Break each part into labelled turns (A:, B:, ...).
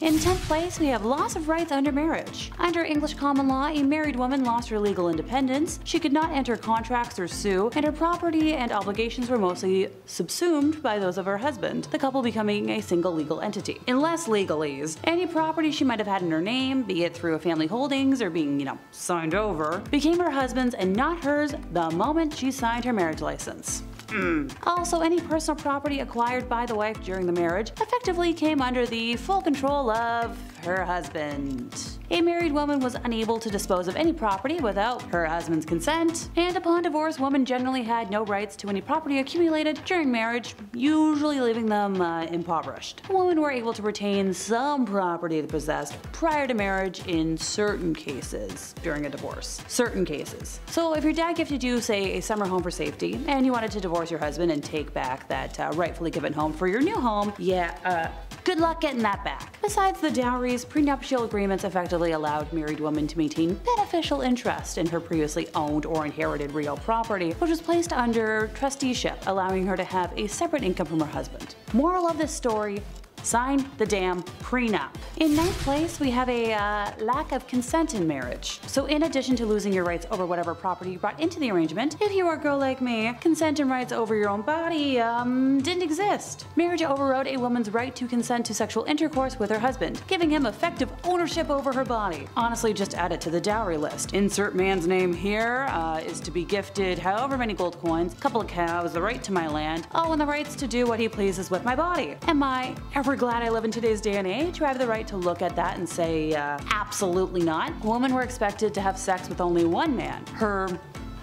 A: In 10th place, we have loss of rights under marriage. Under English common law, a married woman lost her legal independence, she could not enter contracts or sue, and her property and obligations were mostly subsumed by those of her husband, the couple becoming a single legal entity. In less legalese, any property she might have had in her name, be it through a family holdings or being, you know, signed over, became her husband's and not hers the moment she signed her marriage license. Mm. Also, any personal property acquired by the wife during the marriage effectively came under the full control of her husband. A married woman was unable to dispose of any property without her husband's consent, and upon divorce, women generally had no rights to any property accumulated during marriage, usually leaving them uh, impoverished. Women were able to retain some property they possessed prior to marriage in certain cases during a divorce. Certain cases. So if your dad gifted you, say, a summer home for safety, and you wanted to divorce your husband and take back that uh, rightfully given home for your new home, yeah, uh, Good luck getting that back. Besides the dowries, prenuptial agreements effectively allowed married women to maintain beneficial interest in her previously owned or inherited real property, which was placed under trusteeship, allowing her to have a separate income from her husband. Moral of this story, Sign the damn prenup. In ninth place, we have a uh, lack of consent in marriage. So in addition to losing your rights over whatever property you brought into the arrangement, if you are a girl like me, consent and rights over your own body um, didn't exist. Marriage overrode a woman's right to consent to sexual intercourse with her husband, giving him effective ownership over her body. Honestly, just add it to the dowry list. Insert man's name here uh, is to be gifted however many gold coins, couple of cows, the right to my land, oh and the rights to do what he pleases with my body. Am I ever ever glad I live in today's day and age who have the right to look at that and say, uh, absolutely not. Women were expected to have sex with only one man, her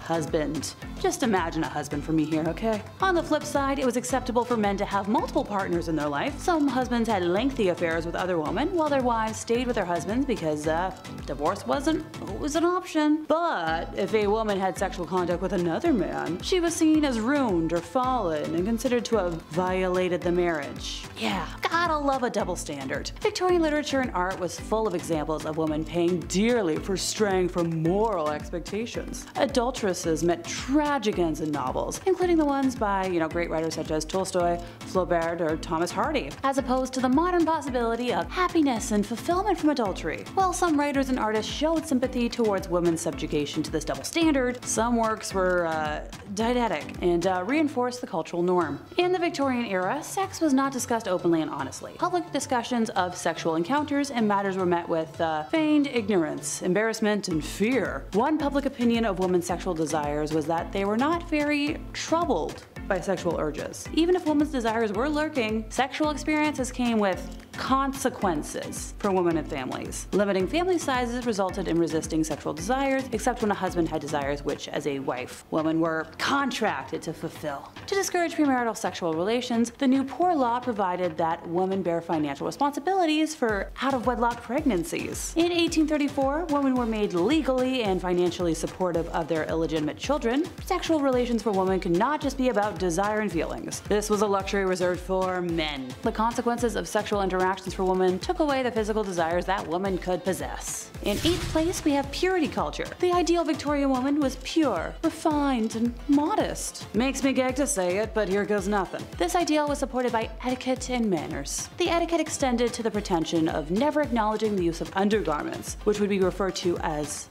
A: husband. Just imagine a husband for me here, okay? On the flip side, it was acceptable for men to have multiple partners in their life. Some husbands had lengthy affairs with other women, while their wives stayed with their husbands because uh, divorce wasn't always an option. But if a woman had sexual contact with another man, she was seen as ruined or fallen and considered to have violated the marriage. Yeah, gotta love a double standard. Victorian literature and art was full of examples of women paying dearly for straying from moral expectations. Adulterous met tragic ends in novels, including the ones by, you know, great writers such as Tolstoy, Flaubert, or Thomas Hardy, as opposed to the modern possibility of happiness and fulfillment from adultery. While some writers and artists showed sympathy towards women's subjugation to this double standard, some works were uh, didactic and uh, reinforced the cultural norm. In the Victorian era, sex was not discussed openly and honestly. Public discussions of sexual encounters and matters were met with uh, feigned ignorance, embarrassment, and fear. One public opinion of women's sexual desire desires was that they were not very troubled by sexual urges. Even if women's desires were lurking, sexual experiences came with consequences for women and families. Limiting family sizes resulted in resisting sexual desires, except when a husband had desires which, as a wife, women were contracted to fulfill. To discourage premarital sexual relations, the new Poor Law provided that women bear financial responsibilities for out-of-wedlock pregnancies. In 1834, women were made legally and financially supportive of their illegitimate children. Sexual relations for women could not just be about desire and feelings. This was a luxury reserved for men. The consequences of sexual interaction interactions for women took away the physical desires that woman could possess. In eighth place, we have purity culture. The ideal Victorian woman was pure, refined, and modest. Makes me gag to say it, but here goes nothing. This ideal was supported by etiquette and manners. The etiquette extended to the pretension of never acknowledging the use of undergarments, which would be referred to as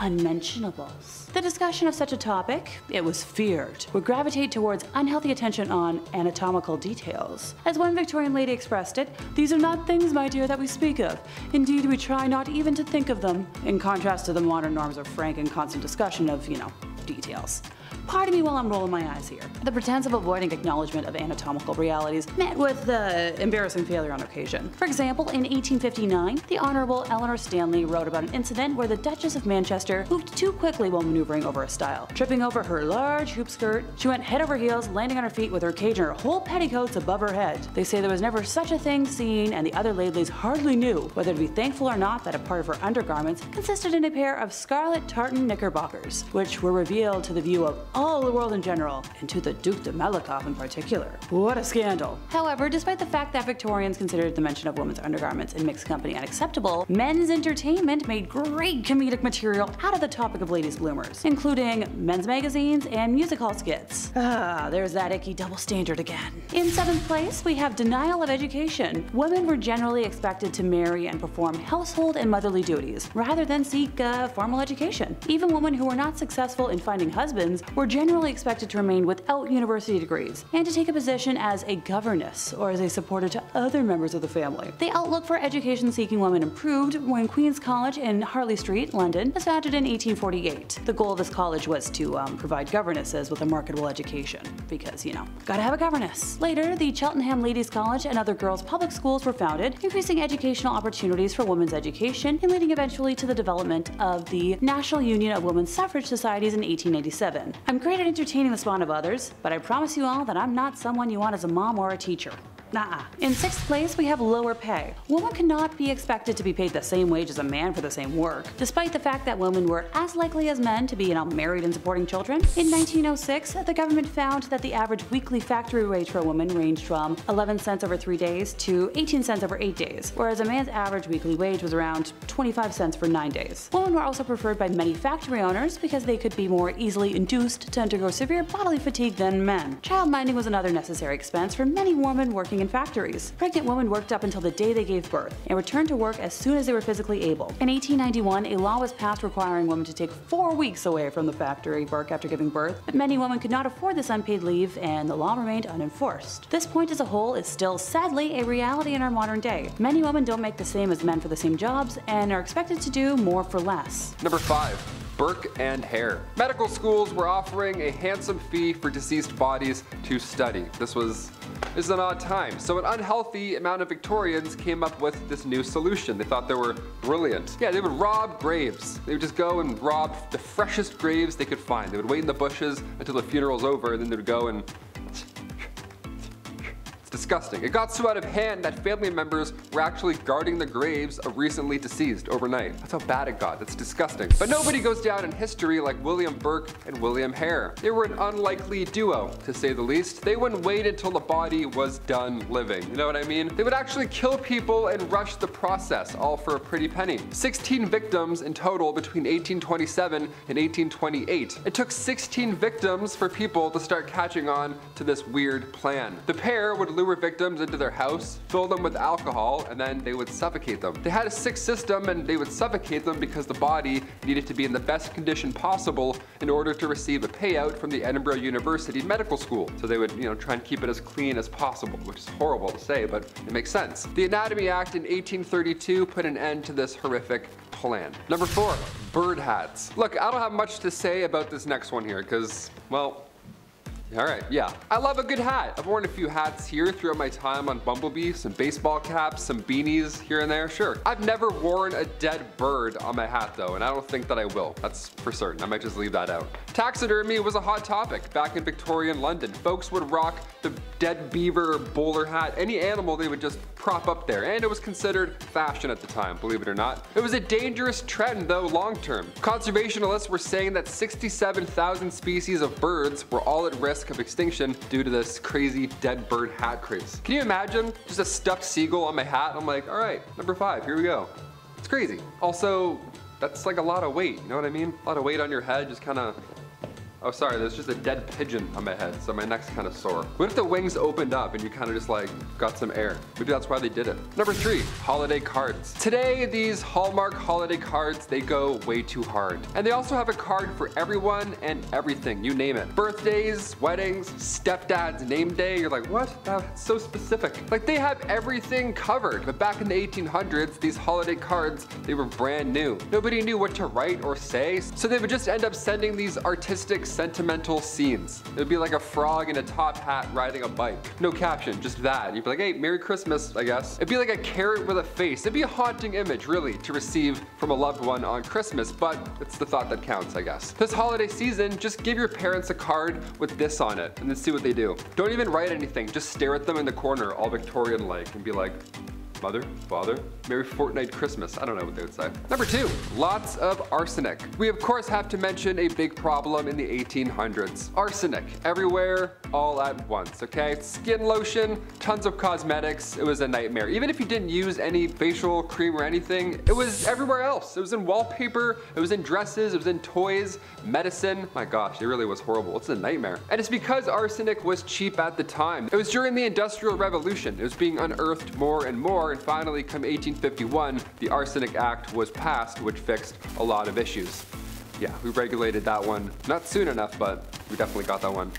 A: unmentionables. The discussion of such a topic, it was feared, would gravitate towards unhealthy attention on anatomical details. As one Victorian lady expressed it, these are not things, my dear, that we speak of. Indeed, we try not even to think of them, in contrast to the modern norms of frank and constant discussion of, you know, details. Pardon me while I'm rolling my eyes here. The pretense of avoiding acknowledgement of anatomical realities met with the embarrassing failure on occasion. For example, in 1859, the Honorable Eleanor Stanley wrote about an incident where the Duchess of Manchester moved too quickly while maneuvering over a stile. Tripping over her large hoop skirt, she went head over heels, landing on her feet with her cage and her whole petticoats above her head. They say there was never such a thing seen, and the other ladies hardly knew whether to be thankful or not that a part of her undergarments consisted in a pair of scarlet tartan knickerbockers, which were revealed to the view of all the world in general, and to the Duke de Malakoff in particular. What a scandal. However, despite the fact that Victorians considered the mention of women's undergarments in mixed company unacceptable, men's entertainment made great comedic material out of the topic of ladies bloomers, including men's magazines and music hall skits. Ah, there's that icky double standard again. In seventh place, we have denial of education. Women were generally expected to marry and perform household and motherly duties, rather than seek uh, formal education. Even women who were not successful in finding husbands were generally expected to remain without university degrees, and to take a position as a governess or as a supporter to other members of the family. The outlook for education-seeking women improved when Queen's College in Harley Street, London, was founded in 1848. The goal of this college was to um, provide governesses with a marketable education, because, you know, gotta have a governess. Later, the Cheltenham Ladies College and other girls' public schools were founded, increasing educational opportunities for women's education and leading eventually to the development of the National Union of Women's Suffrage Societies in 1887. I'm great at entertaining the spawn of others, but I promise you all that I'm not someone you want as a mom or a teacher. In sixth place, we have lower pay. Women cannot be expected to be paid the same wage as a man for the same work, despite the fact that women were as likely as men to be you know, married and supporting children. In 1906, the government found that the average weekly factory wage for a woman ranged from 11 cents over 3 days to 18 cents over 8 days, whereas a man's average weekly wage was around 25 cents for 9 days. Women were also preferred by many factory owners because they could be more easily induced to undergo severe bodily fatigue than men. Child minding was another necessary expense for many women working in factories. Pregnant women worked up until the day they gave birth and returned to work as soon as they were physically able. In 1891, a law was passed requiring women to take four weeks away from the factory work after giving birth, but many women could not afford this unpaid leave and the law remained unenforced. This point as a whole is still sadly a reality in our modern day. Many women don't make the same as men for the same jobs and are expected to do more for less.
B: Number 5. Burke and Hare. Medical schools were offering a handsome fee for deceased bodies to study. This was this is an odd time. So an unhealthy amount of Victorians came up with this new solution. They thought they were brilliant. Yeah, they would rob graves. They would just go and rob the freshest graves they could find. They would wait in the bushes until the funeral's over and then they would go and disgusting. It got so out of hand that family members were actually guarding the graves of recently deceased overnight. That's how bad it got. That's disgusting. But nobody goes down in history like William Burke and William Hare. They were an unlikely duo, to say the least. They wouldn't wait until the body was done living. You know what I mean? They would actually kill people and rush the process, all for a pretty penny. 16 victims in total between 1827 and 1828. It took 16 victims for people to start catching on to this weird plan. The pair would lure victims into their house, fill them with alcohol, and then they would suffocate them. They had a sick system and they would suffocate them because the body needed to be in the best condition possible in order to receive a payout from the Edinburgh University Medical School. So they would, you know, try and keep it as clean as possible, which is horrible to say, but it makes sense. The Anatomy Act in 1832 put an end to this horrific plan. Number four, bird hats. Look, I don't have much to say about this next one here because, well, all right, yeah. I love a good hat. I've worn a few hats here throughout my time on Bumblebee, some baseball caps, some beanies here and there, sure. I've never worn a dead bird on my hat though, and I don't think that I will. That's for certain. I might just leave that out. Taxidermy was a hot topic back in Victorian London. Folks would rock the dead beaver bowler hat, any animal they would just prop up there, and it was considered fashion at the time, believe it or not. It was a dangerous trend though long term. Conservationists were saying that 67,000 species of birds were all at risk of extinction due to this crazy dead bird hat craze. Can you imagine just a stuffed seagull on my hat? I'm like, all right, number five, here we go. It's crazy. Also, that's like a lot of weight, you know what I mean? A lot of weight on your head, just kind of Oh, sorry, there's just a dead pigeon on my head, so my neck's kind of sore. What if the wings opened up and you kind of just like got some air? Maybe that's why they did it. Number three, holiday cards. Today, these Hallmark holiday cards, they go way too hard. And they also have a card for everyone and everything, you name it. Birthdays, weddings, stepdad's name day. You're like, what? That's so specific. Like they have everything covered. But back in the 1800s, these holiday cards, they were brand new. Nobody knew what to write or say, so they would just end up sending these artistic sentimental scenes. It would be like a frog in a top hat riding a bike. No caption, just that. You'd be like, hey, Merry Christmas, I guess. It'd be like a carrot with a face. It'd be a haunting image, really, to receive from a loved one on Christmas, but it's the thought that counts, I guess. This holiday season, just give your parents a card with this on it, and then see what they do. Don't even write anything, just stare at them in the corner, all Victorian-like, and be like, mother, father, Merry Fortnite Christmas. I don't know what they would say. Number two, lots of arsenic. We of course have to mention a big problem in the 1800s. Arsenic everywhere, all at once, okay? Skin lotion, tons of cosmetics, it was a nightmare. Even if you didn't use any facial cream or anything, it was everywhere else. It was in wallpaper, it was in dresses, it was in toys, medicine. My gosh, it really was horrible. It's a nightmare. And it's because arsenic was cheap at the time. It was during the Industrial Revolution. It was being unearthed more and more, and finally, come 1851, the Arsenic Act was passed, which fixed a lot of issues. Yeah, we regulated that one. Not soon enough, but we definitely got that one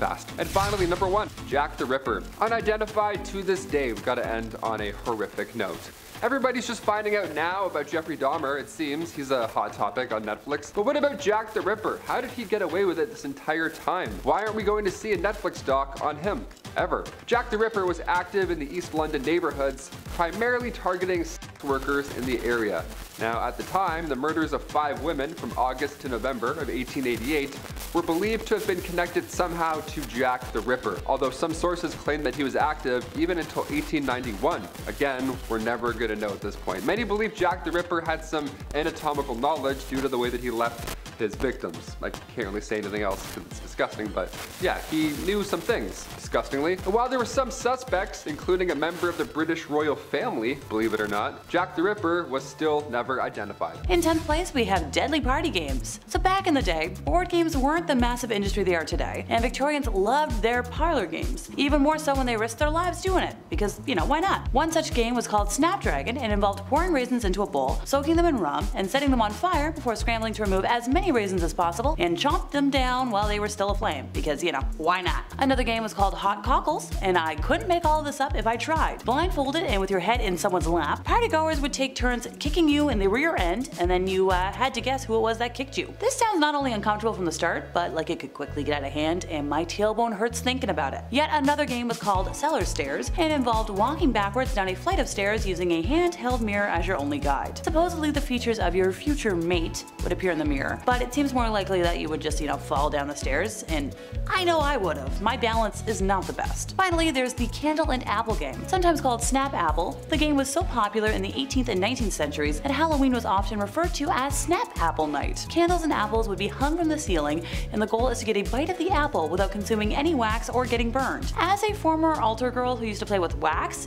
B: fast. And finally, number one, Jack the Ripper. Unidentified to this day, we've got to end on a horrific note. Everybody's just finding out now about Jeffrey Dahmer, it seems. He's a hot topic on Netflix. But what about Jack the Ripper? How did he get away with it this entire time? Why aren't we going to see a Netflix doc on him? Ever. Jack the Ripper was active in the East London neighborhoods, primarily targeting sex workers in the area. Now, at the time, the murders of five women from August to November of 1888 were believed to have been connected somehow to Jack the Ripper, although some sources claim that he was active even until 1891. Again, we're never going to know at this point. Many believe Jack the Ripper had some anatomical knowledge due to the way that he left his victims. I can't really say anything else because it's disgusting, but yeah, he knew some things, disgustingly. And while there were some suspects, including a member of the British royal family, believe it or not, Jack the Ripper was still never identified.
A: In 10th place, we have deadly party games. So back in the day, board games weren't the massive industry they are today, and Victorians loved their parlor games, even more so when they risked their lives doing it, because, you know, why not? One such game was called Snapdragon and involved pouring raisins into a bowl, soaking them in rum, and setting them on fire before scrambling to remove as many raisins as possible and chomp them down while they were still aflame, because, you know, why not? Another game was called Hot Cockles, and I couldn't make all of this up if I tried. Blindfolded and with your head in someone's lap, partygoers would take turns kicking you in the rear end, and then you uh, had to guess who it was that kicked you. This sounds not only uncomfortable from the start, but like it could quickly get out of hand, and my tailbone hurts thinking about it. Yet another game was called Cellar Stairs, and involved walking backwards down a flight of stairs using a handheld mirror as your only guide. Supposedly the features of your future mate would appear in the mirror, but it seems more likely that you would just, you know, fall down the stairs, and I know I would've. My balance is not the best. Finally, there's the Candle and Apple game, sometimes called Snap Apple. The game was so popular in the 18th and 19th centuries that Halloween was often referred to as Snap Apple Night. Candles and apples would be hung from the ceiling, and the goal is to get a bite of the apple without consuming any wax or getting burned. As a former altar girl who used to play with wax,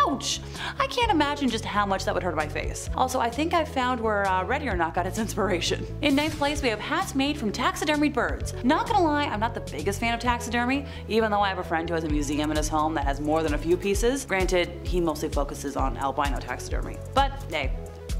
A: ouch! I can't imagine just how much that would hurt my face. Also, I think I found where uh, Ready or Not got its inspiration. In ninth place, we have hats made from taxidermied birds. Not gonna lie, I'm not the biggest fan of taxidermy, even though I have a friend who has a museum in his home that has more than a few pieces. Granted, he mostly focuses on albino taxidermy. But hey,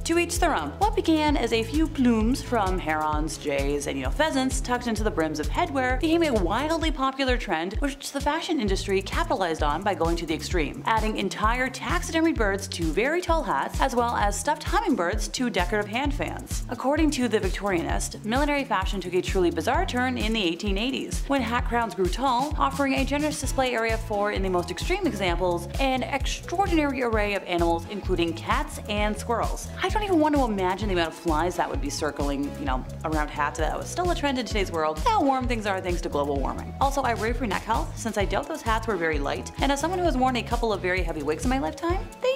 A: to each their own. What began as a few plumes from herons, jays, and you know pheasants tucked into the brims of headwear became a wildly popular trend which the fashion industry capitalized on by going to the extreme, adding entire taxidermy birds to very tall hats as well as stuffed hummingbirds to decorative hand fans. According to The Victorianist, millinery fashion took a truly bizarre turn in the 1880s when hat crowns grew tall, offering a generous display area for, in the most extreme examples, an extraordinary array of animals including cats and squirrels. I don't even want to imagine the amount of flies that would be circling, you know, around hats that was still a trend in today's world. How warm things are thanks to global warming. Also, I worry for neck health since I doubt those hats were very light, and as someone who has worn a couple of very heavy wigs in my lifetime, they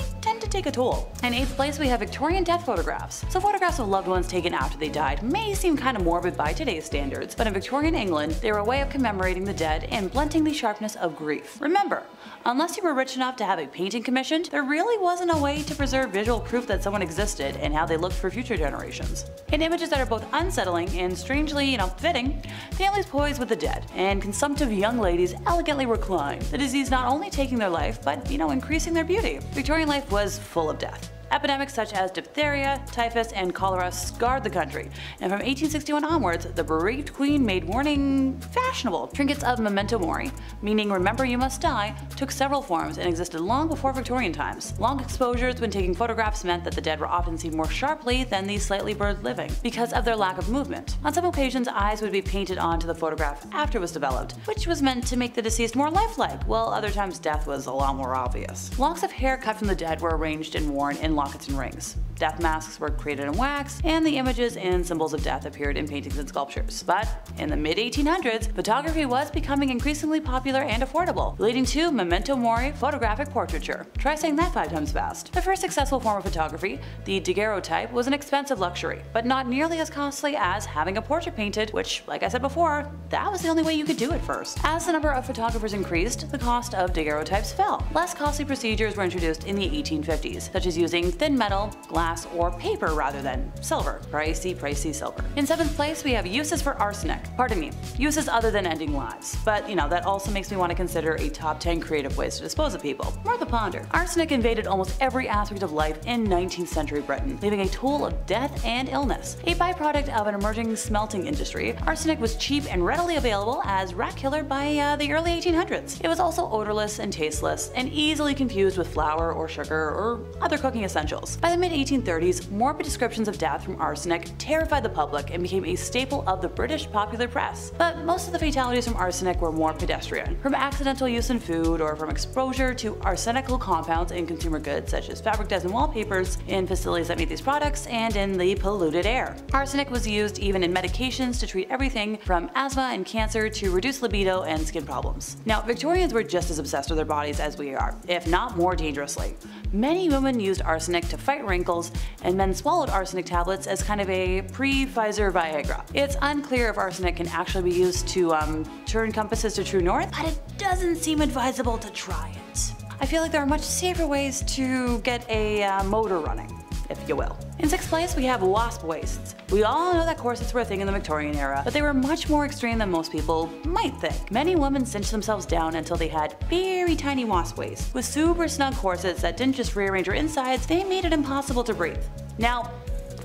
A: take a toll. In eighth place, we have Victorian death photographs. So photographs of loved ones taken after they died may seem kind of morbid by today's standards, but in Victorian England, they were a way of commemorating the dead and blunting the sharpness of grief. Remember, unless you were rich enough to have a painting commissioned, there really wasn't a way to preserve visual proof that someone existed and how they looked for future generations. In images that are both unsettling and strangely, you know, fitting, families poise with the dead, and consumptive young ladies elegantly recline, the disease not only taking their life, but, you know, increasing their beauty. Victorian life was full of death. Epidemics such as diphtheria, typhus, and cholera scarred the country, and from 1861 onwards, the bereaved queen made mourning fashionable. Trinkets of memento mori, meaning remember you must die, took several forms and existed long before Victorian times. Long exposures when taking photographs meant that the dead were often seen more sharply than the slightly blurred living, because of their lack of movement. On some occasions, eyes would be painted onto the photograph after it was developed, which was meant to make the deceased more lifelike, while other times death was a lot more obvious. Locks of hair cut from the dead were arranged and worn in lockets and rings. Death masks were created in wax, and the images and symbols of death appeared in paintings and sculptures. But in the mid 1800s, photography was becoming increasingly popular and affordable, leading to memento mori photographic portraiture. Try saying that five times fast. The first successful form of photography, the daguerreotype, was an expensive luxury, but not nearly as costly as having a portrait painted, which, like I said before, that was the only way you could do it first. As the number of photographers increased, the cost of daguerreotypes fell. Less costly procedures were introduced in the 1850s, such as using thin metal, glass, glass or paper rather than silver. Pricey, pricey silver. In seventh place, we have uses for arsenic. Pardon me, uses other than ending lives. But, you know, that also makes me want to consider a top 10 creative ways to dispose of people. Worth a ponder. Arsenic invaded almost every aspect of life in 19th century Britain, leaving a tool of death and illness. A byproduct of an emerging smelting industry, arsenic was cheap and readily available as rat killer by uh, the early 1800s. It was also odorless and tasteless, and easily confused with flour or sugar or other cooking essentials. By the mid 18th 1930s, morbid descriptions of death from arsenic terrified the public and became a staple of the British popular press. But most of the fatalities from arsenic were more pedestrian, from accidental use in food or from exposure to arsenical compounds in consumer goods such as fabric dyes and wallpapers, in facilities that made these products, and in the polluted air. Arsenic was used even in medications to treat everything from asthma and cancer to reduce libido and skin problems. Now, Victorians were just as obsessed with their bodies as we are, if not more dangerously. Many women used arsenic to fight wrinkles, and men swallowed arsenic tablets as kind of a pre-Pfizer Viagra. It's unclear if arsenic can actually be used to um, turn compasses to true north, but it doesn't seem advisable to try it. I feel like there are much safer ways to get a uh, motor running if you will. In sixth place, we have wasp waists. We all know that corsets were a thing in the Victorian era, but they were much more extreme than most people might think. Many women cinched themselves down until they had very tiny wasp waists. With super snug corsets that didn't just rearrange your insides, they made it impossible to breathe. Now,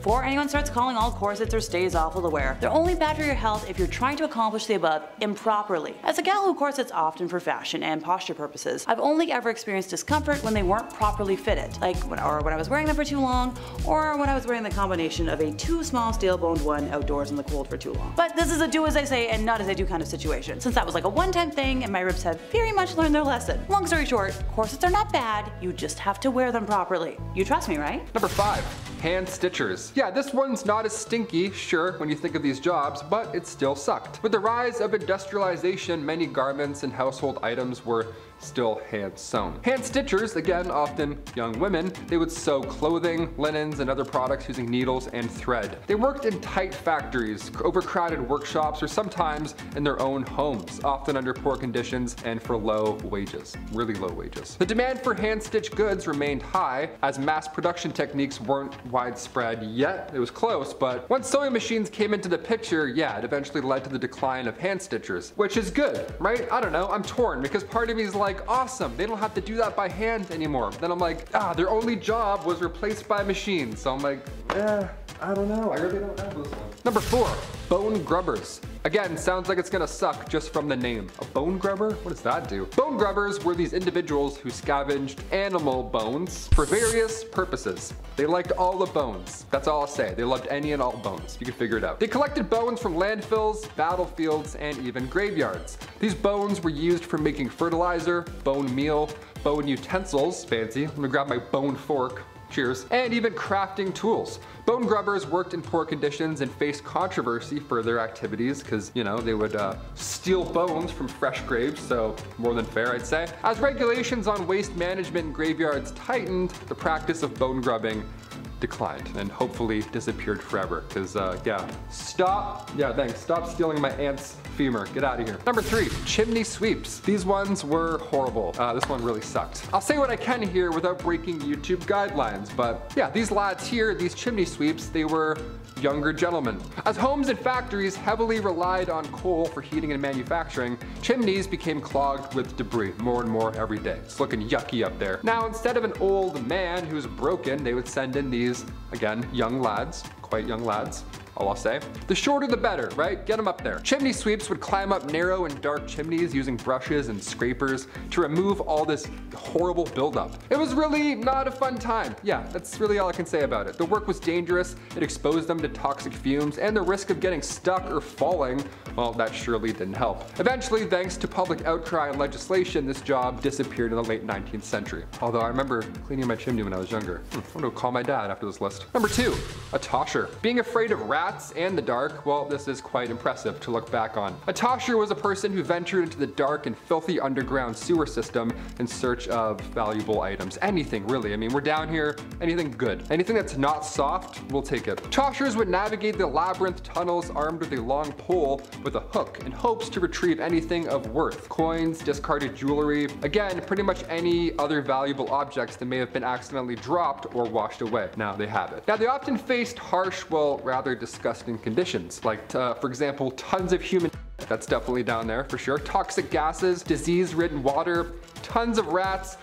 A: before anyone starts calling all corsets or stays awful to wear. They're only bad for your health if you're trying to accomplish the above improperly. As a gal who corsets often for fashion and posture purposes, I've only ever experienced discomfort when they weren't properly fitted, like when, or when I was wearing them for too long, or when I was wearing the combination of a too small steel-boned one outdoors in the cold for too long. But this is a do as I say and not as I do kind of situation, since that was like a one-time thing and my ribs have very much learned their lesson. Long story short, corsets are not bad, you just have to wear them properly. You trust me, right?
B: Number 5 hand stitchers. Yeah, this one's not as stinky, sure, when you think of these jobs, but it still sucked. With the rise of industrialization, many garments and household items were still hand sewn. Hand stitchers, again, often young women, they would sew clothing, linens, and other products using needles and thread. They worked in tight factories, overcrowded workshops, or sometimes in their own homes, often under poor conditions and for low wages, really low wages. The demand for hand-stitched goods remained high as mass production techniques weren't widespread yet. It was close, but once sewing machines came into the picture, yeah, it eventually led to the decline of hand stitchers, which is good, right? I don't know, I'm torn because part of me is like, like, awesome, they don't have to do that by hand anymore. Then I'm like, ah, their only job was replaced by machines. So I'm like, eh, I don't know, I really don't have this one. Number four, bone grubbers. Again, sounds like it's gonna suck just from the name. A bone grubber? What does that do? Bone grubbers were these individuals who scavenged animal bones for various purposes. They liked all the bones. That's all I'll say. They loved any and all bones. You can figure it out. They collected bones from landfills, battlefields, and even graveyards. These bones were used for making fertilizer, bone meal, bone utensils, fancy. Let me grab my bone fork cheers, and even crafting tools. Bone grubbers worked in poor conditions and faced controversy for their activities because, you know, they would uh, steal bones from fresh graves, so more than fair, I'd say. As regulations on waste management in graveyards tightened, the practice of bone grubbing declined and hopefully disappeared forever. Because, uh, yeah, stop, yeah, thanks, stop stealing my aunt's femur. Get out of here. Number three, chimney sweeps. These ones were horrible. Uh, this one really sucked. I'll say what I can here without breaking YouTube guidelines, but yeah, these lads here, these chimney sweeps, they were younger gentlemen. As homes and factories heavily relied on coal for heating and manufacturing, chimneys became clogged with debris more and more every day. It's looking yucky up there. Now, instead of an old man who's broken, they would send in these, again, young lads, quite young lads, all I'll say. The shorter the better, right? Get them up there. Chimney sweeps would climb up narrow and dark chimneys using brushes and scrapers to remove all this horrible buildup. It was really not a fun time. Yeah, that's really all I can say about it. The work was dangerous, it exposed them to toxic fumes, and the risk of getting stuck or falling, well, that surely didn't help. Eventually, thanks to public outcry and legislation, this job disappeared in the late 19th century. Although I remember cleaning my chimney when I was younger. Hmm, I'm gonna call my dad after this list. Number two, a tosher. Being afraid of rats and the dark, well, this is quite impressive to look back on. A was a person who ventured into the dark and filthy underground sewer system in search of valuable items. Anything, really. I mean, we're down here, anything good. Anything that's not soft, we'll take it. Toshers would navigate the labyrinth tunnels armed with a long pole with a hook in hopes to retrieve anything of worth. Coins, discarded jewelry, again, pretty much any other valuable objects that may have been accidentally dropped or washed away. Now they have it. Now they often faced harsh, well, rather disgusting conditions, like uh, for example, tons of human that's definitely down there for sure. Toxic gases, disease-ridden water, tons of rats,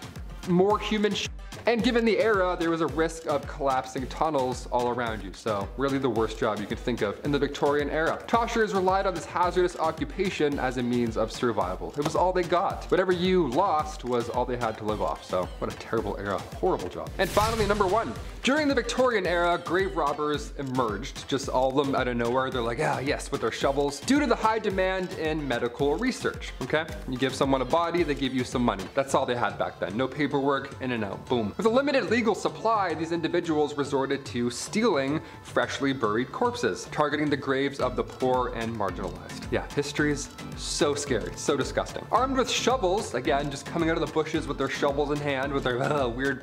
B: more human and given the era, there was a risk of collapsing tunnels all around you, so really the worst job you could think of in the Victorian era. Toshers relied on this hazardous occupation as a means of survival. It was all they got. Whatever you lost was all they had to live off, so what a terrible era. Horrible job. And finally, number one. During the Victorian era, grave robbers emerged, just all of them out of nowhere. They're like, ah, yes, with their shovels, due to the high demand in medical research, okay? You give someone a body, they give you some money. That's all they had back then. No paperwork, in and out, boom. With a limited legal supply, these individuals resorted to stealing freshly buried corpses, targeting the graves of the poor and marginalized. Yeah, history's so scary, so disgusting. Armed with shovels, again, just coming out of the bushes with their shovels in hand with their uh, weird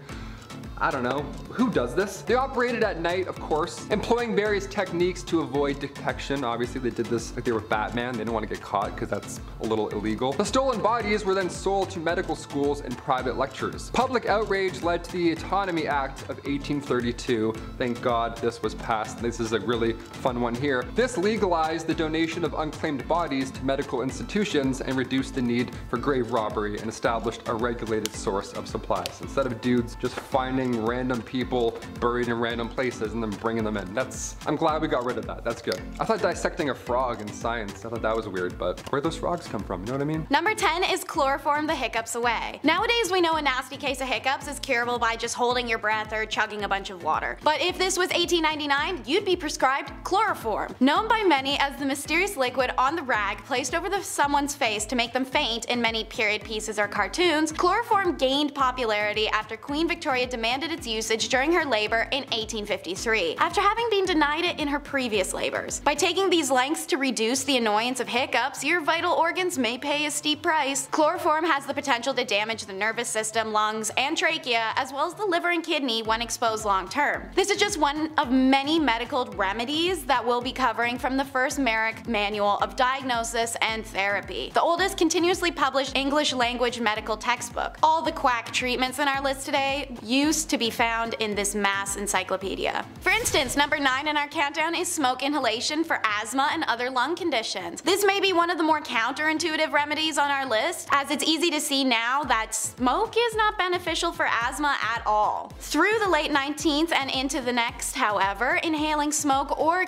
B: I don't know, who does this? They operated at night, of course, employing various techniques to avoid detection. Obviously, they did this like they were Batman. They didn't want to get caught because that's a little illegal. The stolen bodies were then sold to medical schools and private lectures. Public outrage led to the Anatomy Act of 1832. Thank God this was passed. This is a really fun one here. This legalized the donation of unclaimed bodies to medical institutions and reduced the need for grave robbery and established a regulated source of supplies. Instead of dudes just finding random people buried in random places and then bringing them in. That's, I'm glad we got rid of that. That's good. I thought dissecting a frog in science, I thought that was weird, but where'd those frogs come from? You know what I mean?
C: Number 10 is chloroform the hiccups away. Nowadays we know a nasty case of hiccups is curable by just holding your breath or chugging a bunch of water. But if this was 1899, you'd be prescribed chloroform. Known by many as the mysterious liquid on the rag placed over the someone's face to make them faint in many period pieces or cartoons, chloroform gained popularity after Queen Victoria demanded its usage during her labor in 1853, after having been denied it in her previous labors. By taking these lengths to reduce the annoyance of hiccups, your vital organs may pay a steep price. Chloroform has the potential to damage the nervous system, lungs, and trachea, as well as the liver and kidney when exposed long term. This is just one of many medical remedies that we'll be covering from the first Merrick Manual of Diagnosis and Therapy, the oldest continuously published English language medical textbook. All the quack treatments in our list today used to be found in this mass encyclopedia. For instance, number 9 in our countdown is smoke inhalation for asthma and other lung conditions. This may be one of the more counterintuitive remedies on our list, as it's easy to see now that smoke is not beneficial for asthma at all. Through the late 19th and into the next, however, inhaling smoke or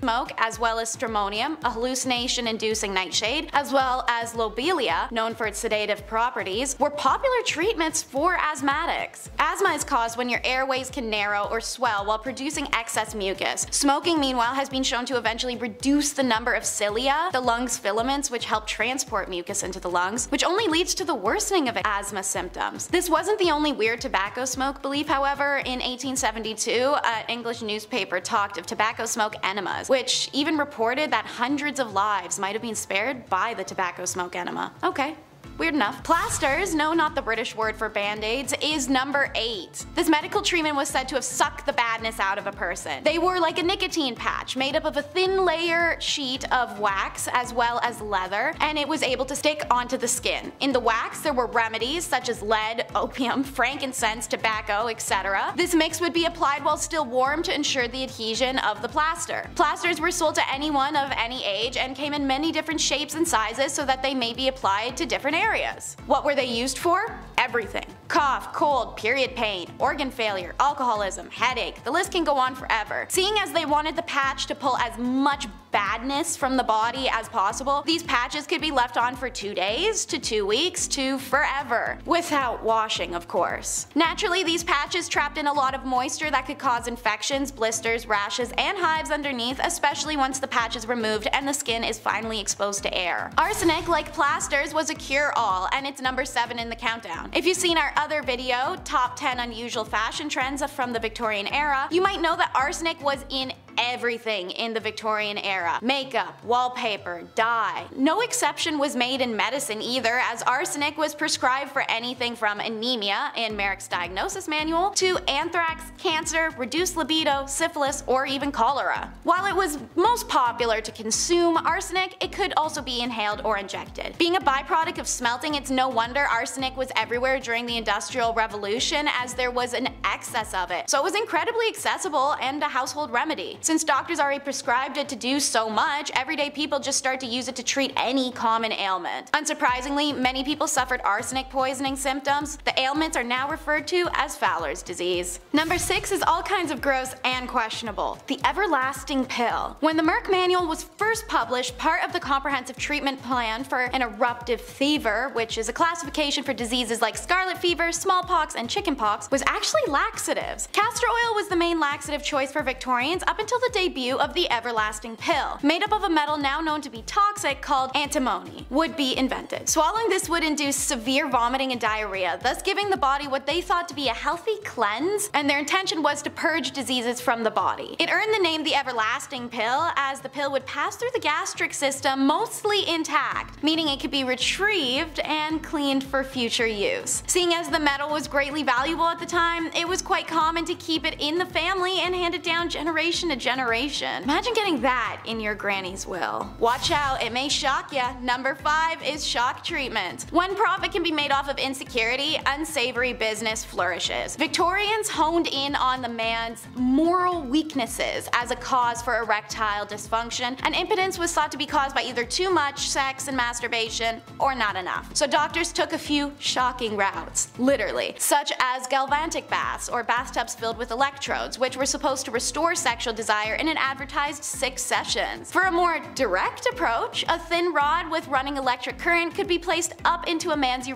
C: smoke, as well as stramonium, a hallucination-inducing nightshade, as well as lobelia, known for its sedative properties, were popular treatments for asthmatics. Asthma is caused when your airways can narrow or swell while producing excess mucus. Smoking, meanwhile, has been shown to eventually reduce the number of cilia, the lungs filaments which help transport mucus into the lungs, which only leads to the worsening of asthma symptoms. This wasn't the only weird tobacco smoke belief, however. In 1872, an uh, English newspaper talked of tobacco smoke enemas, which even reported that hundreds of lives might have been spared by the tobacco smoke enema. Okay, Weird enough. Plasters, no not the British word for band-aids, is number 8. This medical treatment was said to have sucked the badness out of a person. They were like a nicotine patch made up of a thin layer sheet of wax as well as leather and it was able to stick onto the skin. In the wax there were remedies such as lead, opium, frankincense, tobacco, etc. This mix would be applied while still warm to ensure the adhesion of the plaster. Plasters were sold to anyone of any age and came in many different shapes and sizes so that they may be applied to different areas areas. What were they used for? Everything. Cough, cold, period pain, organ failure, alcoholism, headache, the list can go on forever. Seeing as they wanted the patch to pull as much badness from the body as possible, these patches could be left on for two days, to two weeks, to forever. Without washing, of course. Naturally, these patches trapped in a lot of moisture that could cause infections, blisters, rashes, and hives underneath, especially once the patch is removed and the skin is finally exposed to air. Arsenic, like plasters, was a cure-all, and it's number 7 in the countdown. If you've seen our other video, Top 10 Unusual Fashion Trends from the Victorian era, you might know that arsenic was in everything in the Victorian era. Makeup, wallpaper, dye. No exception was made in medicine either as arsenic was prescribed for anything from anemia in Merrick's diagnosis manual to anthrax, cancer, reduced libido, syphilis, or even cholera. While it was most popular to consume arsenic, it could also be inhaled or injected. Being a byproduct of smelting, it's no wonder arsenic was everywhere during the Industrial Revolution as there was an excess of it. So it was incredibly accessible and a household remedy. Since doctors already prescribed it to do so much, everyday people just start to use it to treat any common ailment. Unsurprisingly, many people suffered arsenic poisoning symptoms. The ailments are now referred to as Fowler's disease. Number 6 is all kinds of gross and questionable. The everlasting pill. When the Merck manual was first published, part of the comprehensive treatment plan for an eruptive fever, which is a classification for diseases like scarlet fever, smallpox, and chickenpox, was actually laxatives. Castor oil was the main laxative choice for Victorians up until the debut of the everlasting pill, made up of a metal now known to be toxic called antimony, would be invented. Swallowing this would induce severe vomiting and diarrhea, thus giving the body what they thought to be a healthy cleanse, and their intention was to purge diseases from the body. It earned the name the everlasting pill as the pill would pass through the gastric system mostly intact, meaning it could be retrieved and cleaned for future use. Seeing as the metal was greatly valuable at the time, it was quite common to keep it in the family and hand it down generation to generation. Imagine getting that in your granny's will. Watch out, it may shock ya. Number 5 is shock treatment. When profit can be made off of insecurity, unsavory business flourishes. Victorians honed in on the man's moral weaknesses as a cause for erectile dysfunction, and impotence was thought to be caused by either too much sex and masturbation or not enough. So doctors took a few shocking routes, literally, such as galvanic baths or bathtubs filled with electrodes, which were supposed to restore sexual in an advertised six sessions. For a more direct approach, a thin rod with running electric current could be placed up into a man's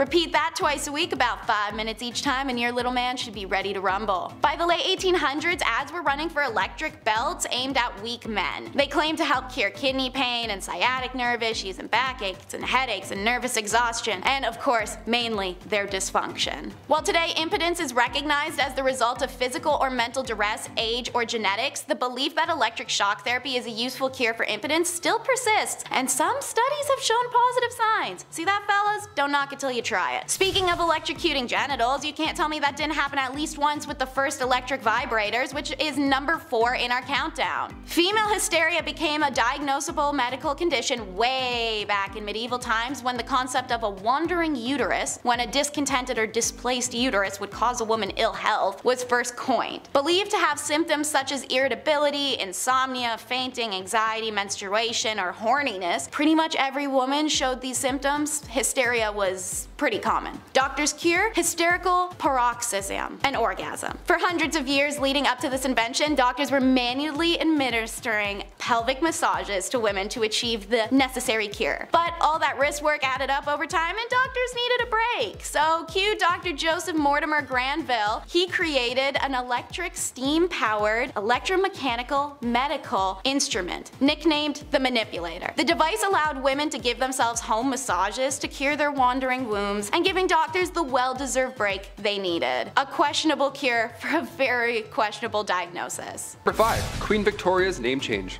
C: Repeat that twice a week about 5 minutes each time and your little man should be ready to rumble. By the late 1800s, ads were running for electric belts aimed at weak men. They claimed to help cure kidney pain and sciatic nerve issues and backaches and headaches and nervous exhaustion, and of course, mainly their dysfunction. While today impotence is recognized as the result of physical or mental duress, age, or genetics, the belief that electric shock therapy is a useful cure for impotence still persists, and some studies have shown positive signs. See that fellas? Don't knock it till you try it. Speaking of electrocuting genitals, you can't tell me that didn't happen at least once with the first electric vibrators, which is number 4 in our countdown. Female hysteria became a diagnosable medical condition way back in medieval times when the concept of a wandering uterus, when a discontented or displaced uterus would cause a woman ill health, was first coined. Believed to have symptoms such as irritability, insomnia, fainting, anxiety, menstruation, or horniness, pretty much every woman showed these symptoms. Hysteria was pretty common. Doctors cure hysterical paroxysm, an orgasm. For hundreds of years leading up to this invention, doctors were manually administering pelvic massages to women to achieve the necessary cure. But all that wrist work added up over time and doctors needed a break. So cue Dr. Joseph Mortimer Granville. He created an electric steam-powered electromechanical medical instrument, nicknamed the manipulator. The device allowed women to give themselves home massages to cure their wandering wounds and giving doctors the well-deserved break they needed. A questionable cure for a very questionable diagnosis.
B: Number 5. Queen Victoria's name change.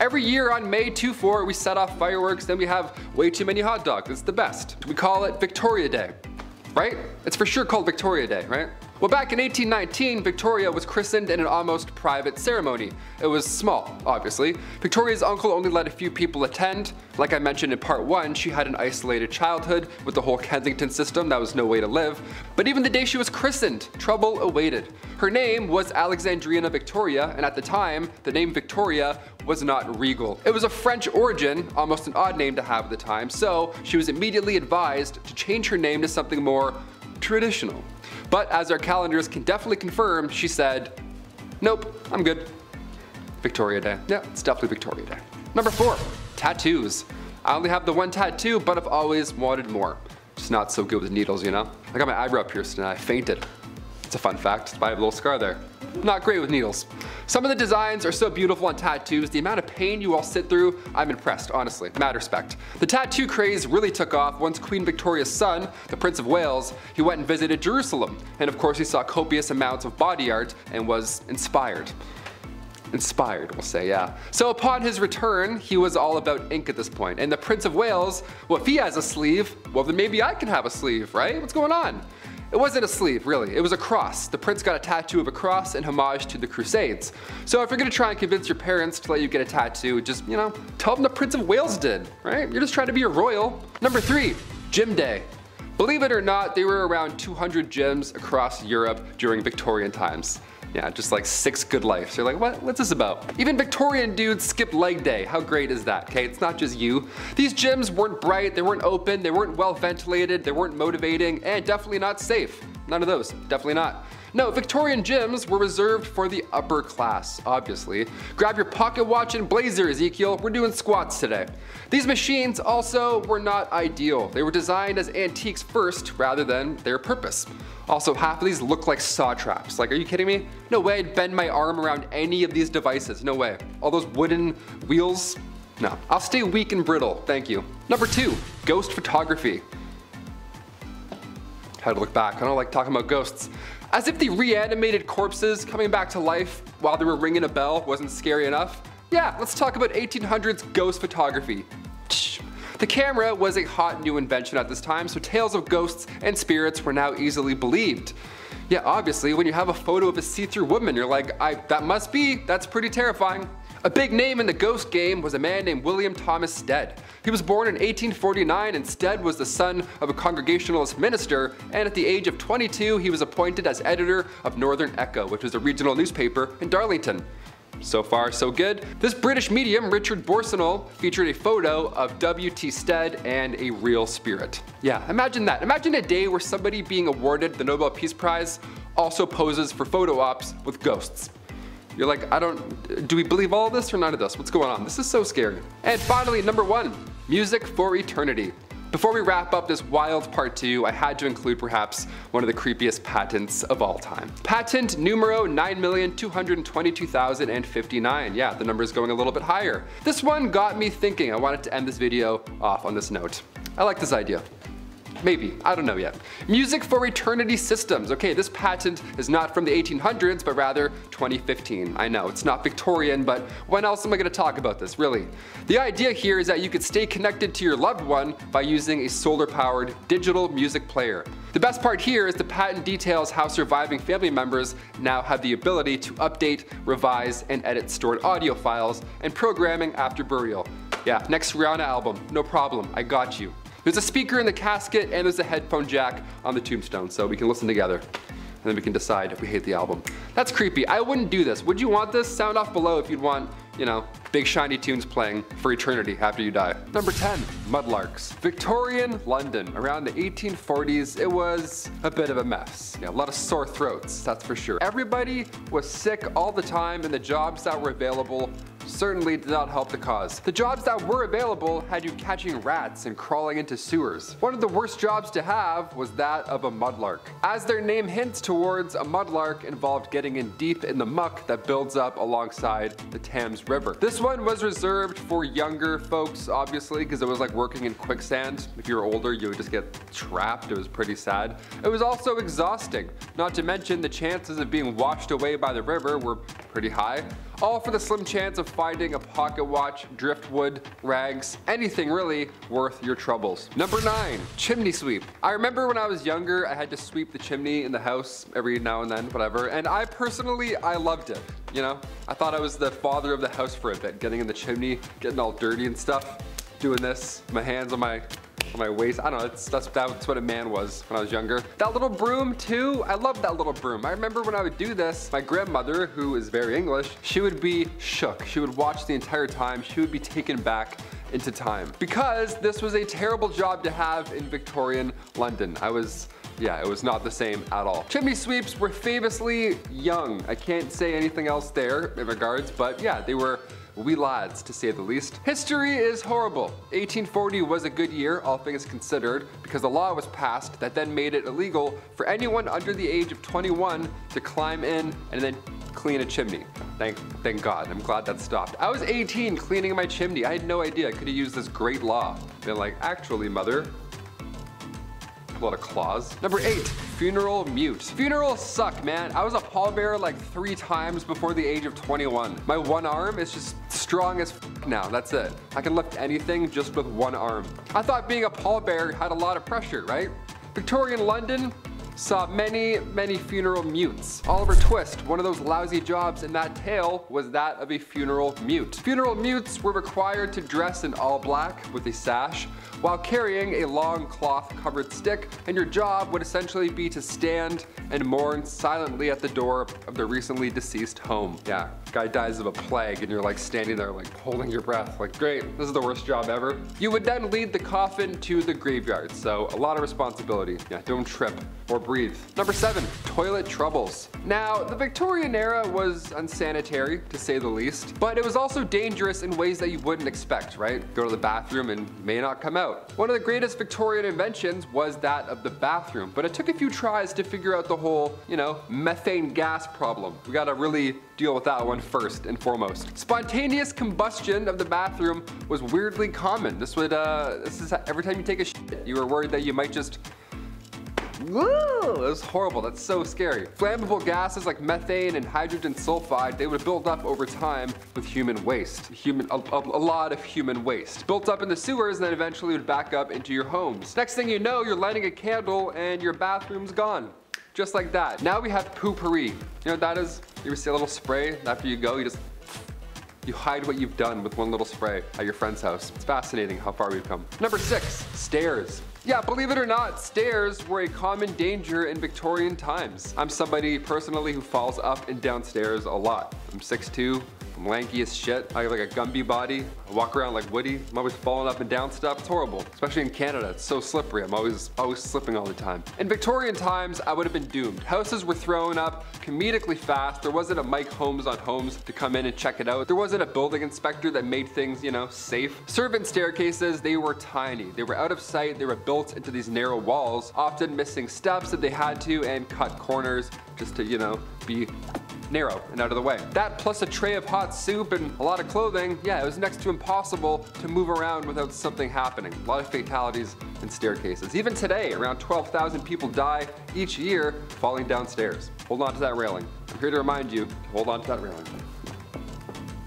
B: Every year on May 2-4 we set off fireworks then we have way too many hot dogs. It's the best. We call it Victoria Day. Right? It's for sure called Victoria Day, right? Well back in 1819, Victoria was christened in an almost private ceremony. It was small, obviously. Victoria's uncle only let a few people attend. Like I mentioned in part 1, she had an isolated childhood with the whole Kensington system that was no way to live. But even the day she was christened, trouble awaited. Her name was Alexandrina Victoria, and at the time, the name Victoria was not regal. It was a French origin, almost an odd name to have at the time, so she was immediately advised to change her name to something more traditional. But as our calendars can definitely confirm, she said, nope, I'm good. Victoria Day. Yeah, it's definitely Victoria Day. Number four, tattoos. I only have the one tattoo, but I've always wanted more. Just not so good with needles, you know? I got my eyebrow pierced and I fainted. It's a fun fact, I have a little scar there. Not great with needles. Some of the designs are so beautiful on tattoos, the amount of pain you all sit through, I'm impressed, honestly, mad respect. The tattoo craze really took off once Queen Victoria's son, the Prince of Wales, he went and visited Jerusalem. And of course he saw copious amounts of body art and was inspired. Inspired, we'll say, yeah. So upon his return, he was all about ink at this point. And the Prince of Wales, well, if he has a sleeve, well, then maybe I can have a sleeve, right? What's going on? It wasn't a sleeve, really. It was a cross. The prince got a tattoo of a cross in homage to the Crusades. So if you're gonna try and convince your parents to let you get a tattoo, just, you know, tell them the Prince of Wales did, right? You're just trying to be a royal. Number three, gym day. Believe it or not, there were around 200 gyms across Europe during Victorian times. Yeah, just like six good lives. You're like, what, what's this about? Even Victorian dudes skip leg day. How great is that? Okay, it's not just you. These gyms weren't bright, they weren't open, they weren't well ventilated, they weren't motivating, and definitely not safe. None of those, definitely not. No, Victorian gyms were reserved for the upper class, obviously. Grab your pocket watch and blazer, Ezekiel. We're doing squats today. These machines also were not ideal. They were designed as antiques first rather than their purpose. Also, half of these look like saw traps. Like, are you kidding me? No way I'd bend my arm around any of these devices. No way. All those wooden wheels? No. I'll stay weak and brittle. Thank you. Number two, ghost photography. Had to look back. I don't like talking about ghosts. As if the reanimated corpses coming back to life while they were ringing a bell wasn't scary enough. Yeah, let's talk about 1800s ghost photography. The camera was a hot new invention at this time, so tales of ghosts and spirits were now easily believed. Yeah, obviously, when you have a photo of a see-through woman, you're like, I, that must be, that's pretty terrifying. A big name in the ghost game was a man named William Thomas Stead. He was born in 1849 and Stead was the son of a Congregationalist minister and at the age of 22 he was appointed as editor of Northern Echo, which was a regional newspaper in Darlington. So far, so good. This British medium, Richard Boursnell, featured a photo of W.T. Stead and a real spirit. Yeah, imagine that. Imagine a day where somebody being awarded the Nobel Peace Prize also poses for photo ops with ghosts. You're like, I don't, do we believe all this or none of this? What's going on? This is so scary. And finally, number one, music for eternity. Before we wrap up this wild part 2, I had to include perhaps one of the creepiest patents of all time. Patent numero 9,222,059. Yeah, the number is going a little bit higher. This one got me thinking. I wanted to end this video off on this note. I like this idea. Maybe, I don't know yet. Music for Eternity Systems. Okay, this patent is not from the 1800s, but rather 2015. I know, it's not Victorian, but when else am I gonna talk about this, really? The idea here is that you could stay connected to your loved one by using a solar-powered digital music player. The best part here is the patent details how surviving family members now have the ability to update, revise, and edit stored audio files and programming after burial. Yeah, next Rihanna album, no problem, I got you. There's a speaker in the casket and there's a headphone jack on the tombstone so we can listen together. And then we can decide if we hate the album. That's creepy. I wouldn't do this. Would you want this? Sound off below if you'd want, you know, big shiny tunes playing for eternity after you die. Number 10, Mudlarks. Victorian London. Around the 1840s, it was a bit of a mess. Yeah, a lot of sore throats, that's for sure. Everybody was sick all the time and the jobs that were available certainly did not help the cause. The jobs that were available had you catching rats and crawling into sewers. One of the worst jobs to have was that of a mudlark. As their name hints towards, a mudlark involved getting in deep in the muck that builds up alongside the Thames River. This one was reserved for younger folks, obviously, because it was like working in quicksand. If you were older, you would just get trapped. It was pretty sad. It was also exhausting, not to mention the chances of being washed away by the river were pretty high all for the slim chance of finding a pocket watch, driftwood, rags, anything really worth your troubles. Number nine, chimney sweep. I remember when I was younger, I had to sweep the chimney in the house every now and then, whatever, and I personally, I loved it. You know, I thought I was the father of the house for a bit, getting in the chimney, getting all dirty and stuff, doing this, my hands on my my waist. I don't know, that's, that's, that's what a man was when I was younger. That little broom too, I love that little broom. I remember when I would do this, my grandmother, who is very English, she would be shook. She would watch the entire time. She would be taken back into time because this was a terrible job to have in Victorian London. I was Yeah, it was not the same at all. Chimney sweeps were famously young. I can't say anything else there in regards, but yeah, they were wee lads, to say the least. History is horrible. 1840 was a good year, all things considered, because a law was passed that then made it illegal for anyone under the age of 21 to climb in and then clean a chimney. Thank, thank God, I'm glad that stopped. I was 18 cleaning my chimney. I had no idea I could have used this great law. Been like, actually, mother, a lot of claws. Number eight, funeral mute. Funerals suck, man. I was a pallbearer like three times before the age of 21. My one arm is just strong as now, that's it. I can lift anything just with one arm. I thought being a pallbearer had a lot of pressure, right? Victorian London, saw many, many funeral mutes. Oliver Twist, one of those lousy jobs in that tale was that of a funeral mute. Funeral mutes were required to dress in all black with a sash while carrying a long cloth covered stick and your job would essentially be to stand and mourn silently at the door of the recently deceased home. Yeah, guy dies of a plague and you're like standing there like holding your breath like great, this is the worst job ever. You would then lead the coffin to the graveyard, so a lot of responsibility. Yeah, don't trip or breathe. Number seven, toilet troubles. Now, the Victorian era was unsanitary, to say the least, but it was also dangerous in ways that you wouldn't expect, right? Go to the bathroom and may not come out. One of the greatest Victorian inventions was that of the bathroom, but it took a few tries to figure out the whole, you know, methane gas problem. We gotta really deal with that one first and foremost. Spontaneous combustion of the bathroom was weirdly common. This would, uh, this is every time you take a shit, you were worried that you might just Woo! It was horrible. That's so scary. Flammable gases like methane and hydrogen sulfide, they would build up over time with human waste. Human, a, a, a, lot of human waste. Built up in the sewers and then eventually would back up into your homes. Next thing you know, you're lighting a candle and your bathroom's gone. Just like that. Now we have Poo-Pourri. You know that is? You ever see a little spray after you go, you just you hide what you've done with one little spray at your friend's house. It's fascinating how far we've come. Number six, stairs. Yeah, believe it or not, stairs were a common danger in Victorian times. I'm somebody personally who falls up and down stairs a lot. I'm 6'2", I'm lanky as shit. I have like a Gumby body. I walk around like Woody. I'm always falling up and down stuff. It's horrible. Especially in Canada. It's so slippery. I'm always always slipping all the time. In Victorian times, I would have been doomed. Houses were thrown up comedically fast. There wasn't a Mike Holmes on Homes to come in and check it out. There wasn't a building inspector that made things, you know, safe. Servant staircases, they were tiny. They were out of sight. They were built into these narrow walls, often missing steps that they had to and cut corners just to, you know, be narrow and out of the way. That plus a tray of hot soup and a lot of clothing, yeah, it was next to impossible to move around without something happening. A lot of fatalities in staircases. Even today, around 12,000 people die each year falling downstairs. Hold on to that railing. I'm here to remind you hold on to that railing.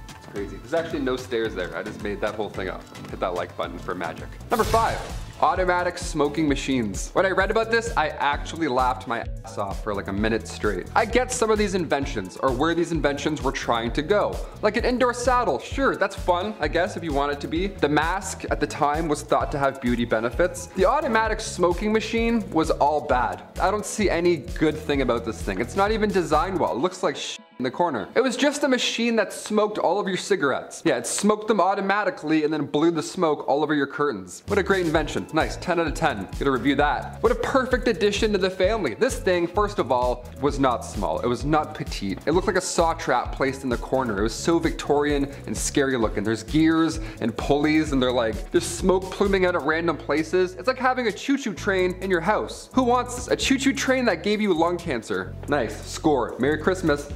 B: It's crazy. There's actually no stairs there. I just made that whole thing up. Hit that like button for magic. Number five, automatic smoking machines. When I read about this, I actually laughed my ass off for like a minute straight. I get some of these inventions or where these inventions were trying to go. Like an indoor saddle, sure, that's fun, I guess, if you want it to be. The mask at the time was thought to have beauty benefits. The automatic smoking machine was all bad. I don't see any good thing about this thing. It's not even designed well. It looks like in the corner. It was just a machine that smoked all of your cigarettes. Yeah, it smoked them automatically and then blew the smoke all over your curtains. What a great invention. Nice, 10 out of 10. Gonna review that. What a perfect addition to the family. This thing, first of all, was not small. It was not petite. It looked like a saw trap placed in the corner. It was so Victorian and scary looking. There's gears and pulleys and they're like, there's smoke pluming out of random places. It's like having a choo-choo train in your house. Who wants this? A choo-choo train that gave you lung cancer. Nice, score. Merry Christmas.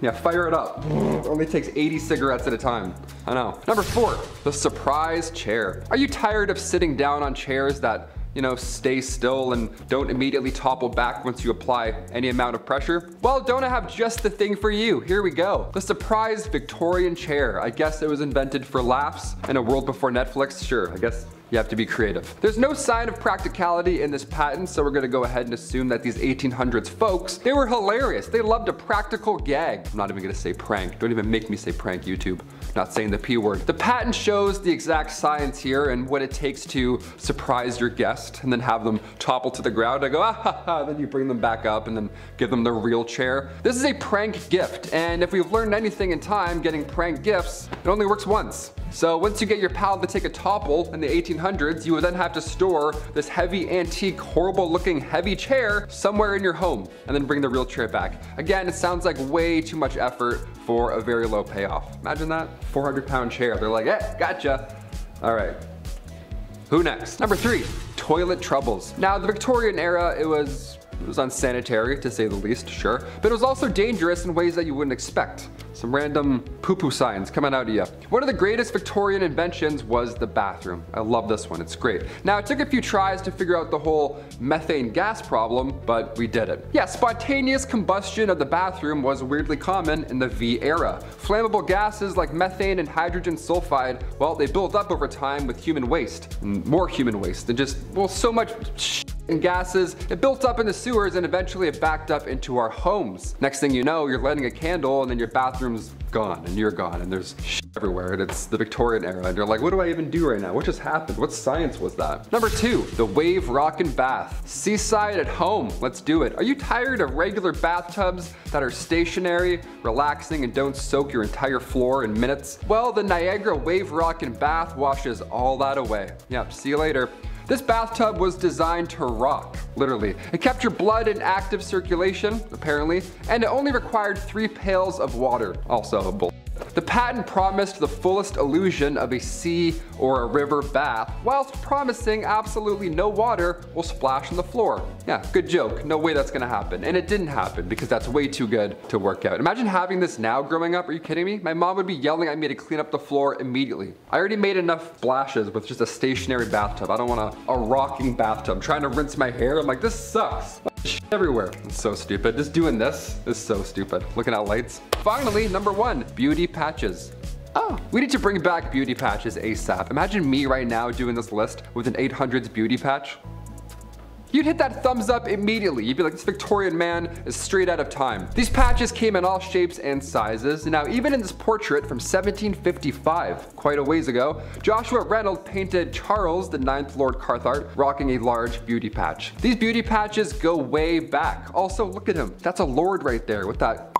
B: Yeah, fire it up. It only takes 80 cigarettes at a time. I know. Number four, the surprise chair. Are you tired of sitting down on chairs that you know, stay still and don't immediately topple back once you apply any amount of pressure? Well, don't I have just the thing for you? Here we go. The surprise Victorian chair. I guess it was invented for laughs in a world before Netflix. Sure, I guess you have to be creative. There's no sign of practicality in this patent, so we're gonna go ahead and assume that these 1800s folks, they were hilarious. They loved a practical gag. I'm not even gonna say prank. Don't even make me say prank, YouTube. Not saying the P word. The patent shows the exact science here and what it takes to surprise your guest and then have them topple to the ground. I go, ah ha ha, then you bring them back up and then give them the real chair. This is a prank gift, and if we've learned anything in time, getting prank gifts, it only works once. So once you get your pal to take a topple in the 1800s, you would then have to store this heavy, antique, horrible looking heavy chair somewhere in your home and then bring the real chair back. Again, it sounds like way too much effort for a very low payoff. Imagine that, 400 pound chair. They're like, eh, gotcha. All right, who next? Number three, toilet troubles. Now, the Victorian era, it was it was unsanitary to say the least, sure, but it was also dangerous in ways that you wouldn't expect. Some random poo-poo signs coming out of you. One of the greatest Victorian inventions was the bathroom. I love this one, it's great. Now it took a few tries to figure out the whole methane gas problem, but we did it. Yeah, spontaneous combustion of the bathroom was weirdly common in the V era. Flammable gases like methane and hydrogen sulfide, well, they built up over time with human waste, more human waste, and just, well, so much and gases. It built up in the sewers and eventually it backed up into our homes. Next thing you know, you're lighting a candle and then your bathroom's gone and you're gone and there's everywhere and it's the Victorian era and you're like, what do I even do right now? What just happened? What science was that? Number two, the wave rockin' bath. Seaside at home, let's do it. Are you tired of regular bathtubs that are stationary, relaxing, and don't soak your entire floor in minutes? Well, the Niagara wave rockin' bath washes all that away. Yep, see you later. This bathtub was designed to rock, literally. It kept your blood in active circulation, apparently, and it only required three pails of water, also bull. The patent promised the fullest illusion of a sea or a river bath, whilst promising absolutely no water will splash on the floor. Yeah, good joke. No way that's gonna happen. And it didn't happen because that's way too good to work out. Imagine having this now growing up. Are you kidding me? My mom would be yelling at me to clean up the floor immediately. I already made enough splashes with just a stationary bathtub. I don't want a, a rocking bathtub. I'm trying to rinse my hair. I'm like, this sucks everywhere. It's so stupid. Just doing this is so stupid. Looking at lights. Finally, number one, beauty patches. Oh, we need to bring back beauty patches ASAP. Imagine me right now doing this list with an 800s beauty patch you'd hit that thumbs up immediately. You'd be like, this Victorian man is straight out of time. These patches came in all shapes and sizes. Now, even in this portrait from 1755, quite a ways ago, Joshua Reynolds painted Charles, the ninth Lord Cathcart, rocking a large beauty patch. These beauty patches go way back. Also, look at him. That's a lord right there with that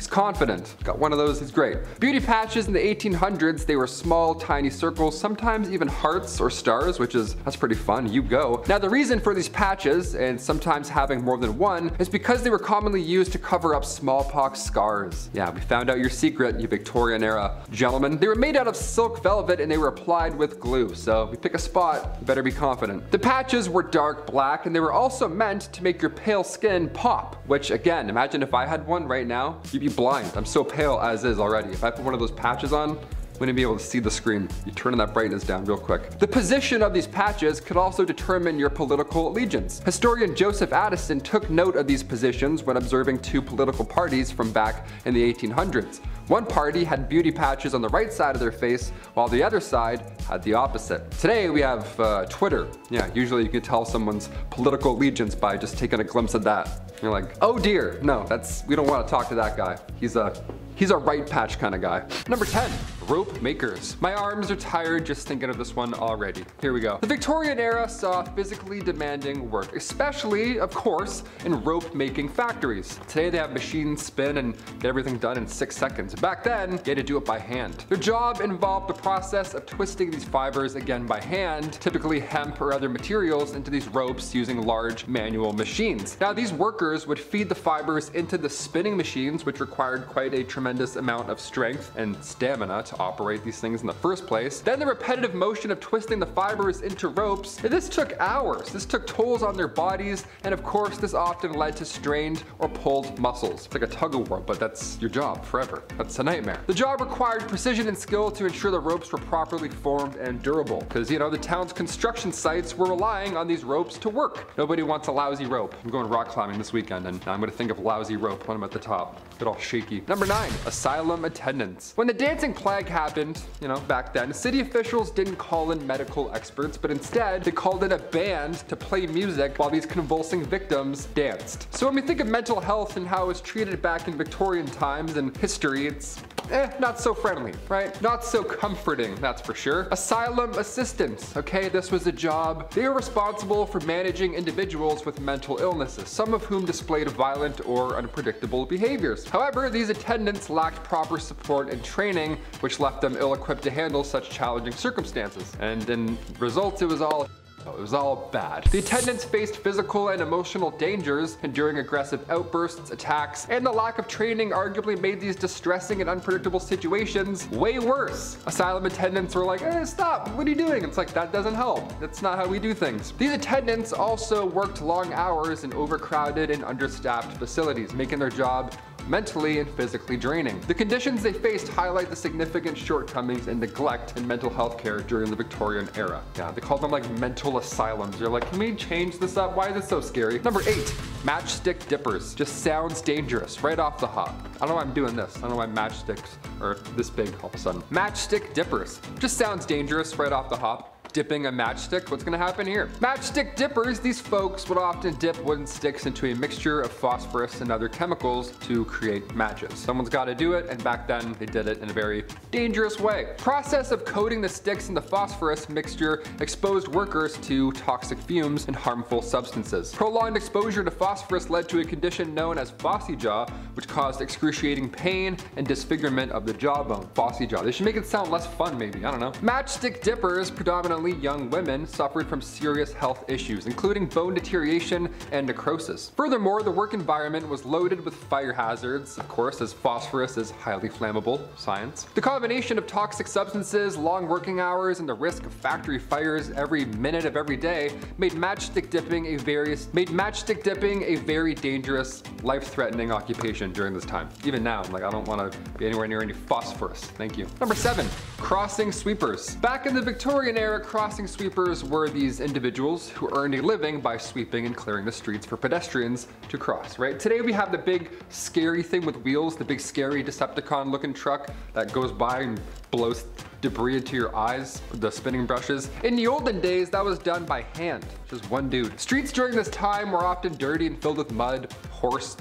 B: He's confident. Got one of those, he's great. Beauty patches in the 1800s, they were small, tiny circles, sometimes even hearts or stars, which is, that's pretty fun, you go. Now the reason for these patches, and sometimes having more than one, is because they were commonly used to cover up smallpox scars. Yeah, we found out your secret, you Victorian era gentlemen. They were made out of silk velvet and they were applied with glue, so if you pick a spot, you better be confident. The patches were dark black and they were also meant to make your pale skin pop, which again, imagine if I had one right now, you'd be blind. I'm so pale as is already. If I put one of those patches on, I'm gonna be able to see the screen. You turn that brightness down real quick. The position of these patches could also determine your political allegiance. Historian Joseph Addison took note of these positions when observing two political parties from back in the 1800s. One party had beauty patches on the right side of their face, while the other side had the opposite. Today we have uh, Twitter. Yeah, usually you can tell someone's political allegiance by just taking a glimpse of that. You're like, oh dear, no, that's we don't want to talk to that guy. He's a He's a right patch kind of guy. Number 10, rope makers. My arms are tired just thinking of this one already. Here we go. The Victorian era saw physically demanding work, especially, of course, in rope making factories. Today they have machines spin and get everything done in six seconds. Back then, they had to do it by hand. Their job involved the process of twisting these fibers again by hand, typically hemp or other materials, into these ropes using large manual machines. Now these workers would feed the fibers into the spinning machines, which required quite a tremendous amount of strength and stamina to operate these things in the first place. Then the repetitive motion of twisting the fibers into ropes. This took hours. This took tolls on their bodies, and of course this often led to strained or pulled muscles. It's like a tug of war, but that's your job forever. That's a nightmare. The job required precision and skill to ensure the ropes were properly formed and durable, because you know the town's construction sites were relying on these ropes to work. Nobody wants a lousy rope. I'm going rock climbing this weekend, and I'm gonna think of lousy rope when I'm at the top. Get all shaky. Number nine, asylum attendants. When the dancing plague happened, you know, back then, city officials didn't call in medical experts, but instead they called in a band to play music while these convulsing victims danced. So when we think of mental health and how it was treated back in Victorian times and history, it's eh, not so friendly, right? Not so comforting, that's for sure. Asylum assistants, okay, this was a job. They were responsible for managing individuals with mental illnesses, some of whom displayed violent or unpredictable behaviors. However, these attendants lacked proper support and training, which left them ill-equipped to handle such challenging circumstances. And in results, it was all it was all bad. The attendants faced physical and emotional dangers, enduring aggressive outbursts, attacks, and the lack of training arguably made these distressing and unpredictable situations way worse. Asylum attendants were like, eh, stop, what are you doing? It's like, that doesn't help. That's not how we do things. These attendants also worked long hours in overcrowded and understaffed facilities, making their job mentally and physically draining. The conditions they faced highlight the significant shortcomings and neglect in mental health care during the Victorian era. Yeah, they called them like mental asylums. You're like, can we change this up? Why is it so scary? Number eight, matchstick dippers. Just sounds dangerous right off the hop. I don't know why I'm doing this. I don't know why matchsticks are this big all of a sudden. Matchstick dippers. Just sounds dangerous right off the hop dipping a matchstick, what's gonna happen here? Matchstick dippers, these folks would often dip wooden sticks into a mixture of phosphorus and other chemicals to create matches. Someone's gotta do it, and back then they did it in a very dangerous way. Process of coating the sticks in the phosphorus mixture exposed workers to toxic fumes and harmful substances. Prolonged exposure to phosphorus led to a condition known as phossy jaw, which caused excruciating pain and disfigurement of the jawbone. Phossy jaw. They should make it sound less fun maybe, I don't know. Matchstick dippers predominantly predominantly young women, suffered from serious health issues, including bone deterioration and necrosis. Furthermore, the work environment was loaded with fire hazards, of course, as phosphorus is highly flammable, science. The combination of toxic substances, long working hours, and the risk of factory fires every minute of every day made matchstick dipping a very made matchstick dipping a very dangerous, life-threatening occupation during this time. Even now, I'm like, I don't want to be anywhere near any phosphorus. Thank you. Number seven, crossing sweepers. Back in the Victorian era, crossing sweepers were these individuals who earned a living by sweeping and clearing the streets for pedestrians to cross, right? Today we have the big scary thing with wheels, the big scary Decepticon looking truck that goes by and blows debris into your eyes with the spinning brushes. In the olden days, that was done by hand, just one dude. Streets during this time were often dirty and filled with mud, horse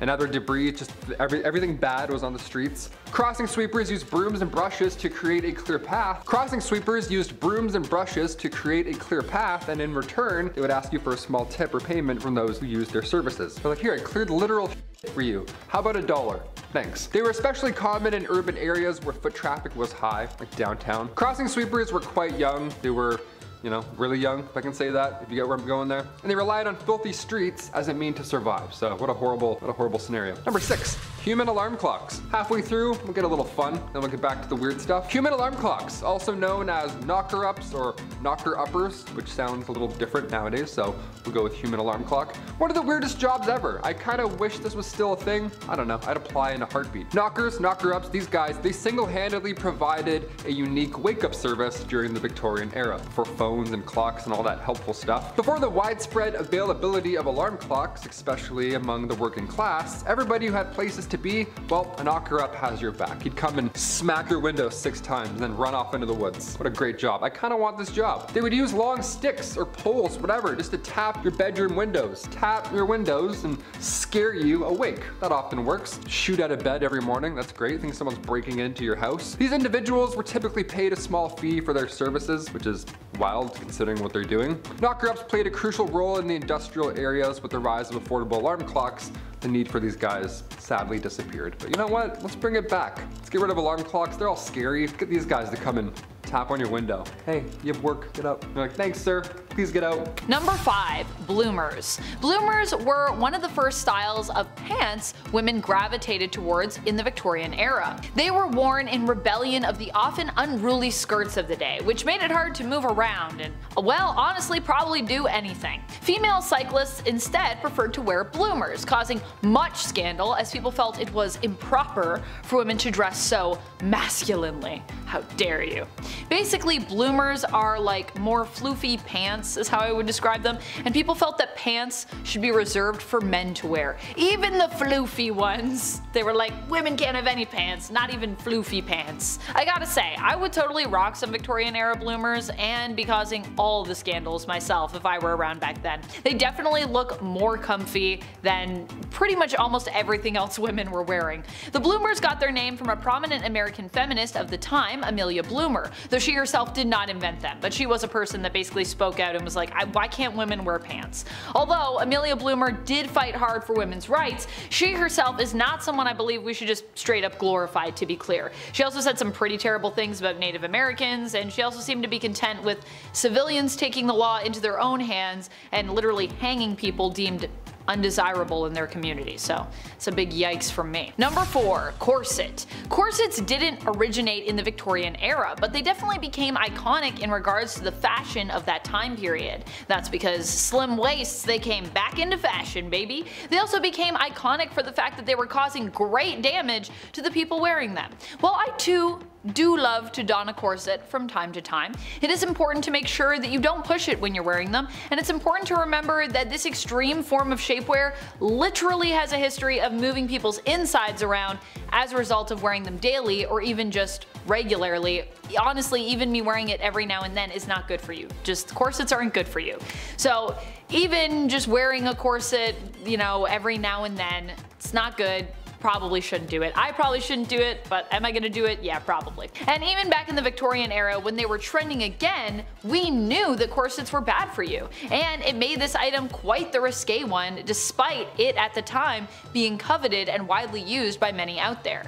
B: and other debris, just every, everything bad was on the streets. Crossing sweepers used brooms and brushes to create a clear path. Crossing sweepers used brooms and brushes to create a clear path, and in return, they would ask you for a small tip or payment from those who used their services. They're like, here, I cleared literal for you. How about a dollar? Thanks. They were especially common in urban areas where foot traffic was high, like downtown. Crossing sweepers were quite young. They were you know, really young, if I can say that, if you get where I'm going there. And they relied on filthy streets as a mean to survive. So what a horrible, what a horrible scenario. Number six, human alarm clocks. Halfway through, we'll get a little fun, then we'll get back to the weird stuff. Human alarm clocks, also known as knocker-ups or knocker-uppers, which sounds a little different nowadays, so we'll go with human alarm clock. One of the weirdest jobs ever. I kind of wish this was still a thing. I don't know, I'd apply in a heartbeat. Knockers, knocker-ups, these guys, they single-handedly provided a unique wake-up service during the Victorian era for phones and clocks and all that helpful stuff. Before the widespread availability of alarm clocks, especially among the working class, everybody who had places to be, well, a knocker up has your back. He'd come and smack your window six times and then run off into the woods. What a great job. I kind of want this job. They would use long sticks or poles, whatever, just to tap your bedroom windows. Tap your windows and scare you awake. That often works. Shoot out of bed every morning. That's great. Think someone's breaking into your house. These individuals were typically paid a small fee for their services, which is wild wild considering what they're doing. Knocker-ups played a crucial role in the industrial areas with the rise of affordable alarm clocks. The need for these guys sadly disappeared. But you know what? Let's bring it back. Let's get rid of alarm clocks. They're all scary. Get these guys to come and tap on your window. Hey, you have work, get up. You're like, thanks sir, please get out.
D: Number five, bloomers. Bloomers were one of the first styles of pants women gravitated towards in the Victorian era. They were worn in rebellion of the often unruly skirts of the day, which made it hard to move around and, well, honestly probably do anything. Female cyclists instead preferred to wear bloomers, causing much scandal as people felt it was improper for women to dress so masculinely. How dare you. Basically, bloomers are like more floofy pants is how I would describe them, and people felt that pants should be reserved for men to wear. Even the floofy ones. They were like, women can't have any pants, not even floofy pants. I gotta say, I would totally rock some Victorian era bloomers and be causing all the scandals myself if I were around back then. They definitely look more comfy than pretty much almost everything else women were wearing. The bloomers got their name from a prominent American feminist of the time, Amelia Bloomer, though she herself did not invent them, but she was a person that basically spoke out and was like, why can't women wear pants? Although Amelia Bloomer did fight hard for women's rights, she herself is not someone I believe we should just straight up glorify to be clear. She also said some pretty terrible things about Native Americans, and she also seemed to be content with civilians taking the law into their own hands and literally hanging people deemed undesirable in their community. So it's a big yikes from me. Number 4. Corset. Corsets didn't originate in the Victorian era, but they definitely became iconic in regards to the fashion of that time period. That's because slim waists, they came back into fashion, baby. They also became iconic for the fact that they were causing great damage to the people wearing them. Well, I too do love to don a corset from time to time. It is important to make sure that you don't push it when you're wearing them, and it's important to remember that this extreme form of shapewear literally has a history of moving people's insides around as a result of wearing them daily or even just regularly. Honestly, even me wearing it every now and then is not good for you. Just corsets aren't good for you. So even just wearing a corset, you know, every now and then, it's not good probably shouldn't do it. I probably shouldn't do it, but am I gonna do it? Yeah, probably. And even back in the Victorian era when they were trending again, we knew that corsets were bad for you. And it made this item quite the risque one despite it at the time being coveted and widely used by many out there.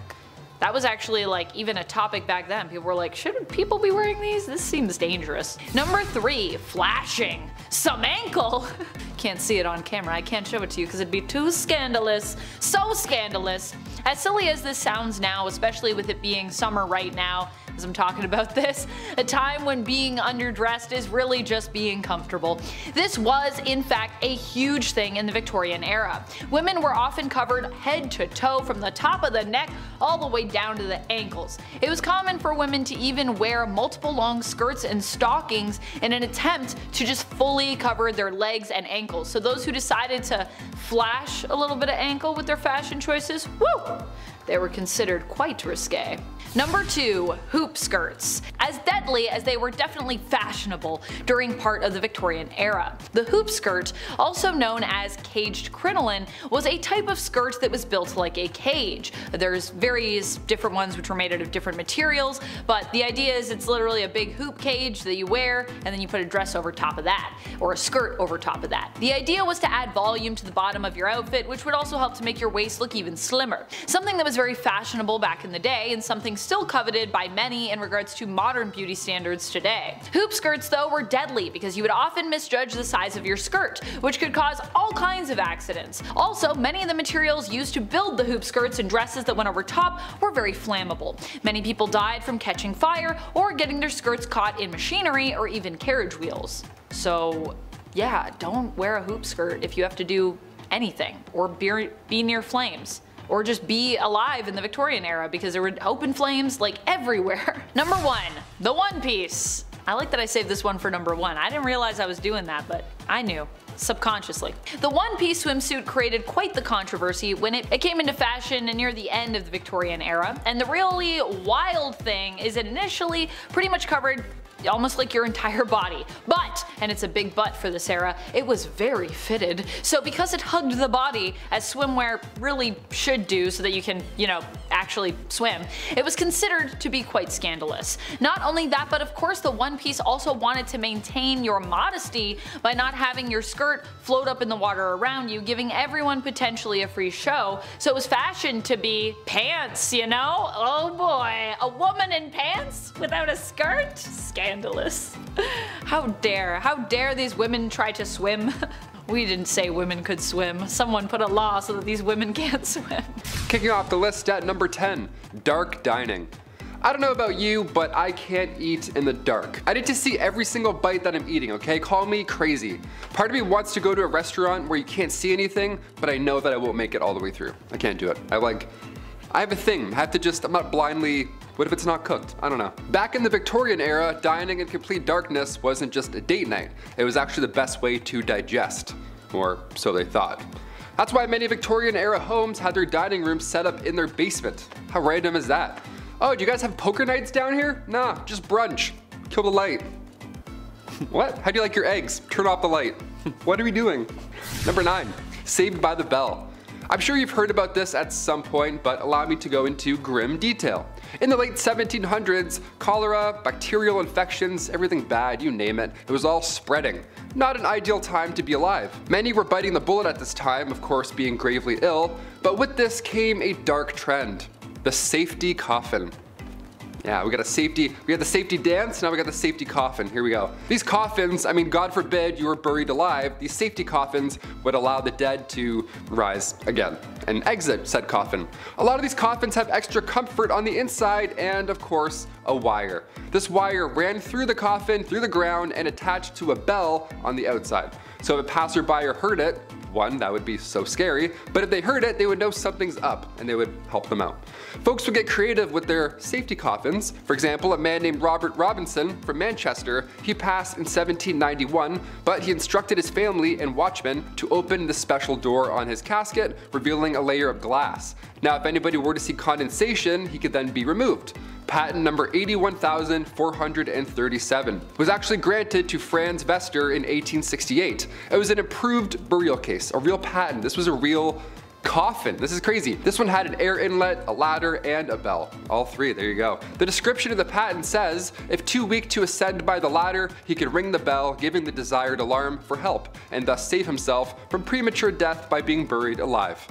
D: That was actually like even a topic back then. People were like, shouldn't people be wearing these? This seems dangerous. Number 3. Flashing. Some ankle! can't see it on camera, I can't show it to you because it'd be too scandalous. So scandalous! As silly as this sounds now, especially with it being summer right now, as I'm talking about this, a time when being underdressed is really just being comfortable. This was, in fact, a huge thing in the Victorian era. Women were often covered head to toe from the top of the neck all the way down to the ankles. It was common for women to even wear multiple long skirts and stockings in an attempt to just fully cover their legs and ankles. So those who decided to flash a little bit of ankle with their fashion choices, woo! They were considered quite risque. Number 2. Hoop skirts. As deadly as they were definitely fashionable during part of the Victorian era. The hoop skirt, also known as caged crinoline, was a type of skirt that was built like a cage. There's various different ones which were made out of different materials, but the idea is it's literally a big hoop cage that you wear and then you put a dress over top of that, or a skirt over top of that. The idea was to add volume to the bottom of your outfit which would also help to make your waist look even slimmer. Something that was very fashionable back in the day and something still coveted by many in regards to modern beauty standards today. Hoop skirts though were deadly because you would often misjudge the size of your skirt, which could cause all kinds of accidents. Also, many of the materials used to build the hoop skirts and dresses that went over top were very flammable. Many people died from catching fire or getting their skirts caught in machinery or even carriage wheels. So yeah, don't wear a hoop skirt if you have to do anything or be, be near flames or just be alive in the Victorian era because there were open flames like everywhere. number one, the One Piece. I like that I saved this one for number one. I didn't realize I was doing that, but I knew subconsciously. The one-piece swimsuit created quite the controversy when it, it, came into fashion near the end of the Victorian era, and the really wild thing is it initially pretty much covered almost like your entire body. But, and it's a big but for this era, it was very fitted. So because it hugged the body, as swimwear really should do so that you can, you know, actually swim, it was considered to be quite scandalous. Not only that, but of course the One Piece also wanted to maintain your modesty by not having your skirt float up in the water around you, giving everyone potentially a free show. So it was fashioned to be pants, you know? Oh boy, a woman in pants without a skirt? Scandalous scandalous. How dare, how dare these women try to swim? We didn't say women could swim. Someone put a law so that these women can't swim.
B: Kicking off the list at number 10, dark dining. I don't know about you, but I can't eat in the dark. I need to see every single bite that I'm eating, okay? Call me crazy. Part of me wants to go to a restaurant where you can't see anything, but I know that I won't make it all the way through. I can't do it. I like, I have a thing. I have to just, I'm not blindly What if it's not cooked? I don't know. Back in the Victorian era, dining in complete darkness wasn't just a date night. It was actually the best way to digest. Or so they thought. That's why many Victorian era homes had their dining room set up in their basement. How random is that? Oh, do you guys have poker nights down here? Nah, just brunch. Kill the light. what? How do you like your eggs? Turn off the light. what are we doing? Number 9. Saved by the Bell. I'm sure you've heard about this at some point, but allow me to go into grim detail. In the late 1700s, cholera, bacterial infections, everything bad, you name it, it was all spreading. Not an ideal time to be alive. Many were biting the bullet at this time, of course being gravely ill, but with this came a dark trend. The safety coffin. Yeah, we got a safety, we got the safety dance, now we got the safety coffin. Here we go. These coffins, I mean, God forbid you were buried alive, these safety coffins would allow the dead to rise again and exit said coffin. A lot of these coffins have extra comfort on the inside and, of course, a wire. This wire ran through the coffin, through the ground, and attached to a bell on the outside. So if a passerby heard it, one, that would be so scary, but if they heard it, they would know something's up and they would help them out. Folks would get creative with their safety coffins. For example, a man named Robert Robinson from Manchester, he passed in 1791, but he instructed his family and watchmen to open the special door on his casket, revealing a layer of glass. Now, if anybody were to see condensation, he could then be removed patent number 81437, was actually granted to Franz Vester in 1868. It was an approved burial case, a real patent. This was a real coffin. This is crazy. This one had an air inlet, a ladder, and a bell. All three, there you go. The description of the patent says, if too weak to ascend by the ladder, he could ring the bell, giving the desired alarm for help, and thus save himself from premature death by being buried alive.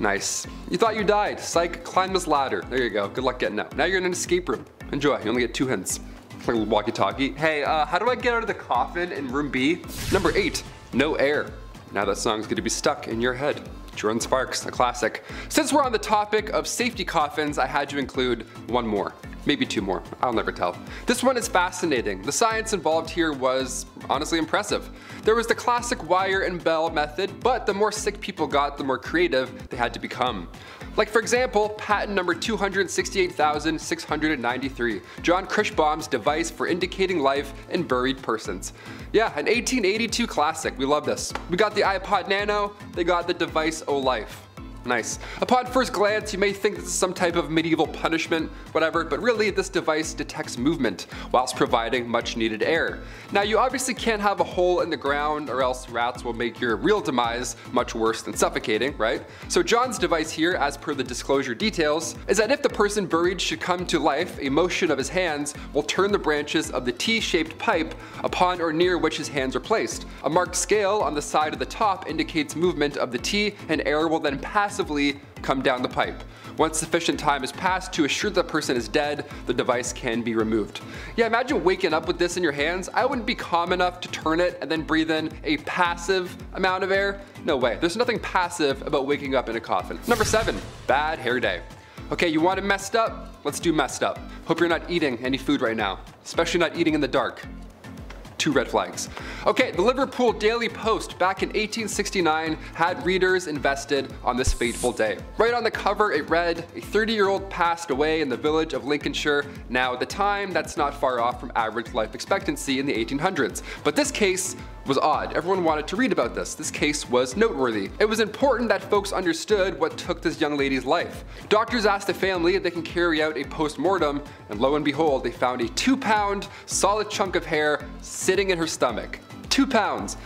B: Nice. You thought you died. Psych, climb this ladder. There you go. Good luck getting out. Now you're in an escape room. Enjoy. You only get two hints. Like walkie-talkie. Hey, uh, how do I get out of the coffin in room B? Number eight, no air. Now that song's gonna be stuck in your head. Jordin Sparks, a classic. Since we're on the topic of safety coffins, I had to include one more. Maybe two more, I'll never tell. This one is fascinating. The science involved here was honestly impressive. There was the classic wire and bell method, but the more sick people got, the more creative they had to become. Like for example, patent number 268,693, John Krichbaum's device for indicating life in buried persons. Yeah, an 1882 classic, we love this. We got the iPod Nano, they got the device O Life. Nice. Upon first glance, you may think this is some type of medieval punishment, whatever, but really this device detects movement whilst providing much needed air. Now you obviously can't have a hole in the ground or else rats will make your real demise much worse than suffocating, right? So John's device here, as per the disclosure details, is that if the person buried should come to life, a motion of his hands will turn the branches of the T-shaped pipe upon or near which his hands are placed. A marked scale on the side of the top indicates movement of the T and air will then pass passively come down the pipe. Once sufficient time has passed to assure the person is dead, the device can be removed. Yeah, imagine waking up with this in your hands. I wouldn't be calm enough to turn it and then breathe in a passive amount of air. No way, there's nothing passive about waking up in a coffin. Number seven, bad hair day. Okay, you want it messed up? Let's do messed up. Hope you're not eating any food right now, especially not eating in the dark two red flags. Okay, the Liverpool Daily Post back in 1869 had readers invested on this fateful day. Right on the cover it read, a 30 year old passed away in the village of Lincolnshire. Now at the time, that's not far off from average life expectancy in the 1800s. But this case was odd. Everyone wanted to read about this. This case was noteworthy. It was important that folks understood what took this young lady's life. Doctors asked the family if they can carry out a post-mortem, and lo and behold, they found a two pound solid chunk of hair sitting in her stomach. Two pounds.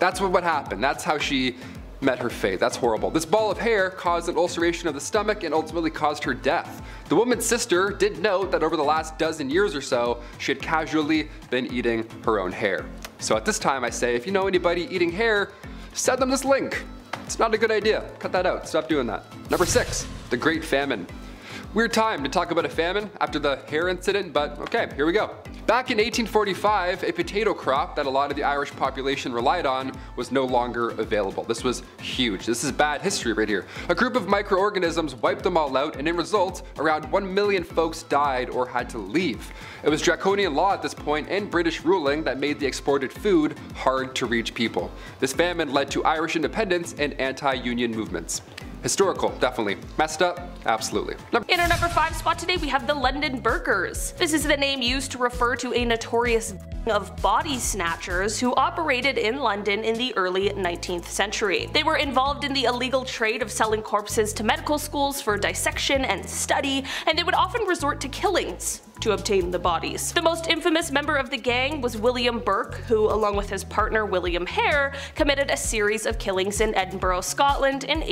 B: That's what, what happened. That's how she met her fate. That's horrible. This ball of hair caused an ulceration of the stomach and ultimately caused her death. The woman's sister did note that over the last dozen years or so, she had casually been eating her own hair. So at this time I say, if you know anybody eating hair, send them this link. It's not a good idea. Cut that out. Stop doing that. Number six, the Great Famine. Weird time to talk about a famine after the hair incident, but okay, here we go. Back in 1845, a potato crop that a lot of the Irish population relied on was no longer available. This was huge. This is bad history right here. A group of microorganisms wiped them all out and in result, around 1 million folks died or had to leave. It was draconian law at this point and British ruling that made the exported food hard to reach people. This famine led to Irish independence and anti-union movements. Historical, definitely. Messed up? Absolutely.
E: Number In our number 5 spot today we have the London Burkers. This is the name used to refer to a notorious of body snatchers who operated in London in the early 19th century. They were involved in the illegal trade of selling corpses to medical schools for dissection and study, and they would often resort to killings to obtain the bodies. The most infamous member of the gang was William Burke, who, along with his partner William Hare, committed a series of killings in Edinburgh, Scotland in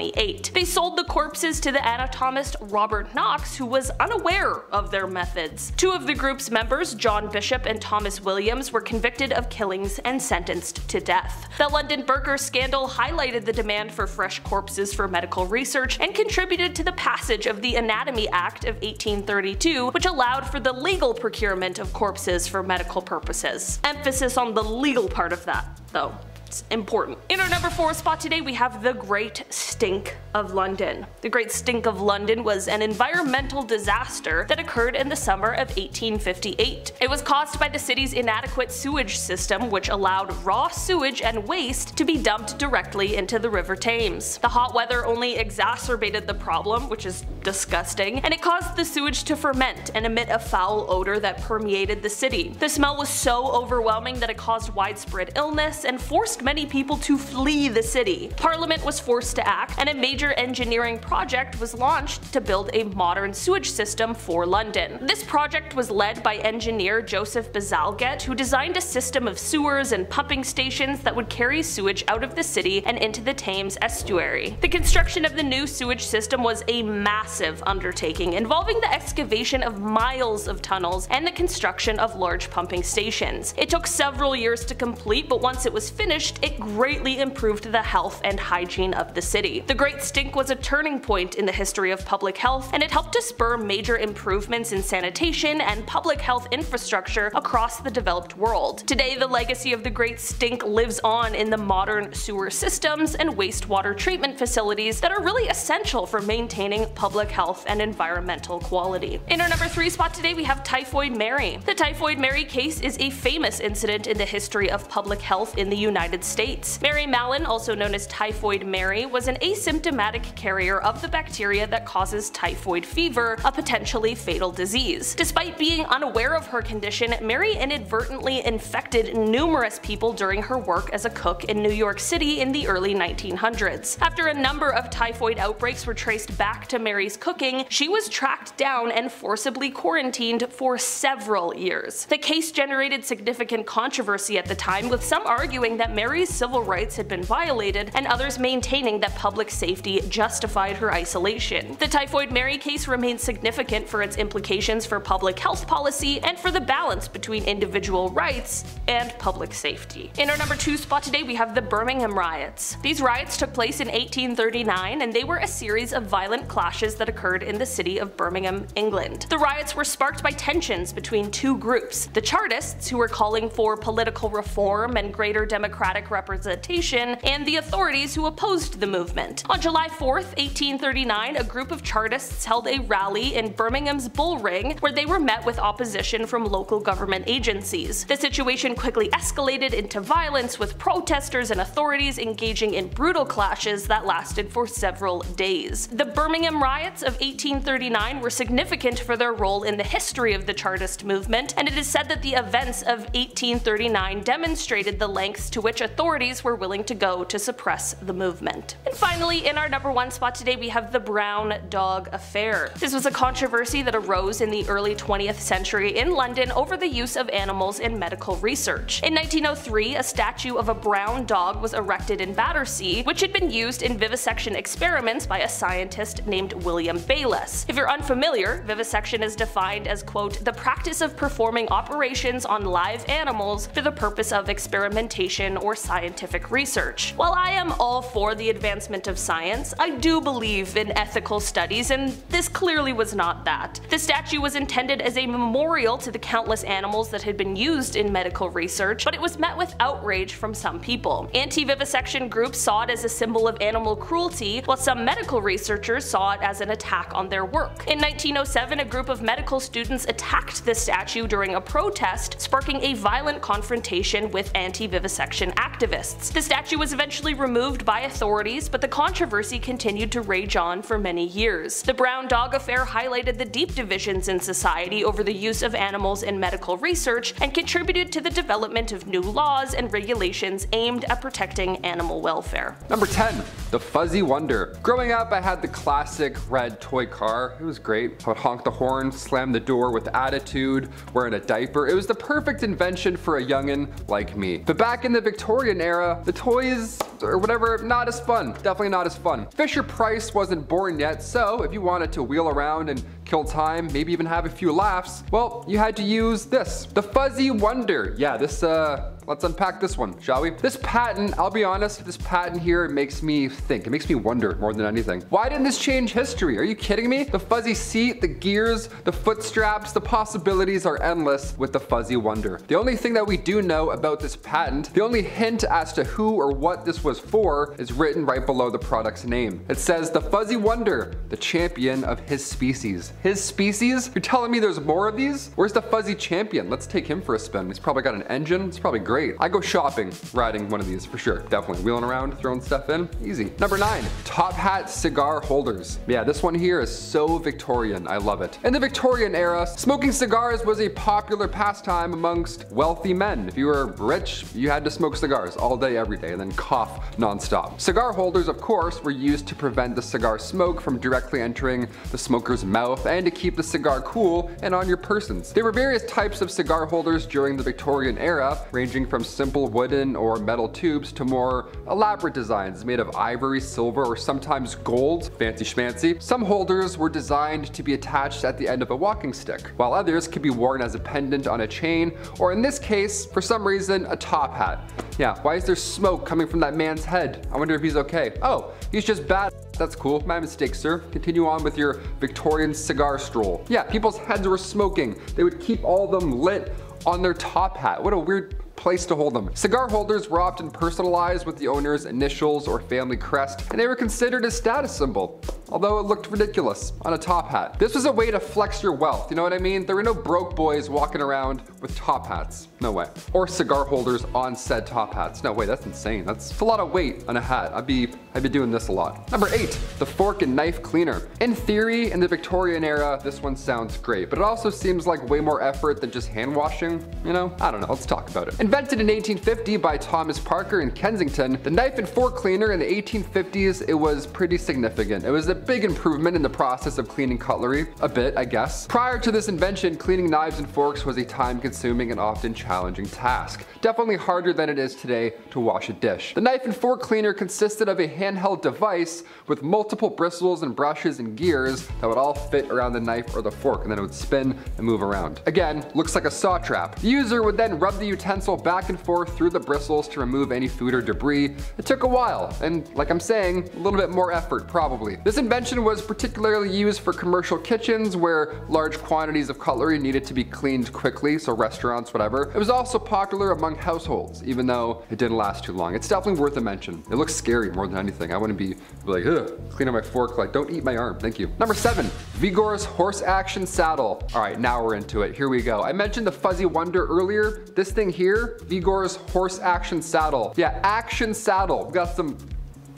E: 1828. They sold the corpses to the anatomist Robert Knox, who was unaware of their methods. Two of the group's members, John Bishop and Thomas Williams, were convicted of killings and sentenced to death. The London Burker scandal highlighted the demand for fresh corpses for medical research and contributed to the passage of the Anatomy Act of 1832, which allowed for the legal procurement of corpses for medical purposes. Emphasis on the legal part of that, though. It's important. In our number 4 spot today we have the Great Stink of London. The Great Stink of London was an environmental disaster that occurred in the summer of 1858. It was caused by the city's inadequate sewage system which allowed raw sewage and waste to be dumped directly into the River Thames. The hot weather only exacerbated the problem, which is disgusting, and it caused the sewage to ferment and emit a foul odor that permeated the city. The smell was so overwhelming that it caused widespread illness and forced forced many people to flee the city. Parliament was forced to act, and a major engineering project was launched to build a modern sewage system for London. This project was led by engineer Joseph Bazalgette, who designed a system of sewers and pumping stations that would carry sewage out of the city and into the Thames estuary. The construction of the new sewage system was a massive undertaking, involving the excavation of miles of tunnels and the construction of large pumping stations. It took several years to complete, but once it was finished, it greatly improved the health and hygiene of the city. The Great Stink was a turning point in the history of public health, and it helped to spur major improvements in sanitation and public health infrastructure across the developed world. Today, the legacy of the Great Stink lives on in the modern sewer systems and wastewater treatment facilities that are really essential for maintaining public health and environmental quality. In our number 3 spot today we have Typhoid Mary. The Typhoid Mary case is a famous incident in the history of public health in the United United States. Mary Mallon, also known as Typhoid Mary, was an asymptomatic carrier of the bacteria that causes typhoid fever, a potentially fatal disease. Despite being unaware of her condition, Mary inadvertently infected numerous people during her work as a cook in New York City in the early 1900s. After a number of typhoid outbreaks were traced back to Mary's cooking, she was tracked down and forcibly quarantined for several years. The case generated significant controversy at the time, with some arguing that Mary Mary's civil rights had been violated and others maintaining that public safety justified her isolation. The Typhoid Mary case remains significant for its implications for public health policy and for the balance between individual rights and public safety. In our number 2 spot today we have the Birmingham riots. These riots took place in 1839 and they were a series of violent clashes that occurred in the city of Birmingham, England. The riots were sparked by tensions between two groups, the Chartists who were calling for political reform and greater democratic democratic representation, and the authorities who opposed the movement. On July 4, 1839, a group of Chartists held a rally in Birmingham's Bull Ring where they were met with opposition from local government agencies. The situation quickly escalated into violence with protesters and authorities engaging in brutal clashes that lasted for several days. The Birmingham riots of 1839 were significant for their role in the history of the Chartist movement, and it is said that the events of 1839 demonstrated the lengths to which authorities were willing to go to suppress the movement. And finally, in our number one spot today we have the Brown Dog Affair. This was a controversy that arose in the early 20th century in London over the use of animals in medical research. In 1903, a statue of a brown dog was erected in Battersea, which had been used in vivisection experiments by a scientist named William Bayliss. If you're unfamiliar, vivisection is defined as quote, the practice of performing operations on live animals for the purpose of experimentation or scientific research. While I am all for the advancement of science, I do believe in ethical studies and this clearly was not that. The statue was intended as a memorial to the countless animals that had been used in medical research, but it was met with outrage from some people. Anti-vivisection groups saw it as a symbol of animal cruelty, while some medical researchers saw it as an attack on their work. In 1907, a group of medical students attacked the statue during a protest, sparking a violent confrontation with anti-vivisection activists. The statue was eventually removed by authorities, but the controversy continued to rage on for many years. The brown dog affair highlighted the deep divisions in society over the use of animals in medical research and contributed to the development of new laws and regulations aimed at protecting animal welfare.
B: Number 10. The Fuzzy Wonder. Growing up, I had the classic red toy car. It was great. I would honk the horn, slam the door with attitude, wearing a diaper. It was the perfect invention for a youngin' like me. But back in the Victorian era, the toys or whatever, not as fun. Definitely not as fun. Fisher Price wasn't born yet, so if you wanted to wheel around and kill time, maybe even have a few laughs, well, you had to use this. The Fuzzy Wonder. Yeah, this, uh, let's unpack this one, shall we? This patent, I'll be honest, this patent here makes me think. It makes me wonder more than anything. Why didn't this change history? Are you kidding me? The fuzzy seat, the gears, the foot straps, the possibilities are endless with the Fuzzy Wonder. The only thing that we do know about this patent, the only hint as to who or what this was for is written right below the product's name. It says the Fuzzy Wonder, the champion of his species. His species? You're telling me there's more of these? Where's the Fuzzy Champion? Let's take him for a spin. He's probably got an engine. It's probably great. I go shopping riding one of these for sure. Definitely. Wheeling around, throwing stuff in. Easy. Number nine, top hat cigar holders. Yeah, this one here is so Victorian. I love it. In the Victorian era, smoking cigars was a popular pastime amongst wealthy men. If you were rich, you had to smoke cigars all day, every day, and then cough nonstop. Cigar holders, of course, were used to prevent the cigar smoke from directly entering the smoker's mouth and to keep the cigar cool and on your persons. There were various types of cigar holders during the Victorian era, ranging from simple wooden or metal tubes to more elaborate designs made of ivory, silver, or sometimes gold, fancy schmancy. Some holders were designed to be attached at the end of a walking stick, while others could be worn as a pendant on a chain, or in this case, for some reason, a top hat. Yeah, why is there smoke coming from that man's head? I wonder if he's okay. Oh, he's just bad. That's cool. My mistake, sir. Continue on with your Victorian cigar stroll. Yeah, people's heads were smoking. They would keep all of them lit on their top hat. What a weird place to hold them. Cigar holders were often personalized with the owner's initials or family crest, and they were considered a status symbol although it looked ridiculous on a top hat. This was a way to flex your wealth, you know what I mean? There were no broke boys walking around with top hats, no way. Or cigar holders on said top hats, no way, that's insane. That's a lot of weight on a hat. I'd be, I'd be doing this a lot. Number eight, the fork and knife cleaner. In theory, in the Victorian era, this one sounds great, but it also seems like way more effort than just hand washing, you know? I don't know, let's talk about it. Invented in 1850 by Thomas Parker in Kensington, the knife and fork cleaner in the 1850s, it was pretty significant. It was a big improvement in the process of cleaning cutlery, a bit I guess. Prior to this invention, cleaning knives and forks was a time consuming and often challenging task. Definitely harder than it is today to wash a dish. The knife and fork cleaner consisted of a handheld device with multiple bristles and brushes and gears that would all fit around the knife or the fork and then it would spin and move around. Again, looks like a saw trap. The user would then rub the utensil back and forth through the bristles to remove any food or debris. It took a while and like I'm saying, a little bit more effort probably. This invention was particularly used for commercial kitchens where large quantities of cutlery needed to be cleaned quickly, so restaurants, whatever. It was also popular among households, even though it didn't last too long. It's definitely worth a mention. It looks scary more than anything. I wouldn't be like, ugh, cleaning my fork, like, don't eat my arm, thank you. Number seven, Vigor's Horse Action Saddle. All right, now we're into it. Here we go. I mentioned the Fuzzy Wonder earlier. This thing here, Vigor's Horse Action Saddle. Yeah, Action Saddle. We got some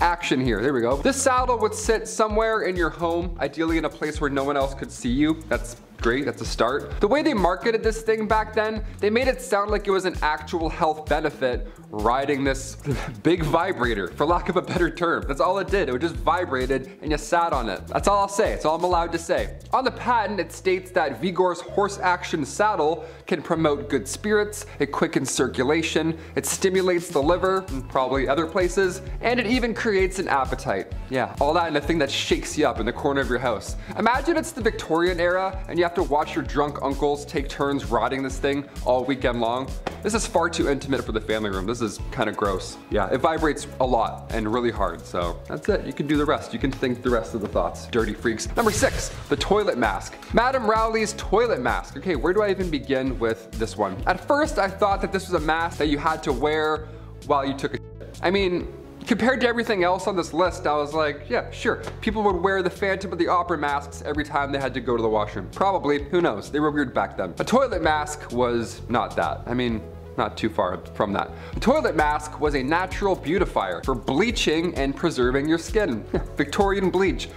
B: action here. There we go. This saddle would sit somewhere in your home, ideally in a place where no one else could see you. That's great, that's a start. The way they marketed this thing back then, they made it sound like it was an actual health benefit riding this big vibrator, for lack of a better term. That's all it did. It just vibrated and you sat on it. That's all I'll say. it's all I'm allowed to say. On the patent, it states that Vigor's horse action saddle can promote good spirits, it quickens circulation, it stimulates the liver, and probably other places, and it even creates an appetite. Yeah, all that and a thing that shakes you up in the corner of your house. Imagine it's the Victorian era and you have to watch your drunk uncles take turns riding this thing all weekend long. This is far too intimate for the family room. This is kind of gross. Yeah, it vibrates a lot and really hard, so that's it. You can do the rest. You can think the rest of the thoughts, dirty freaks. Number six, the toilet mask. Madame Rowley's toilet mask. Okay, where do I even begin with this one? At first, I thought that this was a mask that you had to wear while you took a I mean, Compared to everything else on this list, I was like, yeah, sure. People would wear the Phantom of the Opera masks every time they had to go to the washroom. Probably, who knows, they were weird back then. A toilet mask was not that. I mean, not too far from that. The toilet mask was a natural beautifier for bleaching and preserving your skin. Victorian bleach.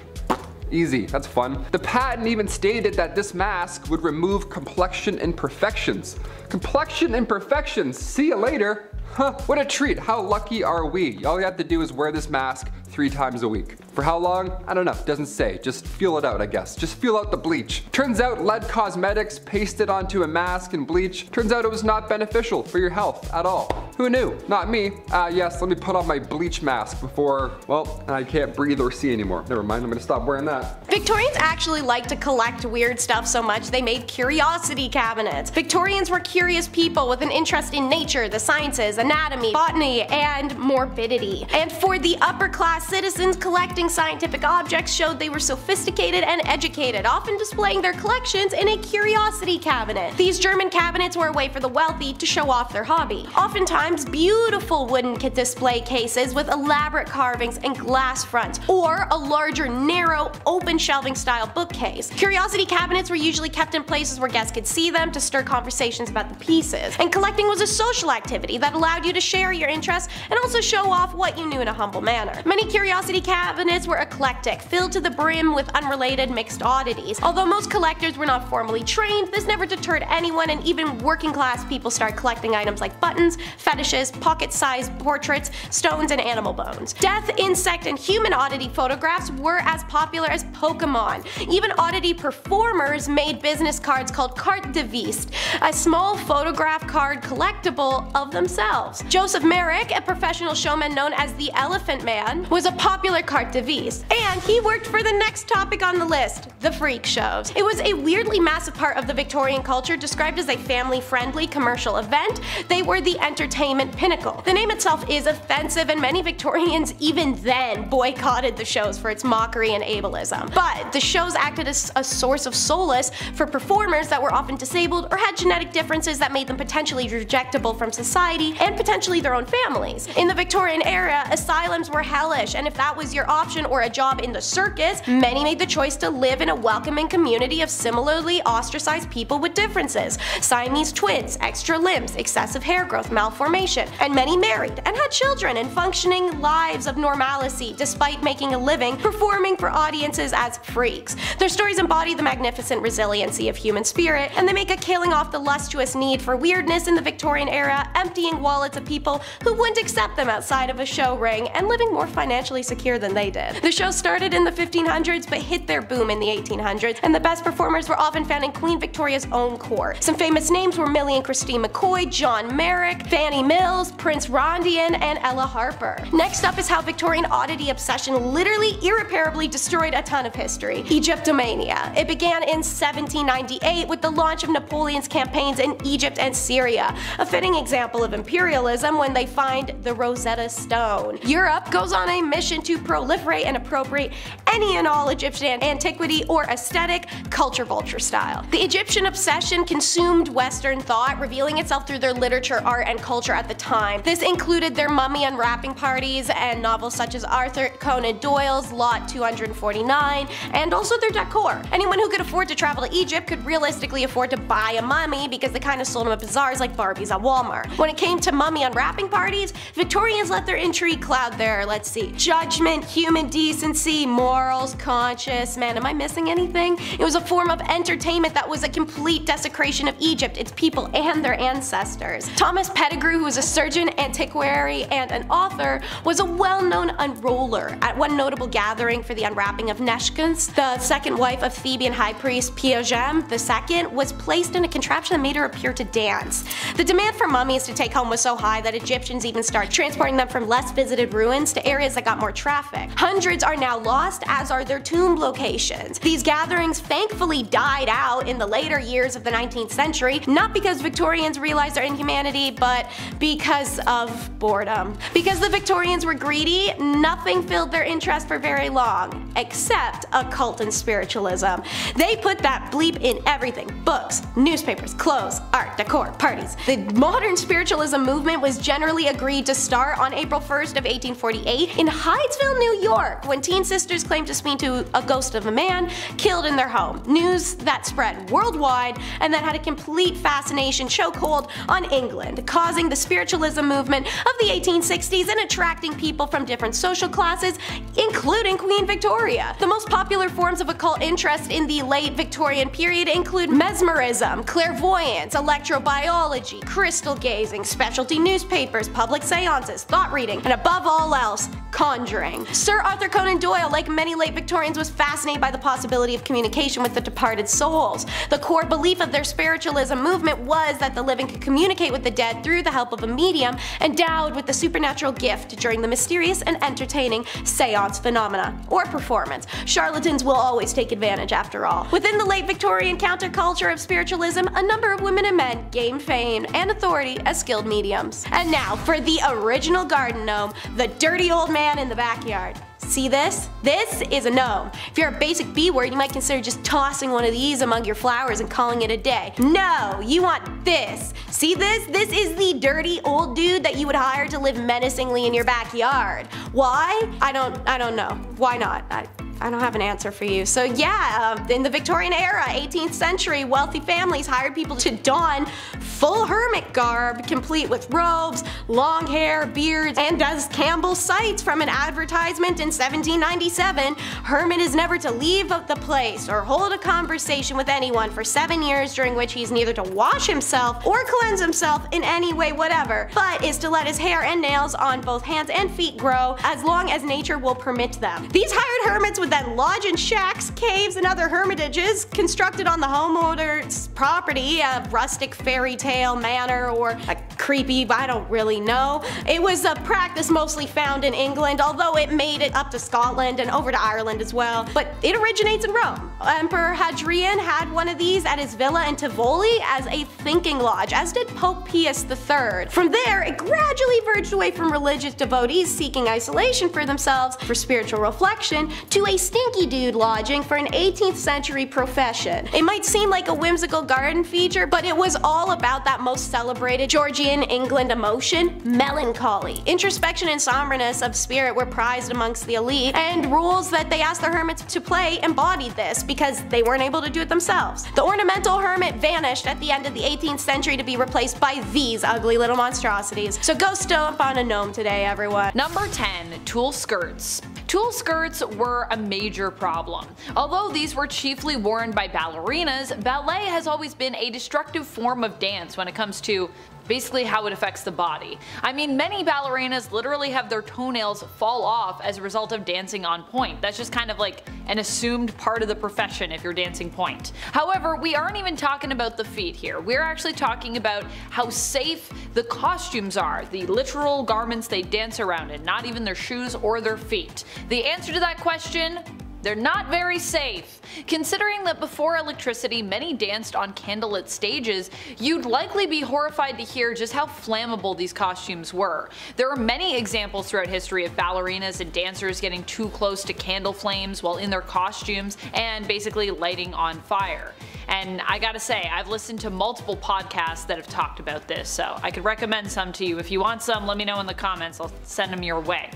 B: Easy, that's fun. The patent even stated that this mask would remove complexion imperfections. Complexion imperfections, see you later. Huh, what a treat, how lucky are we? All you have to do is wear this mask three times a week. For how long? I don't know, doesn't say. Just feel it out, I guess. Just feel out the bleach. Turns out lead cosmetics pasted onto a mask and bleach, turns out it was not beneficial for your health at all. Who knew? Not me. Ah uh, yes, let me put on my bleach mask before, well, I can't breathe or see anymore. Never mind, I'm gonna stop wearing that.
F: Victorians actually liked to collect weird stuff so much they made curiosity cabinets. Victorians were curious people with an interest in nature, the sciences, anatomy, botany, and morbidity. And for the upper class citizens, collecting scientific objects showed they were sophisticated and educated, often displaying their collections in a curiosity cabinet. These German cabinets were a way for the wealthy to show off their hobby. Oftentimes beautiful wooden display cases with elaborate carvings and glass fronts, or a larger, narrow, open shelving style bookcase. Curiosity cabinets were usually kept in places where guests could see them to stir conversations about the pieces. And collecting was a social activity that allowed you to share your interests and also show off what you knew in a humble manner. Many curiosity cabinets were eclectic, filled to the brim with unrelated mixed oddities. Although most collectors were not formally trained, this never deterred anyone and even working class people started collecting items like buttons, fetishes, pocket-sized portraits, stones, and animal bones. Death, insect, and human oddity photographs were as popular as Pokemon. Even oddity performers made business cards called carte de visite, a small photograph card collectible of themselves. Joseph Merrick, a professional showman known as the Elephant Man, was a popular carte de And he worked for the next topic on the list, the freak shows. It was a weirdly massive part of the Victorian culture described as a family-friendly commercial event. They were the entertainment pinnacle. The name itself is offensive and many Victorians even then boycotted the shows for its mockery and ableism. But the shows acted as a source of solace for performers that were often disabled or had genetic differences that made them potentially rejectable from society and potentially their own families. In the Victorian era, asylums were hellish and if that was your option or a job in the circus, many made the choice to live in a welcoming community of similarly ostracized people with differences. Siamese twins, extra limbs, excessive hair growth, malformation, and many married and had children and functioning lives of normalcy despite making a living performing for audiences as freaks. Their stories embody the magnificent resiliency of human spirit, and they make a killing off the lustuous need for weirdness in the Victorian era, emptying wallets of people who wouldn't accept them outside of a show ring and living more financially secure than they did. The show started in the 1500s but hit their boom in the 1800s, and the best performers were often found in Queen Victoria's own court. Some famous names were Millie and Christine McKoy, John Merrick, Fanny Mills, Prince Randian, and Ella Harper. Next up is how Victorian oddity obsession literally irreparably destroyed a ton of history. Egyptomania. It began in 1798 with the launch of Napoleon's campaigns in Egypt and Syria, a fitting example of imperialism when they find the Rosetta Stone. Europe goes on a mission to proliferate and appropriate any and all Egyptian antiquity or aesthetic, culture vulture style. The Egyptian obsession consumed Western thought, revealing itself through their literature, art, and culture at the time. This included their mummy unwrapping parties and novels such as Arthur Conan Doyle's Lot 249, and also their decor. Anyone who could afford to travel to Egypt could realistically afford to buy a mummy because they kind of sold them at bazaars like Barbies at Walmart. When it came to mummy unwrapping parties, Victorians let their intrigue cloud their, let's see, judgment, human decency, morals, conscience. Man, am I missing anything? It was a form of entertainment that was a complete desecration of Egypt, its people, and their ancestors. Thomas Pettigrew, who was a surgeon, antiquary, and an author, was a well-known unroller. At one notable gathering for the unwrapping of Neskhons, the second wife of Theban high priest Pinedjem II was placed in a contraption that made her appear to dance. The demand for mummies to take home was so high that Egyptians even started transporting them from less visited ruins to areas that got more traffic. Hundreds are now lost, as are their tomb locations. These gatherings thankfully died out in the later years of the 19th century, not because Victorians realized their inhumanity, but because of boredom. Because the Victorians were greedy, nothing filled their interest for very long, except occult and spiritualism. They put that bleep in everything. Books, newspapers, clothes, art, decor, parties. The modern spiritualism movement was generally agreed to start on April 1st of 1848 in Hydesville, New York, when teen sisters claimed to speak to a ghost of a man killed in their home. News that spread worldwide and that had a complete fascination chokehold on England, causing the spiritualism movement of the 1860s and attracting people from different social classes, including Queen Victoria. The most popular forms of occult interest in the late Victorian period include mesmerism, clairvoyance, electrobiology, crystal gazing, specialty newspapers, public seances, thought reading, and above all else, conjuring. Sir Arthur Conan Doyle, like many late Victorians, was fascinated by the possibility of communication with the departed souls. The core belief of their spiritualism movement was that the living could communicate with the dead through the help of a medium endowed with the supernatural gift during the mysterious and entertaining seance phenomena or performance. Charlatans will always take advantage after all. Within the late Victorian counterculture of spiritualism, a number of women and men gained fame and authority as skilled mediums. And now for the original garden gnome, the dirty old man in the backyard. See this? This is a gnome. If you're a basic B word, you might consider just tossing one of these among your flowers and calling it a day. No, you want this. See this? This is the dirty old dude that you would hire to live menacingly in your backyard. Why? I don't I don't know. Why not? I, I don't have an answer for you. So yeah, uh, in the Victorian era, 18th century, wealthy families hired people to don full hermit garb, complete with robes, long hair, beards, and as Campbell cites from an advertisement in 1797, hermit is never to leave the place or hold a conversation with anyone for seven years during which he's neither to wash himself or cleanse himself in any way whatever, but is to let his hair and nails on both hands and feet grow as long as nature will permit them. These hired hermits would then lodge in shacks, caves, and other hermitages constructed on the homeowner's property, a rustic fairy tale manor or a creepy, I don't really know. It was a practice mostly found in England, although it made it up to Scotland and over to Ireland as well. But it originates in Rome. Emperor Hadrian had one of these at his villa in Tivoli as a thinking lodge, as did Pope Pius III. From there, it gradually verged away from religious devotees seeking isolation for themselves for spiritual reflection to a stinky dude lodging for an 18th century profession. It might seem like a whimsical garden feature, but it was all about that most celebrated Georgian England emotion, melancholy. Introspection and somberness of spirit were prized amongst the elite, and rules that they asked the hermits to play embodied this because they weren't able to do it themselves. The ornamental hermit vanished at the end of the 18th century to be replaced by these ugly little monstrosities. So go stomp on a gnome today, everyone.
D: Number 10. Tulle skirts. Tulle skirts were a major problem. Although these were chiefly worn by ballerinas, ballet has always been a destructive form of dance when it comes to basically how it affects the body. I mean many ballerinas literally have their toenails fall off as a result of dancing on point. That's just kind of like an assumed part of the profession if you're dancing point. However, we aren't even talking about the feet here. We're actually talking about how safe the costumes are, the literal garments they dance around in, not even their shoes or their feet. The answer to that question they're not very safe. Considering that before electricity many danced on candlelit stages, you'd likely be horrified to hear just how flammable these costumes were. There are many examples throughout history of ballerinas and dancers getting too close to candle flames while in their costumes and basically lighting on fire. And I gotta say, I've listened to multiple podcasts that have talked about this, so I could recommend some to you. If you want some, let me know in the comments, I'll send them your way.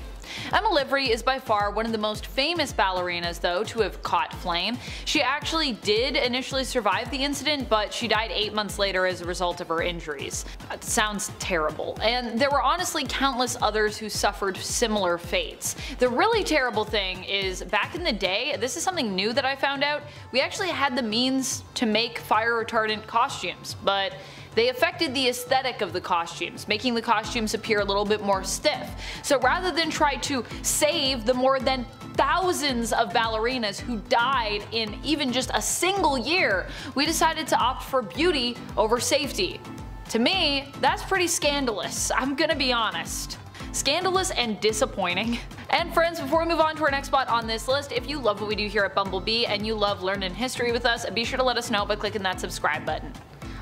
D: Emma Livry is by far one of the most famous ballerinas though to have caught flame. She actually did initially survive the incident, but she died 8 months later as a result of her injuries. That sounds terrible. And there were honestly countless others who suffered similar fates. The really terrible thing is back in the day, this is something new that I found out, we actually had the means to make fire retardant costumes, but they affected the aesthetic of the costumes, making the costumes appear a little bit more stiff. So rather than try to save the more than thousands of ballerinas who died in even just a single year, we decided to opt for beauty over safety. To me, that's pretty scandalous, I'm gonna be honest. Scandalous and disappointing. And friends, before we move on to our next spot on this list, if you love what we do here at Bumblebee and you love learning history with us, be sure to let us know by clicking that subscribe button.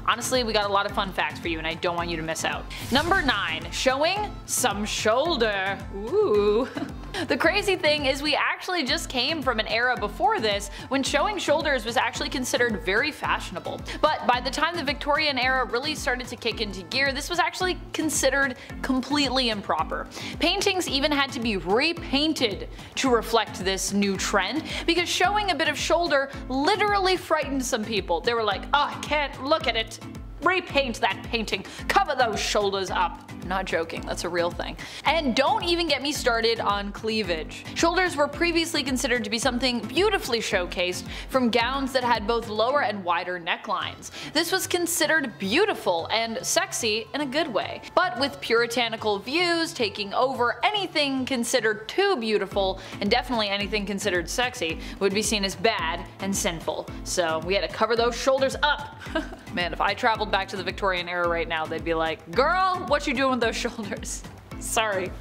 D: Honestly, we got a lot of fun facts for you and I don't want you to miss out. Number 9. Showing some shoulder. Ooh. The crazy thing is we actually just came from an era before this when showing shoulders was actually considered very fashionable. But by the time the Victorian era really started to kick into gear, this was actually considered completely improper. Paintings even had to be repainted to reflect this new trend because showing a bit of shoulder literally frightened some people. They were like, oh, I can't look at it. Repaint that painting. Cover those shoulders up. Not joking, that's a real thing. And don't even get me started on cleavage. Shoulders were previously considered to be something beautifully showcased from gowns that had both lower and wider necklines. This was considered beautiful and sexy in a good way. But with puritanical views taking over, anything considered too beautiful and definitely anything considered sexy would be seen as bad and sinful. So we had to cover those shoulders up. Man, if I traveled back to the Victorian era right now, they'd be like, girl, what you doing with those shoulders? Sorry.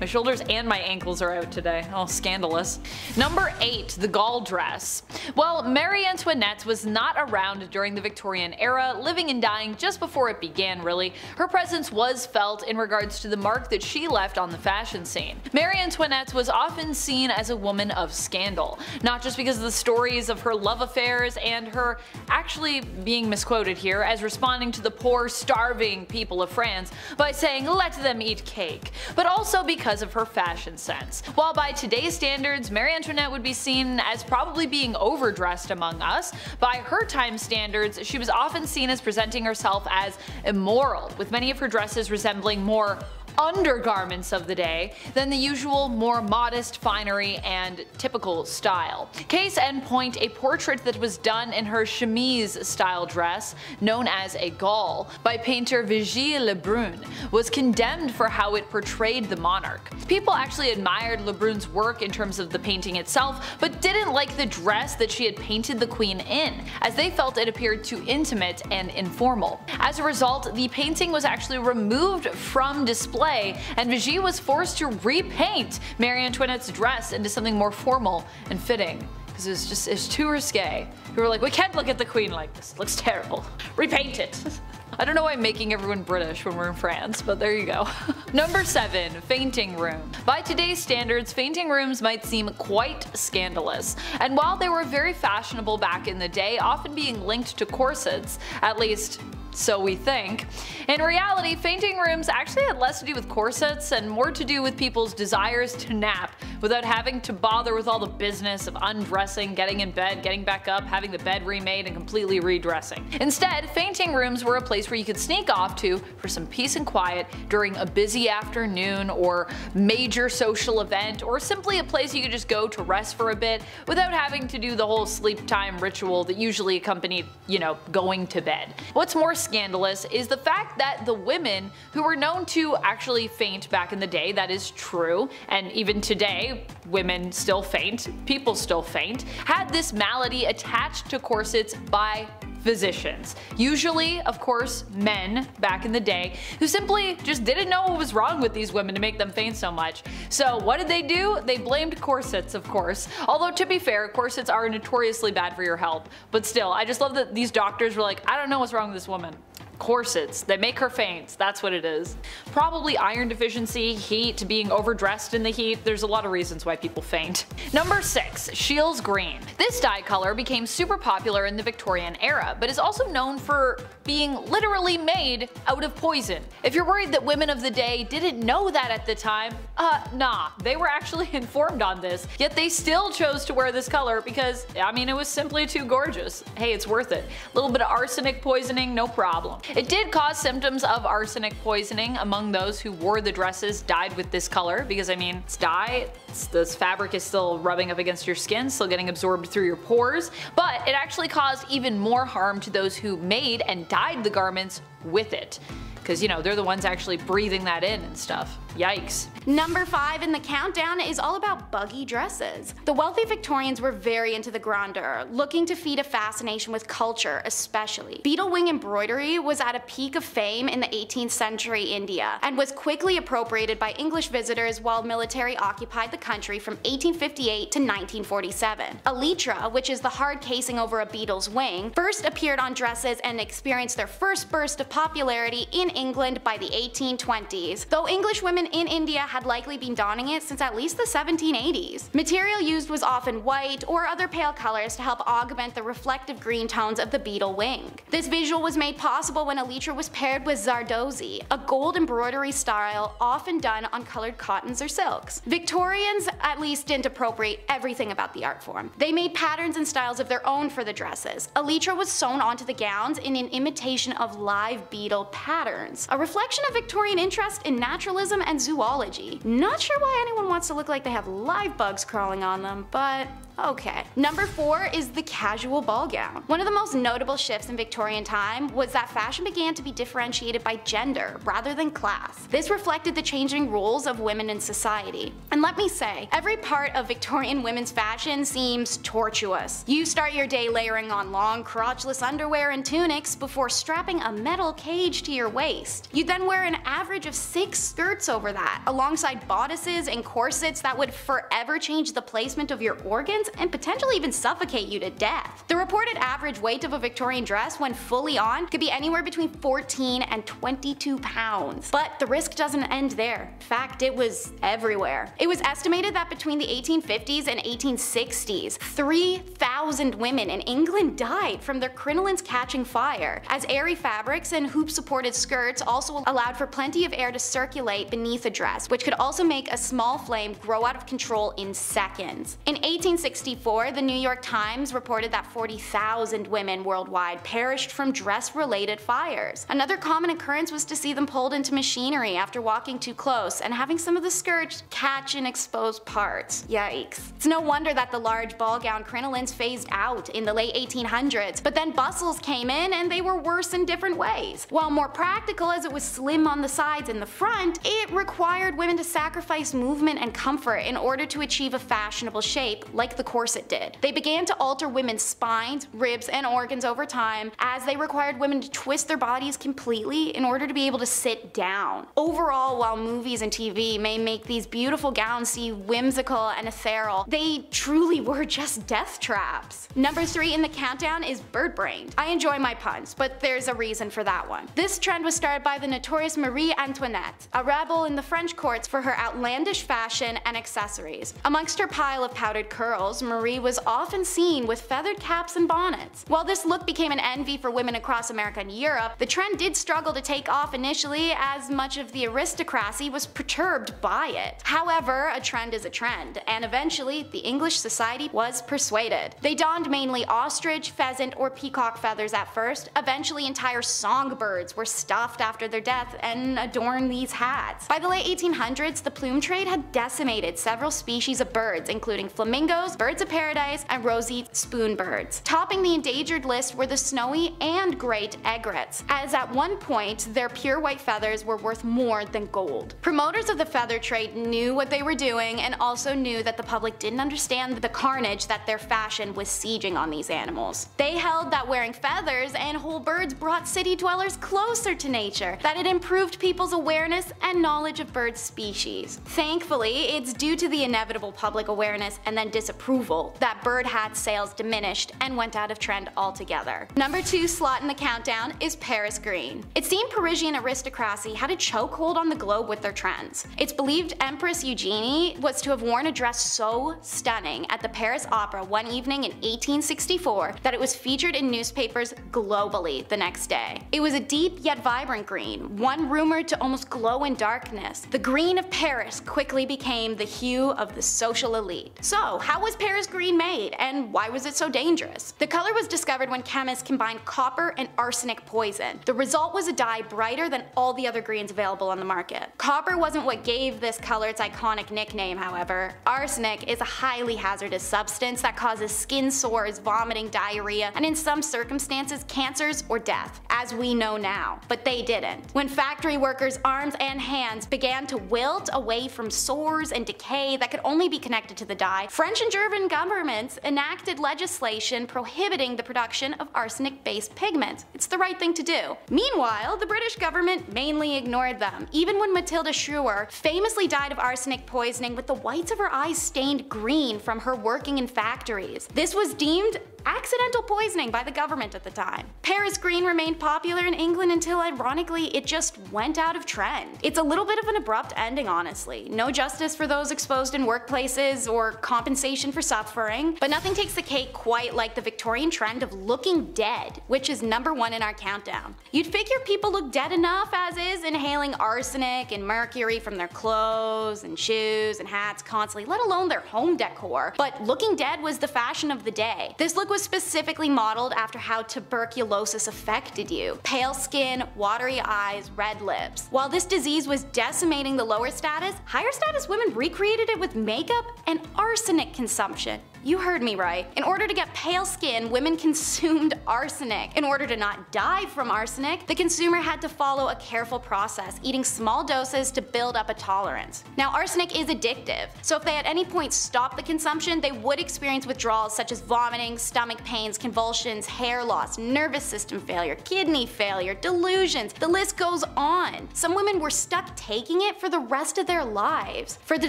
D: My shoulders and my ankles are out today. Oh, scandalous. Number 8. The Gall Dress. Well, Marie Antoinette was not around during the Victorian era, living and dying just before it began really. Her presence was felt in regards to the mark that she left on the fashion scene. Marie Antoinette was often seen as a woman of scandal, not just because of the stories of her love affairs and her actually being misquoted here as responding to the poor starving people of France by saying let them eat cake but also because of her fashion sense. While by today's standards, Marie Antoinette would be seen as probably being overdressed among us, by her time standards, she was often seen as presenting herself as immoral, with many of her dresses resembling more undergarments of the day than the usual more modest finery and typical style. Case in point a portrait that was done in her chemise style dress known as a gall by painter Vigée Lebrun was condemned for how it portrayed the monarch. People actually admired Lebrun's work in terms of the painting itself but didn't like the dress that she had painted the queen in as they felt it appeared too intimate and informal. As a result the painting was actually removed from display display, and Vigée was forced to repaint Marie Antoinette's dress into something more formal and fitting because it was just it's too risque. We were like, we can't look at the queen like this. It looks terrible. Repaint it. I don't know why I'm making everyone British when we're in France, but there you go. Number 7. Fainting Room. By today's standards, fainting rooms might seem quite scandalous, and while they were very fashionable back in the day, often being linked to corsets, at least so we think. In reality, fainting rooms actually had less to do with corsets and more to do with people's desires to nap without having to bother with all the business of undressing, getting in bed, getting back up, having the bed remade, and completely redressing. Instead, fainting rooms were a place where you could sneak off to for some peace and quiet during a busy afternoon or major social event, or simply a place you could just go to rest for a bit without having to do the whole sleep time ritual that usually accompanied, you know, going to bed. What's more scandalous is the fact that the women who were known to actually faint back in the day, that is true, and even today women still faint, people still faint, had this malady attached to corsets by physicians. Usually, of course, men back in the day who simply just didn't know what was wrong with these women to make them faint so much. So what did they do? They blamed corsets, of course. Although to be fair, corsets are notoriously bad for your health. But still, I just love that these doctors were like, I don't know what's wrong with this woman corsets. They make her faint, that's what it is. Probably iron deficiency, heat, being overdressed in the heat, there's a lot of reasons why people faint. Number 6. Scheele's Green. This dye color became super popular in the Victorian era, but is also known for being literally made out of poison. If you're worried that women of the day didn't know that at the time, uh, nah, they were actually informed on this, yet they still chose to wear this color because, I mean, it was simply too gorgeous. Hey, it's worth it. A little bit of arsenic poisoning, no problem. It did cause symptoms of arsenic poisoning among those who wore the dresses dyed with this color because I mean it's dye, it's, this fabric is still rubbing up against your skin, still getting absorbed through your pores, but it actually caused even more harm to those who made and dyed the garments with it because you know they're the ones actually breathing that in and stuff. Yikes.
C: Number 5 in the countdown is all about buggy dresses. The wealthy Victorians were very into the grandeur, looking to feed a fascination with culture especially. Beetle wing embroidery was at a peak of fame in the 18th century India and was quickly appropriated by English visitors while military occupied the country from 1858 to 1947. Elytra, which is the hard casing over a beetle's wing, first appeared on dresses and experienced their first burst of popularity in England by the 1820s, though English women in India had likely been donning it since at least the 1780s. Material used was often white or other pale colors to help augment the reflective green tones of the beetle wing. This visual was made possible when elytra was paired with zardozi, a gold embroidery style often done on colored cottons or silks. Victorians at least didn't appropriate everything about the art form. They made patterns and styles of their own for the dresses. Elytra was sewn onto the gowns in an imitation of live beetle patterns, a reflection of Victorian interest in naturalism and zoology. Not sure why anyone wants to look like they have live bugs crawling on them, but Okay. Number four is the casual ball gown. One of the most notable shifts in Victorian time was that fashion began to be differentiated by gender rather than class. This reflected the changing roles of women in society. And let me say, every part of Victorian women's fashion seems tortuous. You start your day layering on long crotchless underwear and tunics before strapping a metal cage to your waist. You then wear an average of six skirts over that, alongside bodices and corsets that would forever change the placement of your organs and potentially even suffocate you to death. The reported average weight of a Victorian dress when fully on could be anywhere between 14 and 22 pounds. But the risk doesn't end there. In fact, it was everywhere. It was estimated that between the 1850s and 1860s, 3,000 women in England died from their crinolines catching fire, as airy fabrics and hoop-supported skirts also allowed for plenty of air to circulate beneath a dress, which could also make a small flame grow out of control in seconds. In 1860, 1964, the New York Times reported that 40,000 women worldwide perished from dress-related fires. Another common occurrence was to see them pulled into machinery after walking too close and having some of the skirts catch in exposed parts. Yikes. It's no wonder that the large ball gown crinolines phased out in the late 1800s, but then bustles came in and they were worse in different ways. While more practical as it was slim on the sides and the front, it required women to sacrifice movement and comfort in order to achieve a fashionable shape like the corset did. They began to alter women's spines, ribs, and organs over time as they required women to twist their bodies completely in order to be able to sit down. Overall, while movies and TV may make these beautiful gowns seem whimsical and ethereal, they truly were just death traps. Number 3 in the countdown is bird brained. I enjoy my puns, but there's a reason for that one. This trend was started by the notorious Marie Antoinette, a rebel in the French courts for her outlandish fashion and accessories. Amongst her pile of powdered curls, Marie was often seen with feathered caps and bonnets. While this look became an envy for women across America and Europe, the trend did struggle to take off initially as much of the aristocracy was perturbed by it. However, a trend is a trend, and eventually the English society was persuaded. They donned mainly ostrich, pheasant, or peacock feathers at first, eventually entire songbirds were stuffed after their death and adorned these hats. By the late 1800s, the plume trade had decimated several species of birds, including flamingos, birds of paradise, and rosy spoonbirds. Topping the endangered list were the snowy and great egrets, as at one point their pure white feathers were worth more than gold. Promoters of the feather trade knew what they were doing and also knew that the public didn't understand the carnage that their fashion was sieging on these animals. They held that wearing feathers and whole birds brought city dwellers closer to nature, that it improved people's awareness and knowledge of bird species. Thankfully, it's due to the inevitable public awareness and then disapproval approval that bird hat sales diminished and went out of trend altogether. Number 2 slot in the countdown is Paris Green. It seemed Parisian aristocracy had a chokehold on the globe with their trends. It's believed Empress Eugenie was to have worn a dress so stunning at the Paris Opera one evening in 1864 that it was featured in newspapers globally the next day. It was a deep yet vibrant green, one rumored to almost glow in darkness. The green of Paris quickly became the hue of the social elite. So how was Paris green made, and why was it so dangerous? The color was discovered when chemists combined copper and arsenic poison. The result was a dye brighter than all the other greens available on the market. Copper wasn't what gave this color its iconic nickname, however. Arsenic is a highly hazardous substance that causes skin sores, vomiting, diarrhea, and in some circumstances cancers or death, as we know now. But they didn't. When factory workers' arms and hands began to wilt away from sores and decay that could only be connected to the dye, French and German governments enacted legislation prohibiting the production of arsenic-based pigments. It's the right thing to do. Meanwhile, the British government mainly ignored them, even when Matilda Scheurer famously died of arsenic poisoning with the whites of her eyes stained green from her working in factories. This was deemed accidental poisoning by the government at the time. Paris green remained popular in England until ironically it just went out of trend. It's a little bit of an abrupt ending honestly. No justice for those exposed in workplaces or compensation for suffering, but nothing takes the cake quite like the Victorian trend of looking dead, which is number one in our countdown. You'd figure people look dead enough as is inhaling arsenic and mercury from their clothes and shoes and hats constantly, let alone their home decor, but looking dead was the fashion of the day. This was specifically modeled after how tuberculosis affected you. Pale skin, watery eyes, red lips. While this disease was decimating the lower status, higher status women recreated it with makeup and arsenic consumption. You heard me right. In order to get pale skin, women consumed arsenic. In order to not die from arsenic, the consumer had to follow a careful process, eating small doses to build up a tolerance. Now arsenic is addictive, so if they at any point stopped the consumption, they would experience withdrawals such as vomiting, stomach pains, convulsions, hair loss, nervous system failure, kidney failure, delusions, the list goes on. Some women were stuck taking it for the rest of their lives. For the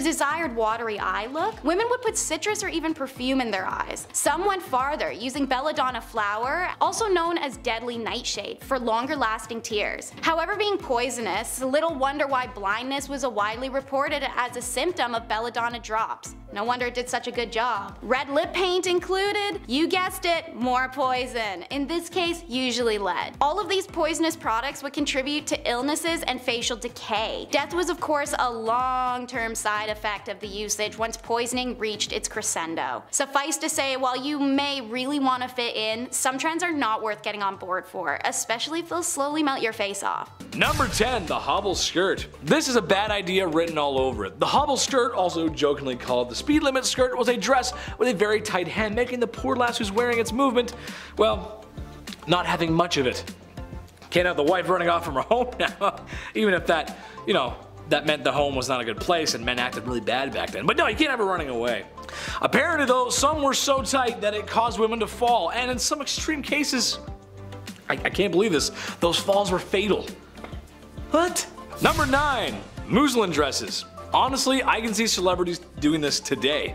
C: desired watery eye look, women would put citrus or even perfume in their eyes. Some went farther, using belladonna flower, also known as deadly nightshade, for longer lasting tears. However being poisonous, little wonder why blindness was widely reported as a symptom of belladonna drops. No wonder it did such a good job. Red lip paint included? You guessed it, more poison. In this case, usually lead. All of these poisonous products would contribute to illnesses and facial decay. Death was of course a long-term side effect of the usage once poisoning reached its crescendo. Suffice to say, while you may really want to fit in, some trends are not worth getting on board for, especially if they'll slowly melt your face off.
G: Number 10. The Hobble Skirt. This is a bad idea written all over it. The Hobble Skirt, also jokingly called the speed limit skirt, was a dress with a very tight hem, making the poor lass who's wearing its movement, well, not having much of it. Can't have the wife running off from her home now, even if that, you know, that meant the home was not a good place and men acted really bad back then. But no, you can't have her running away. Apparently though, some were so tight that it caused women to fall, and in some extreme cases, I, I can't believe this, those falls were fatal. What? Number 9. Muslin dresses. Honestly, I can see celebrities doing this today.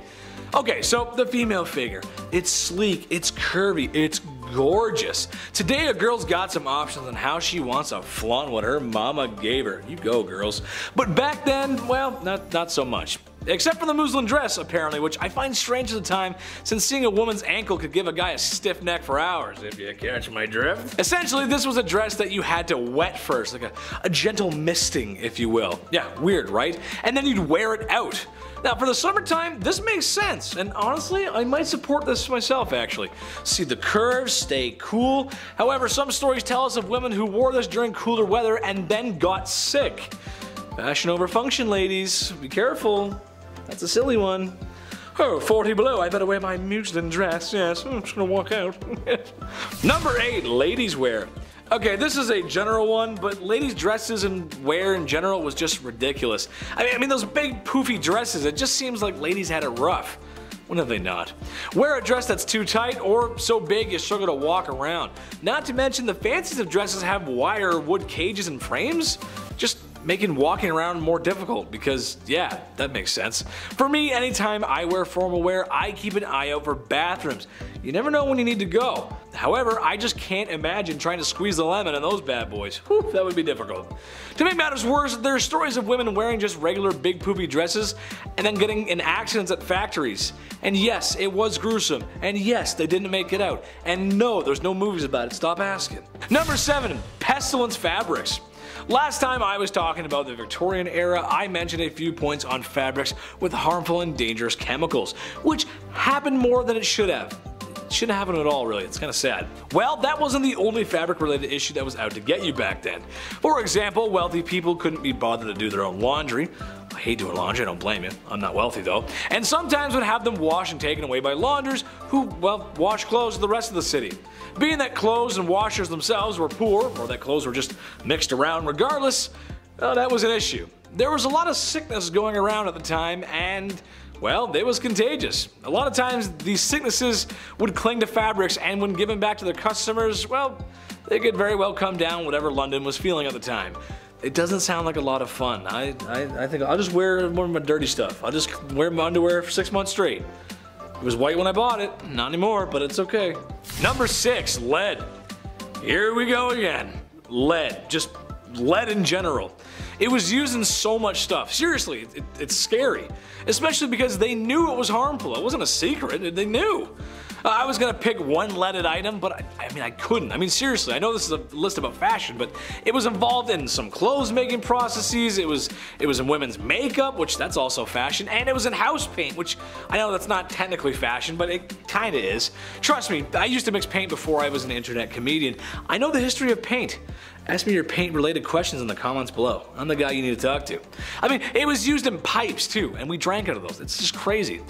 G: Okay, so the female figure. It's sleek, it's curvy, it's gorgeous. Today a girl's got some options on how she wants to flaunt what her mama gave her. You go girls. But back then, well, not, not so much. Except for the muslin dress, apparently, which I find strange at the time since seeing a woman's ankle could give a guy a stiff neck for hours, if you catch my drift. Essentially, this was a dress that you had to wet first, like a, a gentle misting, if you will. Yeah, weird, right? And then you'd wear it out. Now for the summertime, this makes sense, and honestly, I might support this myself actually. See the curves, stay cool. However, some stories tell us of women who wore this during cooler weather and then got sick. Fashion over function, ladies. Be careful. That's a silly one. Oh, 40 below, I better wear my muslin dress, yes, I'm just gonna walk out. Number 8, ladies wear. Okay, this is a general one, but ladies' dresses and wear in general was just ridiculous. I mean, I mean those big poofy dresses, it just seems like ladies had it rough. When have they not? Wear a dress that's too tight or so big you struggle to walk around. Not to mention the fancies of dresses have wire wood cages and frames. Just making walking around more difficult because yeah, that makes sense. For me, anytime I wear formal wear, I keep an eye out for bathrooms. You never know when you need to go. However, I just can't imagine trying to squeeze the lemon in those bad boys. Whew, that would be difficult. To make matters worse, there are stories of women wearing just regular big poopy dresses and then getting in accidents at factories. And yes, it was gruesome. And yes, they didn't make it out. And no, there's no movies about it. Stop asking. Number 7. Pestilence Fabrics. Last time I was talking about the Victorian era, I mentioned a few points on fabrics with harmful and dangerous chemicals, which happened more than it should have. Shouldn't happen at all really, it's kinda sad. Well, that wasn't the only fabric related issue that was out to get you back then. For example, wealthy people couldn't be bothered to do their own laundry. I hate doing laundry, I don't blame you. I'm not wealthy though. And sometimes would have them washed and taken away by launders who, well, wash clothes of the rest of the city. Being that clothes and washers themselves were poor, or that clothes were just mixed around regardless, well, that was an issue. There was a lot of sickness going around at the time and well, it was contagious. A lot of times these sicknesses would cling to fabrics and when given back to their customers, well, they could very well come down whatever London was feeling at the time. It doesn't sound like a lot of fun. I, I, I think I'll just wear more of my dirty stuff. I'll just wear my underwear for six months straight. Was white when I bought it, not anymore, but it's okay. Number 6. Lead. Here we go again. Lead. Just lead in general. It was used in so much stuff. Seriously, it, it's scary. Especially because they knew it was harmful. It wasn't a secret, they knew. I was gonna pick one leaded item, but I, I, mean I couldn't. I mean seriously, I know this is a list about fashion, but it was involved in some clothes making processes, it was it was in women's makeup, which that's also fashion, and it was in house paint, which I know that's not technically fashion, but it kinda is. Trust me, I used to mix paint before I was an internet comedian. I know the history of paint. Ask me your paint related questions in the comments below. I'm the guy you need to talk to. I mean, it was used in pipes too, and we drank out of those. It's just crazy.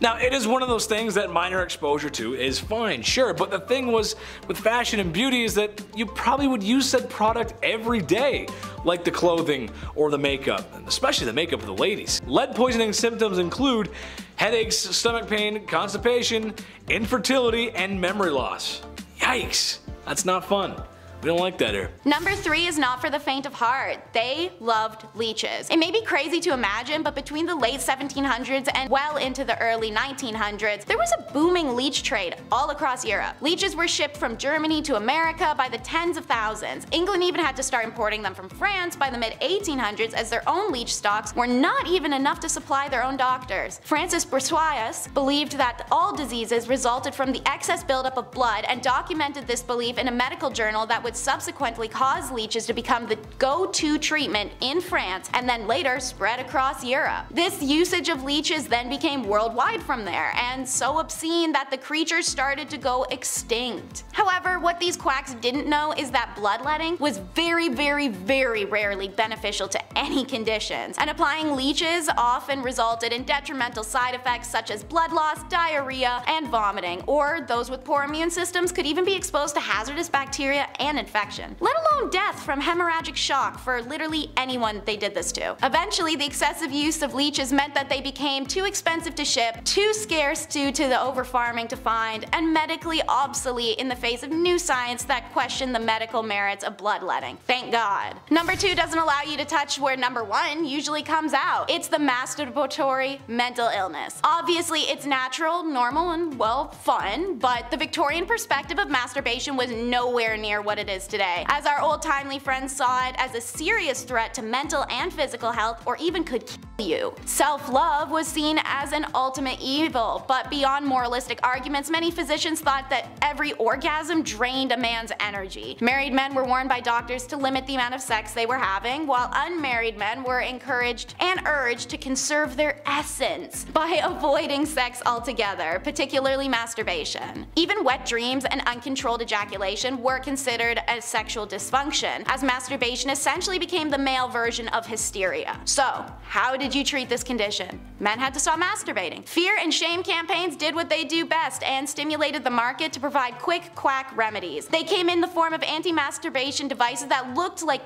G: Now, it is one of those things that minor exposure to is fine, sure, but the thing was with fashion and beauty is that you probably would use said product every day, like the clothing or the makeup, especially the makeup of the ladies. Lead poisoning symptoms include headaches, stomach pain, constipation, infertility, and memory loss. Yikes, that's not fun. We don't like that here.
C: Number 3 is not for the faint of heart. They loved leeches. It may be crazy to imagine, but between the late 1700s and well into the early 1900s, there was a booming leech trade all across Europe. Leeches were shipped from Germany to America by the tens of thousands. England even had to start importing them from France by the mid 1800s as their own leech stocks were not even enough to supply their own doctors. Francis Broussais believed that all diseases resulted from the excess buildup of blood and documented this belief in a medical journal that would would subsequently cause leeches to become the go-to treatment in France and then later spread across Europe. This usage of leeches then became worldwide from there, and so obscene that the creatures started to go extinct. However, what these quacks didn't know is that bloodletting was very very very rarely beneficial to any conditions, and applying leeches often resulted in detrimental side effects such as blood loss, diarrhea, and vomiting, or those with poor immune systems could even be exposed to hazardous bacteria and infection, let alone death from hemorrhagic shock for literally anyone they did this to. Eventually, the excessive use of leeches meant that they became too expensive to ship, too scarce due to the overfarming to find, and medically obsolete in the face of new science that questioned the medical merits of bloodletting. Thank God. Number 2 doesn't allow you to touch where number 1 usually comes out. It's the masturbatory mental illness. Obviously, it's natural, normal, and well, fun, but the Victorian perspective of masturbation was nowhere near what it is today, as our old timely friends saw it as a serious threat to mental and physical health or even could kill you. Self-love was seen as an ultimate evil, but beyond moralistic arguments, many physicians thought that every orgasm drained a man's energy. Married men were warned by doctors to limit the amount of sex they were having, while unmarried men were encouraged and urged to conserve their essence by avoiding sex altogether, particularly masturbation. Even wet dreams and uncontrolled ejaculation were considered as sexual dysfunction, as masturbation essentially became the male version of hysteria. So, how did you treat this condition? Men had to stop masturbating. Fear and shame campaigns did what they do best and stimulated the market to provide quick quack remedies. They came in the form of anti-masturbation devices that looked like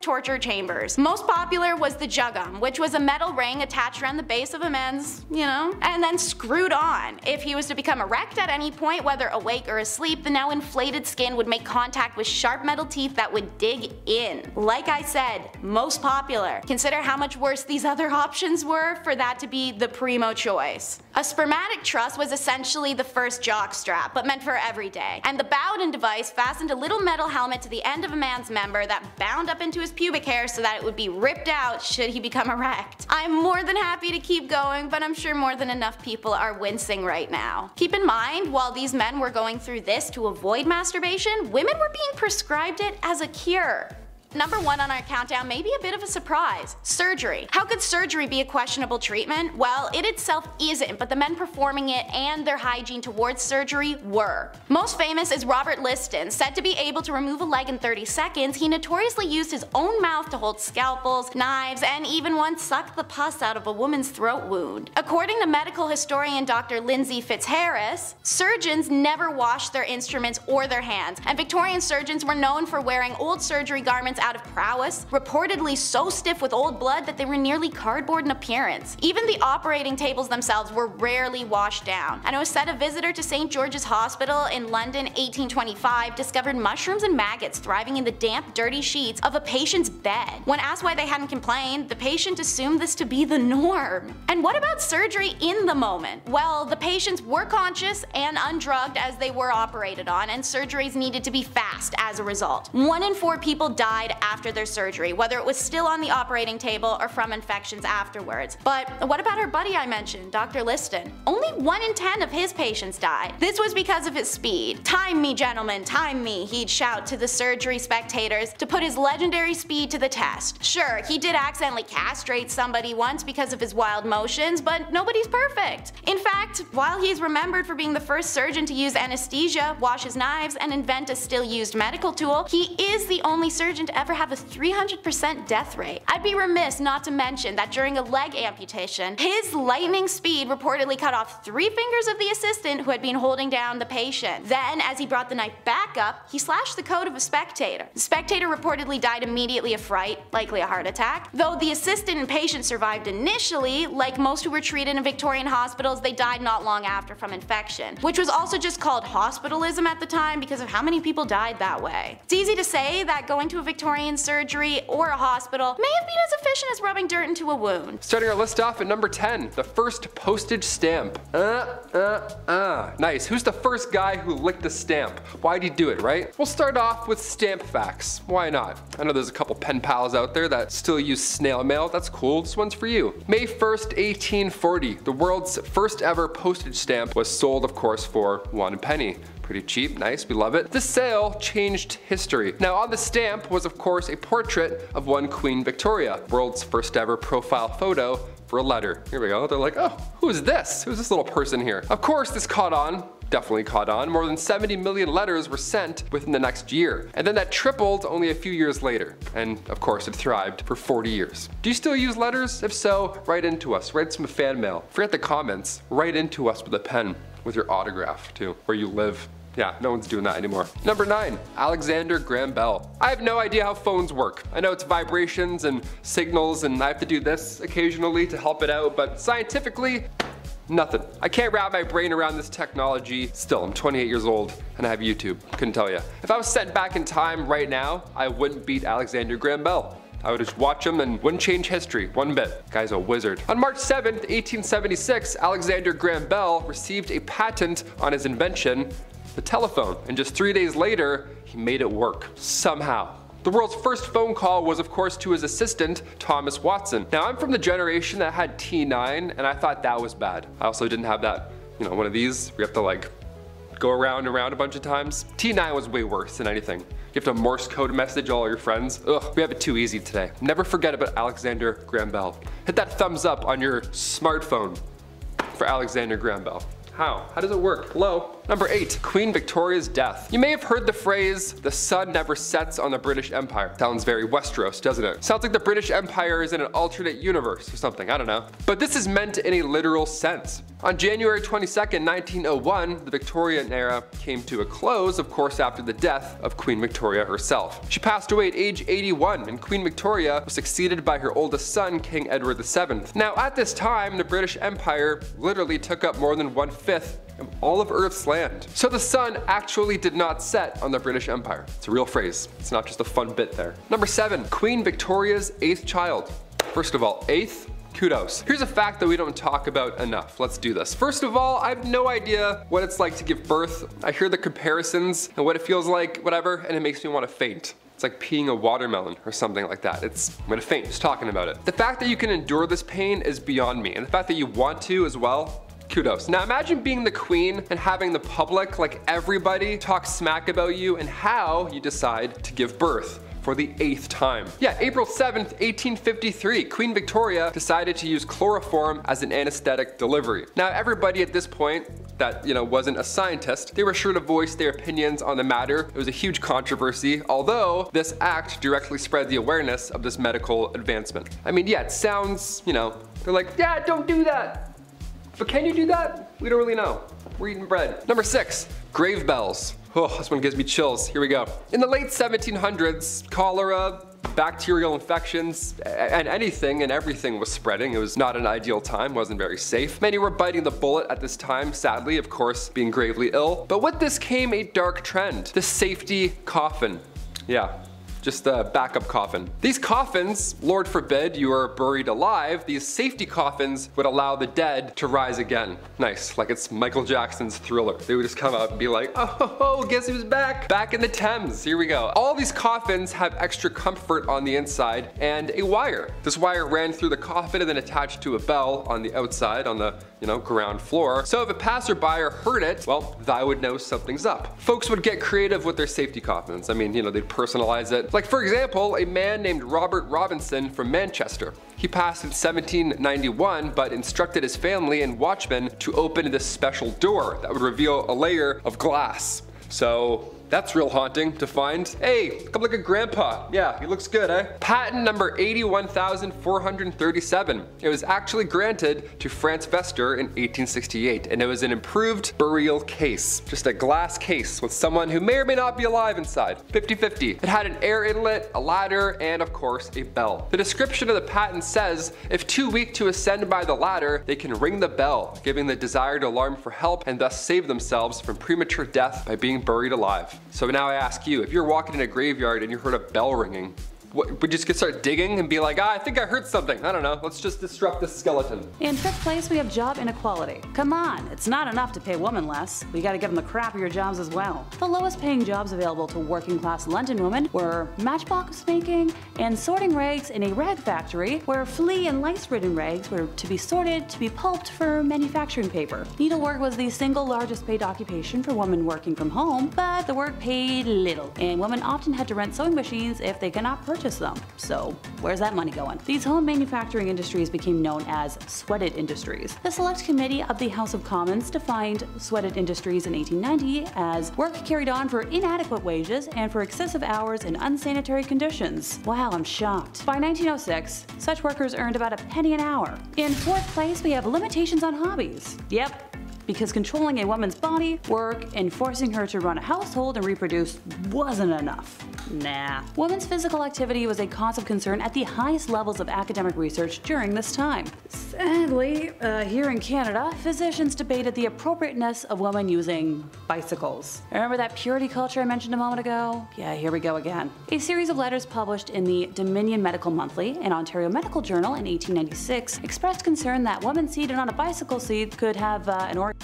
C: torture chambers. Most popular was the jugum, which was a metal ring attached around the base of a man's, you know, and then screwed on. If he was to become erect at any point, whether awake or asleep, the now inflated skin would make contact with sharp metal teeth that would dig in. Like I said, most popular. Consider how much worse these other options were for that to be the primo choice. A spermatic truss was essentially the first jock strap, but meant for every day, and the Bowden device fastened a little metal helmet to the end of a man's member that bound up into his pubic hair so that it would be ripped out should he become erect. I'm more than happy to keep going, but I'm sure more than enough people are wincing right now. Keep in mind, while these men were going through this to avoid masturbation, women were being prescribed it as a cure. Number one on our countdown may be a bit of a surprise. Surgery. How could surgery be a questionable treatment? Well, it itself isn't, but the men performing it and their hygiene towards surgery were. Most famous is Robert Liston. Said to be able to remove a leg in 30 seconds, he notoriously used his own mouth to hold scalpels, knives, and even once sucked the pus out of a woman's throat wound. According to medical historian Dr. Lindsey Fitzharris, surgeons never washed their instruments or their hands, and Victorian surgeons were known for wearing old surgery garments hands out of prowess, reportedly so stiff with old blood that they were nearly cardboard in appearance. Even the operating tables themselves were rarely washed down, and it was said a visitor to St. George's Hospital in London 1825 discovered mushrooms and maggots thriving in the damp, dirty sheets of a patient's bed. When asked why they hadn't complained, the patient assumed this to be the norm. And what about surgery in the moment? Well, the patients were conscious and undrugged as they were operated on, and surgeries needed to be fast as a result. One in four people died after their surgery, whether it was still on the operating table or from infections afterwards. But what about her buddy I mentioned, Dr. Liston? Only 1 in 10 of his patients died. This was because of his speed. Time me, gentlemen, time me, he'd shout to the surgery spectators to put his legendary speed to the test. Sure, he did accidentally castrate somebody once because of his wild motions, but nobody's perfect. In fact, while he's remembered for being the first surgeon to use anesthesia, wash his knives, and invent a still used medical tool, he is the only surgeon to ever have a 300% death rate. I'd be remiss not to mention that during a leg amputation, his lightning speed reportedly cut off three fingers of the assistant who had been holding down the patient. Then, as he brought the knife back up, he slashed the coat of a spectator. The spectator reportedly died immediately of fright, likely a heart attack. Though the assistant and patient survived initially, like most who were treated in Victorian hospitals, they died not long after from infection, which was also just called hospitalism at the time because of how many people died that way. It's easy to say that going to a Victorian surgery or a hospital may have been as efficient as rubbing dirt into a wound.
B: Starting our list off at number 10, the first postage stamp. Uh, uh, uh. Nice. Who's the first guy who licked a stamp? Why'd he do it, right? We'll start off with stamp facts. Why not? I know there's a couple pen pals out there that still use snail mail. That's cool. This one's for you. May 1st, 1840, the world's first ever postage stamp was sold, of course, for one penny. Pretty cheap, nice, we love it. This sale changed history. Now on the stamp was of course a portrait of one Queen Victoria, world's first ever profile photo for a letter. Here we go, they're like, oh, who is this? Who's this little person here? Of course this caught on, definitely caught on. More than 70 million letters were sent within the next year. And then that tripled only a few years later. And of course it thrived for 40 years. Do you still use letters? If so, write into us, write some fan mail. Forget the comments, write into us with a pen, with your autograph too, where you live. Yeah, no one's doing that anymore. Number nine, Alexander Graham Bell. I have no idea how phones work. I know it's vibrations and signals and I have to do this occasionally to help it out, but scientifically, Nothing. I can't wrap my brain around this technology. Still, I'm 28 years old and I have YouTube. Couldn't tell you. If I was sent back in time right now, I wouldn't beat Alexander Graham Bell. I would just watch him and wouldn't change history one bit. Guy's a wizard. On March 7th, 1876, Alexander Graham Bell received a patent on his invention, the telephone. And just three days later, he made it work. Somehow. The world's first phone call was of course to his assistant, Thomas Watson. Now I'm from the generation that had T9 and I thought that was bad. I also didn't have that, you know, one of these you have to like go around and around a bunch of times. T9 was way worse than anything. You have to Morse code message all your friends. Ugh, we have it too easy today. Never forget about Alexander Graham Bell. Hit that thumbs up on your smartphone for Alexander Graham Bell. How? How does it work? Hello? Number 8. Queen Victoria's death. You may have heard the phrase, the sun never sets on the British Empire. Sounds very Westeros, doesn't it? Sounds like the British Empire is in an alternate universe or something, I don't know. But this is meant in a literal sense. On January 22, 1901, the Victorian era came to a close, of course after the death of Queen Victoria herself. She passed away at age 81, and Queen Victoria was succeeded by her oldest son, King Edward VII. Now at this time, the British Empire literally took up more than one fifth of all of Earth's land. So the sun actually did not set on the British Empire. It's a real phrase. It's not just a fun bit there. Number seven, Queen Victoria's eighth child. First of all, eighth, kudos. Here's a fact that we don't talk about enough. Let's do this. First of all, I have no idea what it's like to give birth. I hear the comparisons and what it feels like, whatever, and it makes me want to faint. It's like peeing a watermelon or something like that. It's, I'm gonna faint just talking about it. The fact that you can endure this pain is beyond me. And the fact that you want to as well, kudos. Now imagine being the queen and having the public, like everybody, talk smack about you and how you decide to give birth for the eighth time. Yeah, April 7th, 1853, Queen Victoria decided to use chloroform as an anesthetic delivery. Now everybody at this point that you know wasn't a scientist, they were sure to voice their opinions on the matter. It was a huge controversy, although this act directly spread the awareness of this medical advancement. I mean, yeah, it sounds, you know, they're like, yeah, don't do that. But can you do that? We don't really know. We're eating bread. Number six, grave bells. Oh, this one gives me chills. Here we go. In the late 1700s, cholera, bacterial infections, and anything and everything was spreading. It was not an ideal time, wasn't very safe. Many were biting the bullet at this time, sadly, of course, being gravely ill. But with this came a dark trend, the safety coffin. Yeah, just a backup coffin. These coffins, Lord forbid you are buried alive, these safety coffins would allow the dead to rise again. Nice, like it's Michael Jackson's Thriller. They would just come out and be like, oh, guess who's back? Back in the Thames, here we go. All these coffins have extra comfort on the inside and a wire. This wire ran through the coffin and then attached to a bell on the outside on the you know, ground floor. So if a passerby heard it, well, they would know something's up. Folks would get creative with their safety coffins. I mean, you know, they'd personalize it. Like for example, a man named Robert Robinson from Manchester. He passed in 1791, but instructed his family and watchmen to open this special door that would reveal a layer of glass. So that's real haunting to find. Hey, come look at grandpa. Yeah, he looks good, eh? Patent number 81437. It was actually granted to Franz Vester in 1868 and it was an improved burial case. Just a glass case with someone who may or may not be alive inside. 50-50. It had an air inlet, a ladder, and of course a bell. The description of the patent says, if too weak to ascend by the ladder, they can ring the bell, giving the desired alarm for help and thus save themselves from premature death by being buried alive. So now I ask you, if you're walking in a graveyard and you heard a bell ringing, we just could start digging and be like, ah, I think I heard something. I don't know. Let's just disrupt this skeleton.
A: In fifth place, we have job inequality. Come on, it's not enough to pay women less. We gotta give them the crappier jobs as well. The lowest paying jobs available to working class London women were matchbox making and sorting rags in a rag factory where flea and lice ridden rags were to be sorted to be pulped for manufacturing paper. Needlework was the single largest paid occupation for women working from home, but the work paid little, and women often had to rent sewing machines if they could not purchase purchase them. So where's that money going? These home manufacturing industries became known as sweated industries. The Select Committee of the House of Commons defined sweated industries in 1890 as work carried on for inadequate wages and for excessive hours in unsanitary conditions. Wow, I'm shocked. By 1906, such workers earned about a penny an hour. In fourth place, we have limitations on hobbies. Yep, because controlling a woman's body, work, and forcing her to run a household and reproduce wasn't enough. Nah. Women's physical activity was a cause of concern at the highest levels of academic research during this time. Sadly, uh, here in Canada, physicians debated the appropriateness of women using bicycles. Remember that purity culture I mentioned a moment ago? Yeah, here we go again. A series of letters published in the Dominion Medical Monthly and Ontario Medical Journal in 1896 expressed concern that women seated on a bicycle seat could have uh, an organ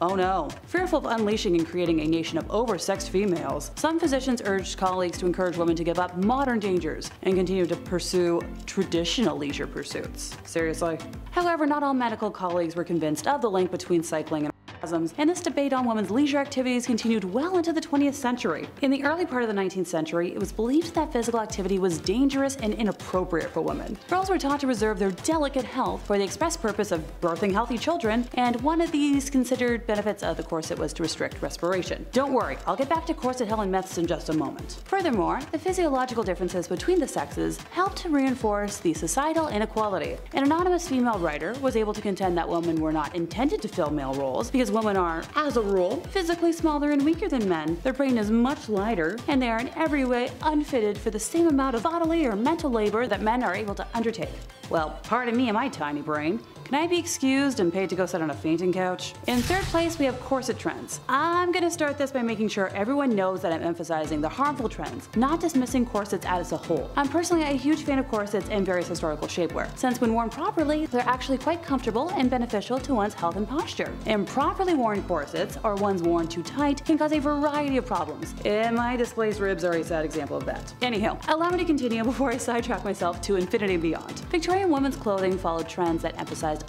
A: Oh no. Fearful of unleashing and creating a nation of oversexed females, some physicians urged colleagues to encourage women to give up modern dangers and continue to pursue traditional leisure pursuits. Seriously? However, not all medical colleagues were convinced of the link between cycling and and this debate on women's leisure activities continued well into the 20th century. In the early part of the 19th century, it was believed that physical activity was dangerous and inappropriate for women. Girls were taught to reserve their delicate health for the express purpose of birthing healthy children, and one of these considered benefits of the corset was to restrict respiration. Don't worry, I'll get back to corset hell and myths in just a moment. Furthermore, the physiological differences between the sexes helped to reinforce the societal inequality. An anonymous female writer was able to contend that women were not intended to fill male roles because women are, as a rule, physically smaller and weaker than men. Their brain is much lighter, and they are in every way unfitted for the same amount of bodily or mental labor that men are able to undertake. Well, pardon me and my tiny brain. Can I be excused and paid to go sit on a fainting couch? In third place, we have corset trends. I'm gonna start this by making sure everyone knows that I'm emphasizing the harmful trends, not dismissing corsets as a whole. I'm personally a huge fan of corsets and various historical shapewear, since when worn properly, they're actually quite comfortable and beneficial to one's health and posture. Improperly worn corsets, or ones worn too tight, can cause a variety of problems, and my displaced ribs are a sad example of that. Anyhow, allow me to continue before I sidetrack myself to infinity and beyond. Victorian women's clothing followed trends that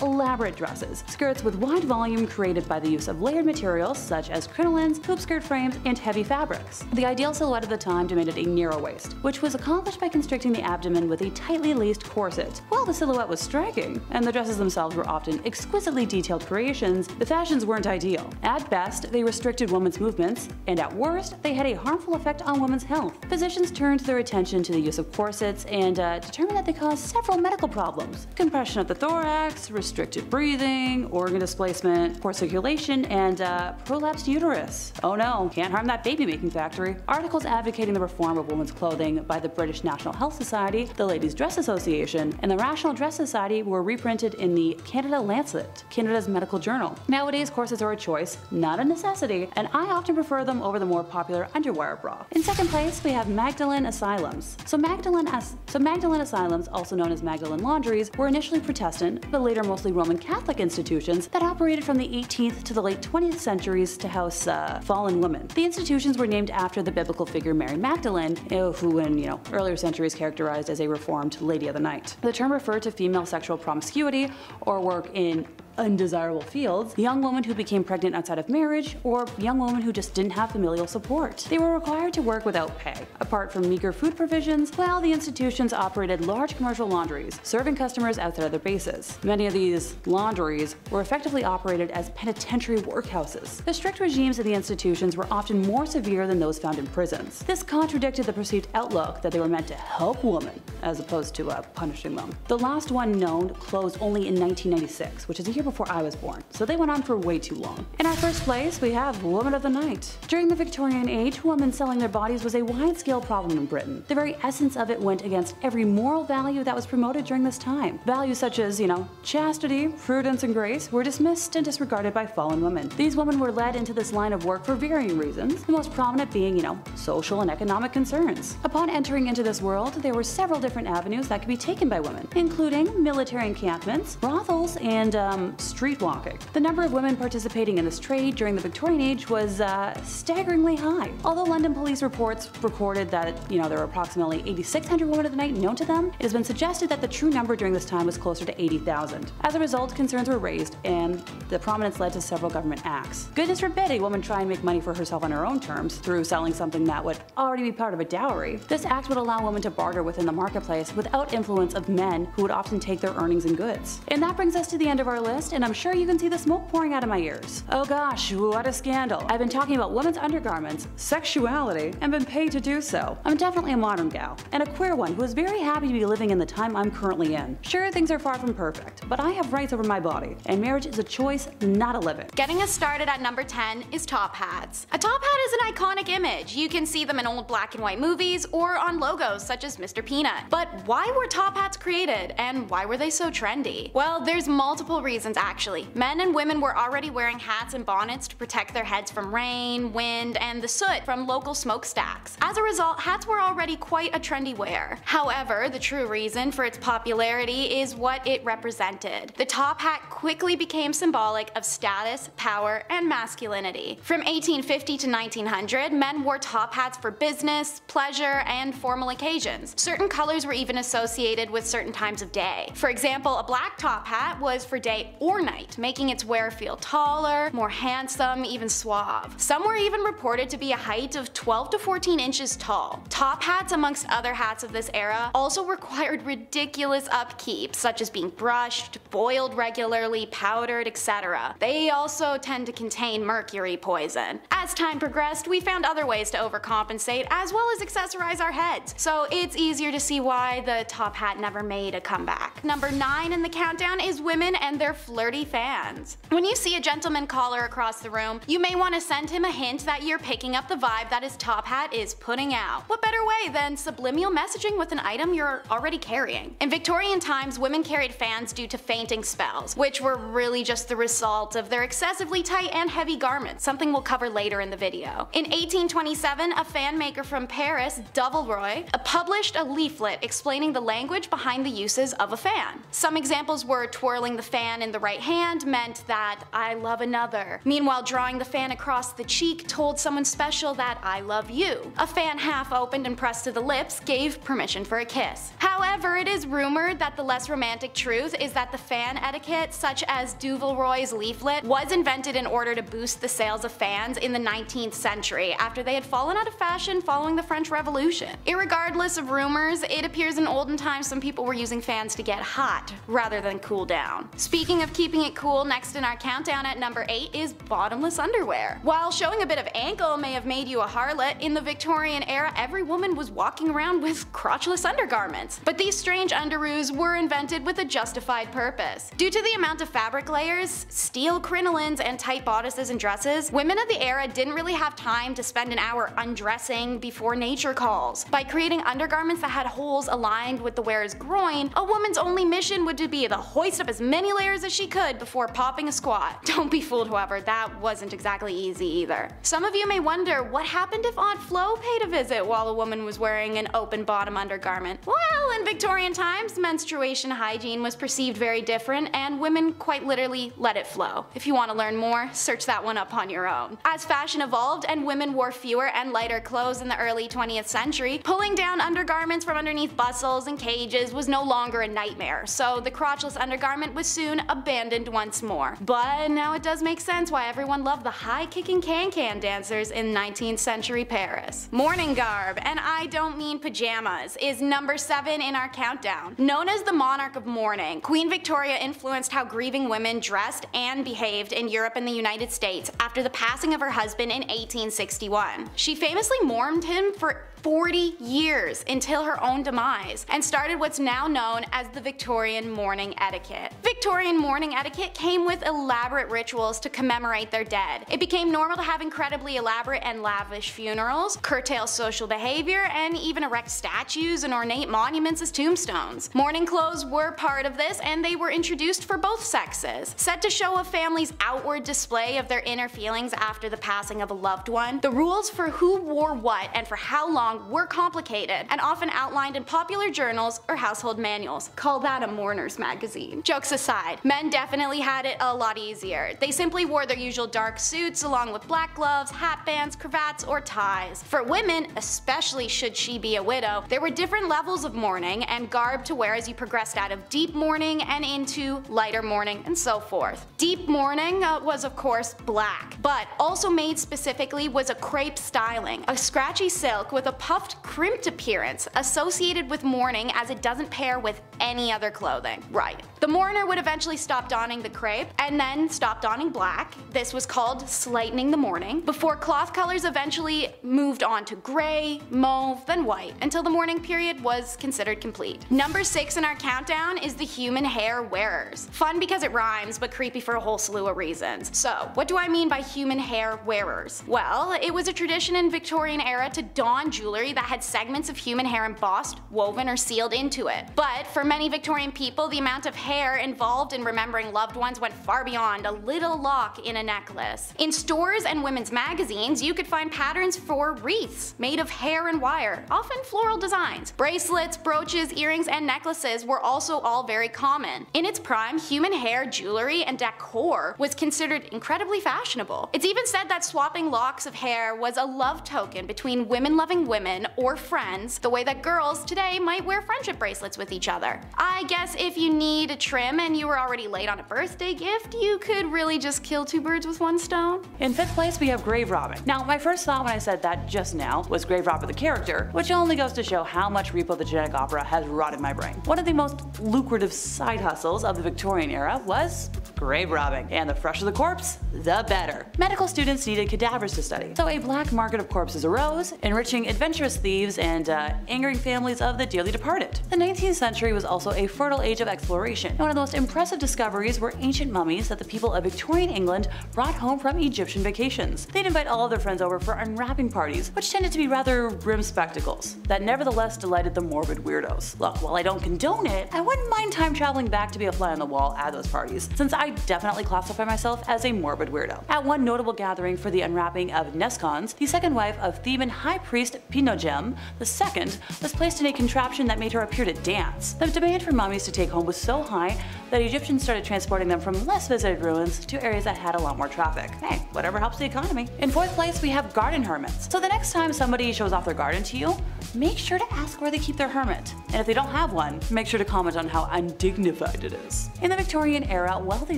A: elaborate dresses, skirts with wide volume created by the use of layered materials such as crinolines, hoop skirt frames, and heavy fabrics. The ideal silhouette of the time demanded a narrow waist, which was accomplished by constricting the abdomen with a tightly laced corset. While the silhouette was striking, and the dresses themselves were often exquisitely detailed creations, the fashions weren't ideal. At best, they restricted women's movements, and at worst, they had a harmful effect on women's health. Physicians turned their attention to the use of corsets and uh, determined that they caused several medical problems. Compression of the thorax, restricted breathing, organ displacement, poor circulation, and uh, prolapsed uterus. Oh no, can't harm that baby making factory. Articles advocating the reform of women's clothing by the British National Health Society, the Ladies Dress Association, and the Rational Dress Society were reprinted in the Canada Lancet, Canada's medical journal. Nowadays, corsets are a choice, not a necessity, and I often prefer them over the more popular underwire bra. In second place, we have Magdalen Asylums. So Magdalen, As so Magdalen Asylums, also known as Magdalen Laundries, were initially Protestant, but later mostly Roman Catholic institutions that operated from the 18th to the late 20th centuries to house uh, fallen women. The institutions were named after the biblical figure Mary Magdalene, uh, who in you know earlier centuries characterized as a reformed lady of the night. The term referred to female sexual promiscuity or work in undesirable fields, young women who became pregnant outside of marriage, or young women who just didn't have familial support. They were required to work without pay. Apart from meager food provisions, while the institutions operated large commercial laundries, serving customers outside of their bases. Many of these laundries were effectively operated as penitentiary workhouses. The strict regimes of the institutions were often more severe than those found in prisons. This contradicted the perceived outlook that they were meant to help women, as opposed to uh, punishing them. The last one known closed only in 1996, which is a year before I was born, so they went on for way too long. In our first place, we have Woman of the Night. During the Victorian age, women selling their bodies was a wide-scale problem in Britain. The very essence of it went against every moral value that was promoted during this time. Values such as, you know, chastity, prudence, and grace were dismissed and disregarded by fallen women. These women were led into this line of work for varying reasons, the most prominent being, you know, social and economic concerns. Upon entering into this world, there were several different avenues that could be taken by women, including military encampments, brothels, and um, street walking. The number of women participating in this trade during the Victorian age was uh, staggeringly high. Although London police reports recorded that you know there were approximately 8,600 women of the night known to them, it has been suggested that the true number during this time was closer to 80,000. As a result, concerns were raised, and the prominence led to several government acts. Goodness forbid a woman try and make money for herself on her own terms through selling something that would already be part of a dowry. This act would allow women to barter within the marketplace without influence of men who would often take their earnings in goods. And that brings us to the end of our list, and I'm sure you can see the smoke pouring out of my ears. Oh gosh, what a scandal. I've been talking about women's undergarments, sexuality, and been paid to do so. I'm definitely a modern gal, and a queer one who is very happy to be living in the time I'm currently in. Sure, things are far from perfect, but I have rights over my body, and marriage is a choice, not a living.
C: Getting us started at number 10 is top hats. A top hat is an iconic image. You can see them in old black and white movies or on logos such as Mr. Peanut. But why were top hats created and why were they so trendy? Well, there's multiple reasons actually. Men and women were already wearing hats and bonnets to protect their heads from rain, wind, and the soot from local smokestacks. As a result, hats were already quite a trendy wear. However, the true reason for its popularity is what it represented. The top hat quickly became symbolic of status, power, and masculinity. From 1850 to 1900, men wore top hats for business, pleasure, and formal occasions. Certain colors were even associated with certain times of day. For example, a black top hat was for day or night, making its wearer feel taller, more handsome, even suave. Some were even reported to be a height of 12 to 14 inches tall. Top hats, amongst other hats of this era, also required ridiculous upkeep, such as being brushed, boiled regularly, powdered, etc. They also tend to contain mercury poison. As time progressed, we found other ways to overcompensate as well as accessorize our heads, so it's easier to see why the top hat never made a comeback. Number 9 in the countdown is women and their flirty fans. When you see a gentleman caller across the room, you may want to send him a hint that you're picking up the vibe that his top hat is putting out. What better way than subliminal messaging with an item you're already carrying? In Victorian times, women carried fans due to fainting spells, which were really just the result of their excessively tight and heavy garments, something we'll cover later in the video. In 1827, a fan maker from Paris, Duvelleroy, uh, published a leaflet explaining the language behind the uses of a fan. Some examples were twirling the fan in the right hand meant that I love another. Meanwhile, drawing the fan across the cheek told someone special that I love you. A fan half opened and pressed to the lips gave permission for a kiss. However, it is rumored that the less romantic truth is that the fan etiquette, such as Duvelleroy's leaflet, was invented in order to boost the sales of fans in the 19th century after they had fallen out of fashion following the French Revolution. Irregardless of rumors, it appears in olden times some people were using fans to get hot rather than cool down. Speaking of keeping it cool, next in our countdown at number 8 is bottomless underwear. While showing a bit of ankle may have made you a harlot, in the Victorian era every woman was walking around with crotchless undergarments. But these strange underoos were invented with a justified purpose. Due to the amount of fabric layers, steel crinolines, and tight bodices and dresses, women of the era didn't really have time to spend an hour undressing before nature calls. By creating undergarments that had holes aligned with the wearer's groin, a woman's only mission would be to hoist up as many layers as she could before popping a squat. Don't be fooled however, that wasn't exactly easy either. Some of you may wonder what happened if Aunt Flo paid a visit while a woman was wearing an open bottom undergarment. Well, in Victorian times, menstruation hygiene was perceived very different and women quite literally let it flow. If you want to learn more, search that one up on your own. As fashion evolved and women wore fewer and lighter clothes in the early 20th century, pulling down undergarments from underneath bustles and cages was no longer a nightmare, so the crotchless undergarment was soon abandoned once more. But now it does make sense why everyone loved the high-kicking can-can dancers in 19th century Paris. Morning garb, and I don't mean pajamas, is number 7 in our countdown. Known as the monarch of mourning, Queen Victoria influenced how grieving women dressed and behaved in Europe and the United States after the passing of her husband in 1861. She famously mourned him for 40 years until her own demise, and started what's now known as the Victorian mourning etiquette. Victorian mourning etiquette came with elaborate rituals to commemorate their dead. It became normal to have incredibly elaborate and lavish funerals, curtail social behavior, and even erect statues and ornate monuments as tombstones. Mourning clothes were part of this, and they were introduced for both sexes. Said to show a family's outward display of their inner feelings after the passing of a loved one, the rules for who wore what and for how long were complicated and often outlined in popular journals or household manuals. Call that a mourner's magazine. Jokes aside, men definitely had it a lot easier. They simply wore their usual dark suits along with black gloves, hat bands, cravats, or ties. For women, especially should she be a widow, there were different levels of mourning and garb to wear as you progressed out of deep mourning and into lighter mourning and so forth. Deep mourning uh, was of course black, but also made specifically was a crepe styling, a scratchy silk with a puffed, crimped appearance associated with mourning as it doesn't pair with any other clothing. Right. The mourner would eventually stop donning the crepe and then stop donning black. This was called slightening the mourning, before cloth colors eventually moved on to gray, mauve, then white, until the mourning period was considered complete. Number 6 in our countdown is the human hair wearers. Fun because it rhymes, but creepy for a whole slew of reasons. So, what do I mean by human hair wearers? Well, it was a tradition in Victorian era to don jewelry jewelry that had segments of human hair embossed, woven, or sealed into it. But for many Victorian people, the amount of hair involved in remembering loved ones went far beyond a little lock in a necklace. In stores and women's magazines, you could find patterns for wreaths made of hair and wire, often floral designs. Bracelets, brooches, earrings, and necklaces were also all very common. In its prime, human hair, jewelry, and decor was considered incredibly fashionable. It's even said that swapping locks of hair was a love token between women loving women women or friends the way that girls today might wear friendship bracelets with each other. I guess if you need a trim and you were already late on a birthday gift, you could really just kill two birds with one stone.
A: In fifth place, we have grave robbing. Now, my first thought when I said that just now was grave robber the character, which only goes to show how much Repo the Genetic Opera has rotted my brain. One of the most lucrative side hustles of the Victorian era was grave robbing, and the fresher the corpse, the better. Medical students needed cadavers to study, so a black market of corpses arose, enriching adventure adventurous thieves and uh, angering families of the dearly departed. The 19th century was also a fertile age of exploration, one of the most impressive discoveries were ancient mummies that the people of Victorian England brought home from Egyptian vacations. They'd invite all of their friends over for unwrapping parties, which tended to be rather grim spectacles, that nevertheless delighted the morbid weirdos. Look, while I don't condone it, I wouldn't mind time traveling back to be a fly on the wall at those parties, since I definitely classify myself as a morbid weirdo. At one notable gathering for the unwrapping of Neskhons, the second wife of Theban high priest The second, was placed in a contraption that made her appear to dance. The demand for mummies to take home was so high that Egyptians started transporting them from less visited ruins to areas that had a lot more traffic. Hey, whatever helps the economy. In fourth place, we have garden hermits. So the next time somebody shows off their garden to you, make sure to ask where they keep their hermit. And if they don't have one, make sure to comment on how undignified it is. In the Victorian era, wealthy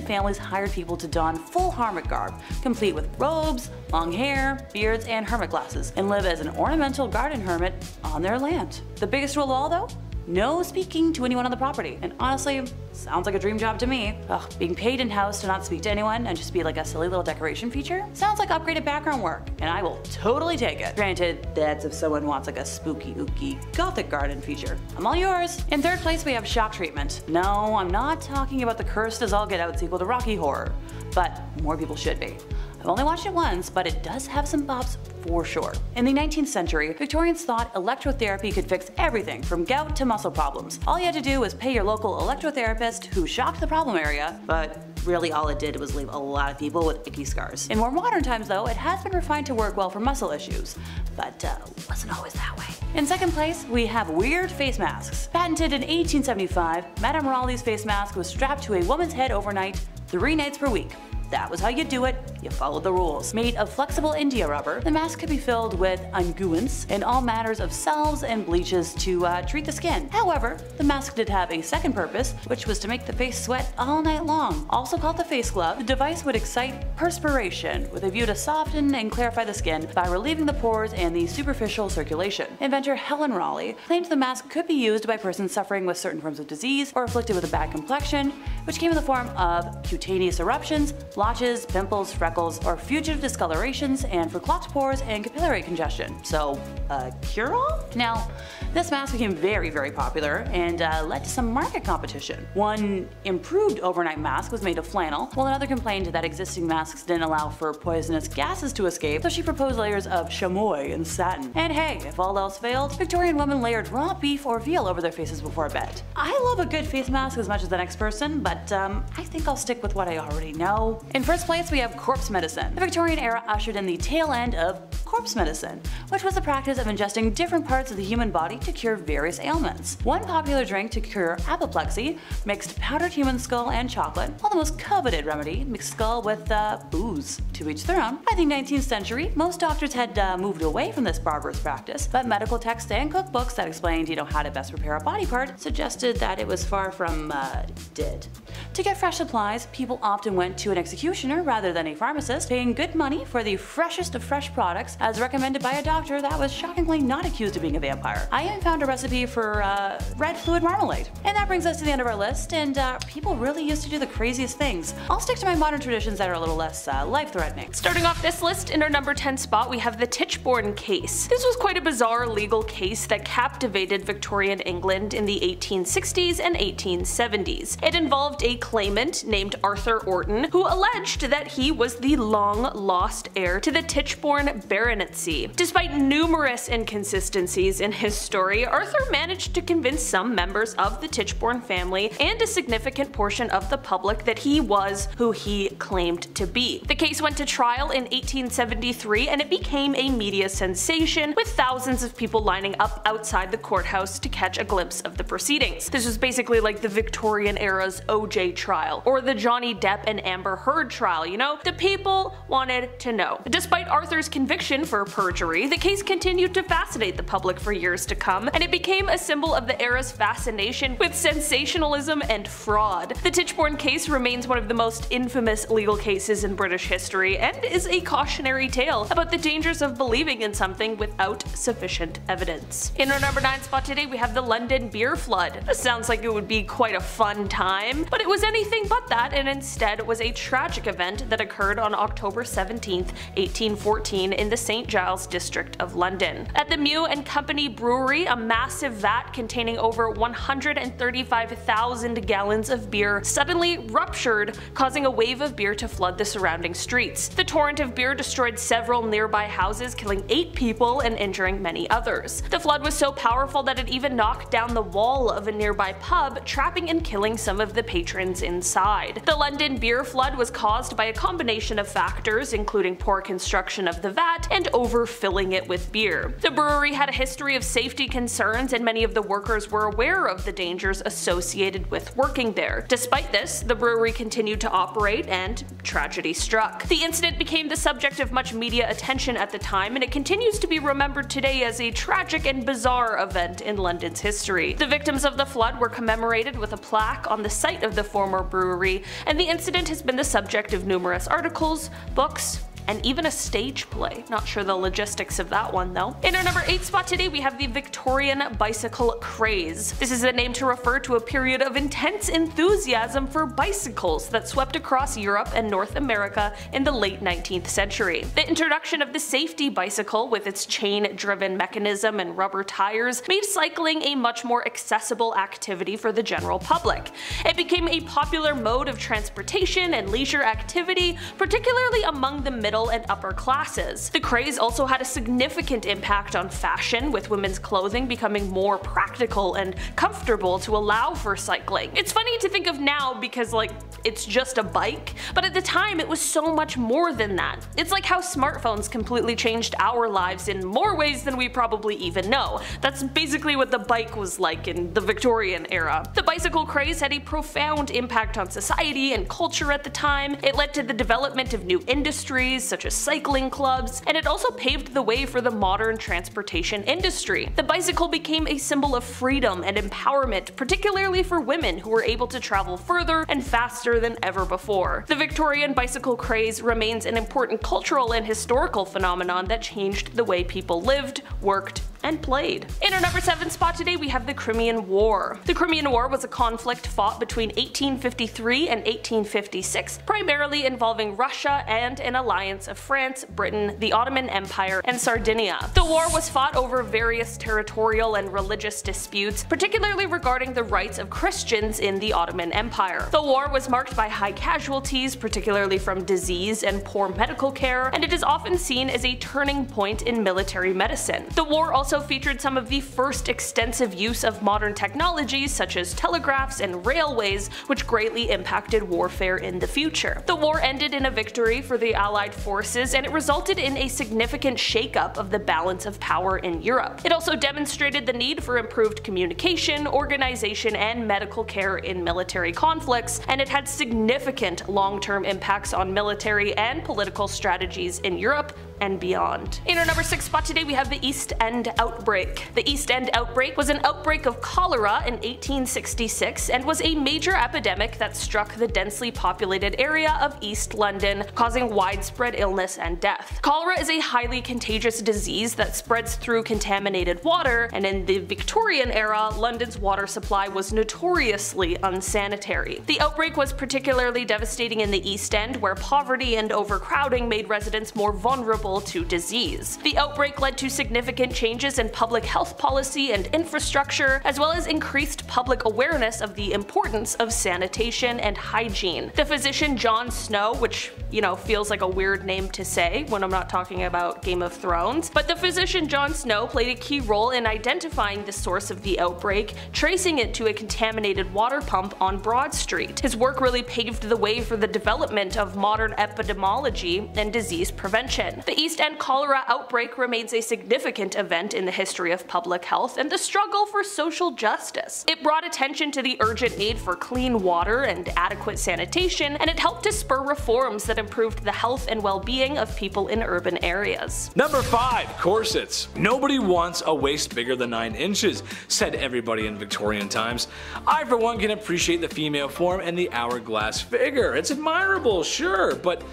A: families hired people to don full hermit garb, complete with robes, long hair, beards, and hermit glasses, and live as an ornamental garden hermit on their land. The biggest rule of all though? no speaking to anyone on the property. And honestly, sounds like a dream job to me. Ugh, being paid in-house to not speak to anyone and just be like a silly little decoration feature? Sounds like upgraded background work, and I will totally take it. Granted, that's if someone wants like a spooky, ooky, gothic garden feature. I'm all yours. In third place, we have shock treatment. No, I'm not talking about the cursed as all get out sequel to Rocky Horror, but more people should be. I've only watched it once, but it does have some bops for sure. In the 19th century, Victorians thought electrotherapy could fix everything from gout to muscle problems. All you had to do was pay your local electrotherapist who shocked the problem area, but really all it did was leave a lot of people with icky scars. In more modern times though, it has been refined to work well for muscle issues, but uh, wasn't always that way. In second place, we have weird face masks. Patented in 1875, Madame Rowley's face mask was strapped to a woman's head overnight, three nights per week. That was how you do it, you followed the rules. Made of flexible India rubber, the mask could be filled with unguents and all matters of salves and bleaches to uh, treat the skin. However, the mask did have a second purpose, which was to make the face sweat all night long. Also called the face glove, the device would excite perspiration with a view to soften and clarify the skin by relieving the pores and the superficial circulation. Inventor Helen Rowley claimed the mask could be used by persons suffering with certain forms of disease or afflicted with a bad complexion, which came in the form of cutaneous eruptions, blotches, pimples, freckles, or fugitive discolorations, and for clogged pores and capillary congestion. So, a cure-all? Now, this mask became very, very popular and uh, led to some market competition. One improved overnight mask was made of flannel, while another complained that existing masks didn't allow for poisonous gases to escape, so she proposed layers of chamois and satin. And hey, if all else failed, Victorian women layered raw beef or veal over their faces before bed. I love a good face mask as much as the next person, but um, I think I'll stick with what I already know. In first place, we have corpse medicine. The Victorian era ushered in the tail end of corpse medicine, which was the practice of ingesting different parts of the human body to cure various ailments. One popular drink to cure apoplexy mixed powdered human skull and chocolate, while the most coveted remedy mixed skull with uh, booze. To each their own. By the 19th century, most doctors had uh, moved away from this barbarous practice, but medical texts and cookbooks that explained you know how to best prepare a body part suggested that it was far from uh, dead. To get fresh supplies, people often went to an executioner rather than a pharmacist, paying good money for the freshest of fresh products as recommended by a doctor that was shockingly not accused of being a vampire. I even found a recipe for uh, red fluid marmalade. And that brings us to the end of our list, and uh, people really used to do the craziest things. I'll stick to my modern traditions that are a little less uh, life-threatening.
E: Starting off this list, in our number 10 spot, we have the Tichborne case. This was quite a bizarre legal case that captivated Victorian England in the 1860s and 1870s. It involved a claimant named Arthur Orton, who alleged that he was the long-lost heir to the Tichborne baronetcy. Despite numerous inconsistencies in his story, Arthur managed to convince some members of the Tichborne family and a significant portion of the public that he was who he claimed to be. The case went to trial in 1873 and it became a media sensation, with thousands of people lining up outside the courthouse to catch a glimpse of the proceedings. This was basically like the Victorian era's OJ trial, or the Johnny Depp and Amber Heard trial, you know? The people wanted to know. Despite Arthur's conviction for perjury, the case continued to fascinate the public for years to come, and it became a symbol of the era's fascination with sensationalism and fraud. The Tichborne case remains one of the most infamous legal cases in British history, and is a cautionary tale about the dangers of believing in something without sufficient evidence. In our number 9 spot today we have the London beer flood. This sounds like it would be quite a fun time, but it was anything but that and instead was a tragic event that occurred on October 17, 1814 in the St Giles district of London. At the Meux and Company Brewery, a massive vat containing over 135,000 gallons of beer suddenly ruptured, causing a wave of beer to flood the surrounding streets. The torrent of beer destroyed several nearby houses, killing 8 people and injuring many others. The flood was so powerful that it even knocked down the wall of a nearby pub, trapping and killing some of the patrons inside. The London beer flood was caused by a combination of factors, including poor construction of the vat and overfilling it with beer. The brewery had a history of safety concerns and many of the workers were aware of the dangers associated with working there. Despite this, the brewery continued to operate and tragedy struck. The incident became the subject of much media attention at the time and it continues to be remembered today as a tragic and bizarre event in London's history. The victims of the flood were commemorated with a plaque on the site of the former brewery, and the incident has been the subject of numerous articles, books, and even a stage play. Not sure the logistics of that one though. In our number 8 spot today we have the Victorian bicycle craze. This is a name to refer to a period of intense enthusiasm for bicycles that swept across Europe and North America in the late 19th century. The introduction of the safety bicycle with its chain-driven mechanism and rubber tires made cycling a much more accessible activity for the general public. It became a popular mode of transportation and leisure activity, particularly among the middle and upper classes. The craze also had a significant impact on fashion, with women's clothing becoming more practical and comfortable to allow for cycling. It's funny to think of now because like it's just a bike, but at the time it was so much more than that. It's like how smartphones completely changed our lives in more ways than we probably even know. That's basically what the bike was like in the Victorian era. The bicycle craze had a profound impact on society and culture at the time. It led to the development of new industries such as cycling clubs, and it also paved the way for the modern transportation industry. The bicycle became a symbol of freedom and empowerment, particularly for women who were able to travel further and faster than ever before. The Victorian bicycle craze remains an important cultural and historical phenomenon that changed the way people lived, worked, and played. In our number 7 spot today we have the Crimean War. The Crimean War was a conflict fought between 1853 and 1856, primarily involving Russia and an alliance of France, Britain, the Ottoman Empire, and Sardinia. The war was fought over various territorial and religious disputes, particularly regarding the rights of Christians in the Ottoman Empire. The war was marked by high casualties, particularly from disease and poor medical care, and it is often seen as a turning point in military medicine. The war also also featured some of the first extensive use of modern technologies such as telegraphs and railways, which greatly impacted warfare in the future. The war ended in a victory for the Allied forces, and it resulted in a significant shakeup of the balance of power in Europe. It also demonstrated the need for improved communication, organization, and medical care in military conflicts, and it had significant long-term impacts on military and political strategies in Europe and beyond. In our number 6 spot today we have the East End outbreak. The East End outbreak was an outbreak of cholera in 1866 and was a major epidemic that struck the densely populated area of East London, causing widespread illness and death. Cholera is a highly contagious disease that spreads through contaminated water, and in the Victorian era, London's water supply was notoriously unsanitary. The outbreak was particularly devastating in the East End, where poverty and overcrowding made residents more vulnerable to disease. The outbreak led to significant changes changes in public health policy and infrastructure, as well as increased public awareness of the importance of sanitation and hygiene. The physician John Snow, which, you know, feels like a weird name to say when I'm not talking about Game of Thrones, but the physician John Snow played a key role in identifying the source of the outbreak, tracing it to a contaminated water pump on Broad Street. His work really paved the way for the development of modern epidemiology and disease prevention. The East End cholera outbreak remains a significant event in the history of public health and the struggle for social justice. It brought attention to the urgent need for clean water and adequate sanitation, and it helped to spur reforms that improved the health and well-being of people in urban areas.
G: Number 5. Corsets. Nobody wants a waist bigger than 9 inches, said everybody in Victorian times. I for one can appreciate the female form and the hourglass figure. It's admirable, sure, but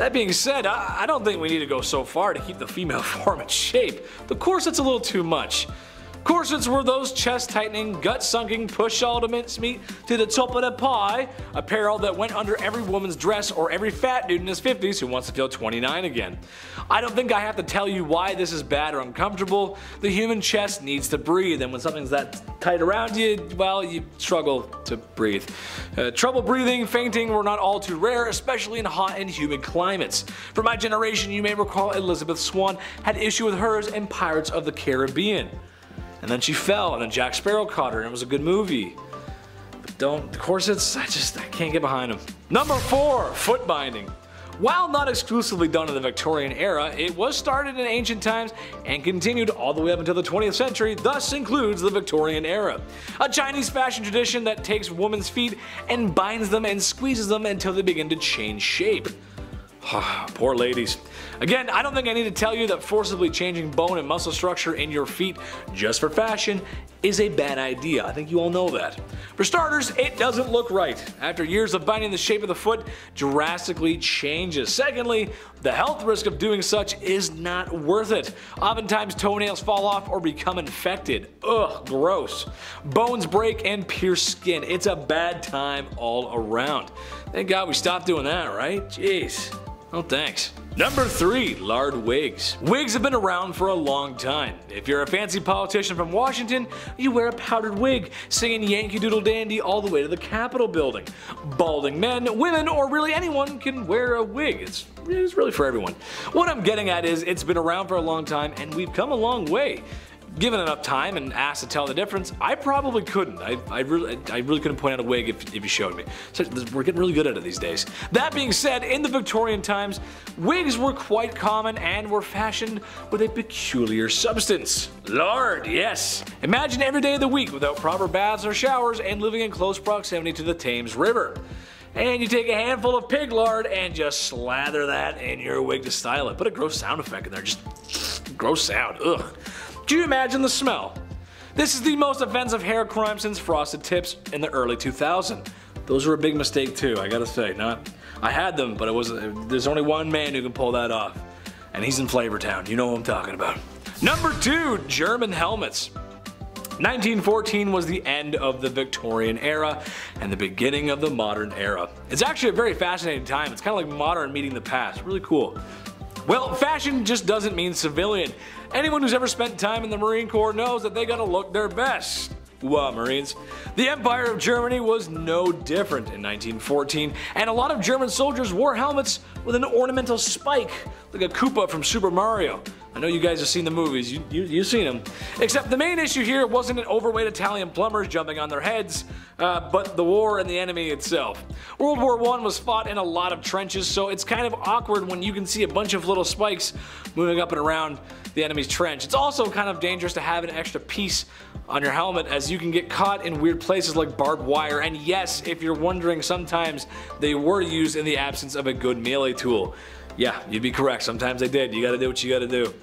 G: that being said, I, I don't think we need to go so far to keep the female form in shape. The corset's a little too much. Corsets were those chest-tightening, gut-sunking push all to mincemeat to the top of the pie apparel that went under every woman's dress or every fat dude in his 50s who wants to feel 29 again. I don't think I have to tell you why this is bad or uncomfortable. The human chest needs to breathe and when something's that tight around you, well, you struggle to breathe. Uh, trouble breathing, fainting were not all too rare, especially in hot and humid climates. For my generation, you may recall Elizabeth Swann had issue with hers in Pirates of the Caribbean. And then she fell, and then Jack Sparrow caught her, and it was a good movie. But don't, the corsets, I just, I can't get behind them. Number 4. Foot binding. While not exclusively done in the Victorian era, it was started in ancient times and continued all the way up until the 20th century, thus includes the Victorian era. A Chinese fashion tradition that takes women's feet and binds them and squeezes them until they begin to change shape. Poor ladies. Again, I don't think I need to tell you that forcibly changing bone and muscle structure in your feet just for fashion is a bad idea. I think you all know that. For starters, it doesn't look right. After years of binding the shape of the foot drastically changes. Secondly, the health risk of doing such is not worth it. Oftentimes toenails fall off or become infected. Ugh, gross. Bones break and pierce skin. It's a bad time all around. Thank God we stopped doing that, right? Jeez. Oh, thanks. Number 3. Lard Wigs. Wigs have been around for a long time. If you're a fancy politician from Washington, you wear a powdered wig, singing Yankee Doodle Dandy all the way to the Capitol building. Balding men, women, or really anyone can wear a wig. It's, it's really for everyone. What I'm getting at is it's been around for a long time and we've come a long way given enough time and asked to tell the difference, I probably couldn't. I, I, really, I really couldn't point out a wig if, if you showed me. So we're getting really good at it these days. That being said, in the Victorian times, wigs were quite common and were fashioned with a peculiar substance. Lard, yes. Imagine every day of the week without proper baths or showers and living in close proximity to the Thames River. And you take a handful of pig lard and just slather that in your wig to style it. Put a gross sound effect in there, just gross sound, ugh. Do you imagine the smell? This is the most offensive hair crime since frosted tips in the early 2000s. Those were a big mistake too, I gotta say. Not, I had them, but it was there's only one man who can pull that off, and he's in Flavortown. You know what I'm talking about. Number two, German helmets. 1914 was the end of the Victorian era and the beginning of the modern era. It's actually a very fascinating time. It's kind of like modern meeting the past. Really cool. Well, fashion just doesn't mean civilian. Anyone who's ever spent time in the Marine Corps knows that they gotta look their best. What, Marines? The Empire of Germany was no different in 1914, and a lot of German soldiers wore helmets with an ornamental spike, like a Koopa from Super Mario. I know you guys have seen the movies, you, you, you've seen them. Except the main issue here wasn't an overweight Italian plumbers jumping on their heads, uh, but the war and the enemy itself. World War I was fought in a lot of trenches, so it's kind of awkward when you can see a bunch of little spikes moving up and around the enemy's trench. It's also kind of dangerous to have an extra piece on your helmet as you can get caught in weird places like barbed wire and yes, if you're wondering, sometimes they were used in the absence of a good melee tool. Yeah, you'd be correct. Sometimes they did. You gotta do what you gotta do.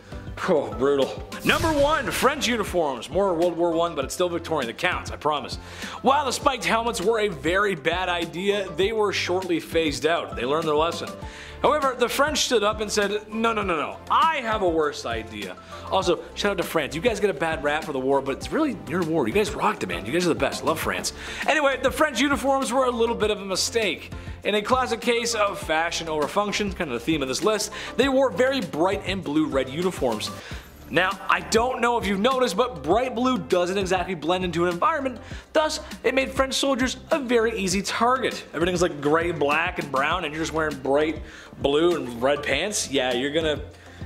G: Oh, brutal. Number one, French uniforms. More World War One, but it's still Victorian. It counts, I promise. While the spiked helmets were a very bad idea, they were shortly phased out. They learned their lesson. However, the French stood up and said, no, no, no, no, I have a worse idea. Also, shout out to France. You guys get a bad rap for the war, but it's really your war. You guys rocked it, man. You guys are the best. Love France. Anyway, the French uniforms were a little bit of a mistake. In a classic case of fashion over function, kind of the theme of this list, they wore very bright and blue-red uniforms. Now, I don't know if you've noticed, but bright blue doesn't exactly blend into an environment, thus it made French soldiers a very easy target. Everything's like gray, black, and brown, and you're just wearing bright blue and red pants? Yeah, you're gonna,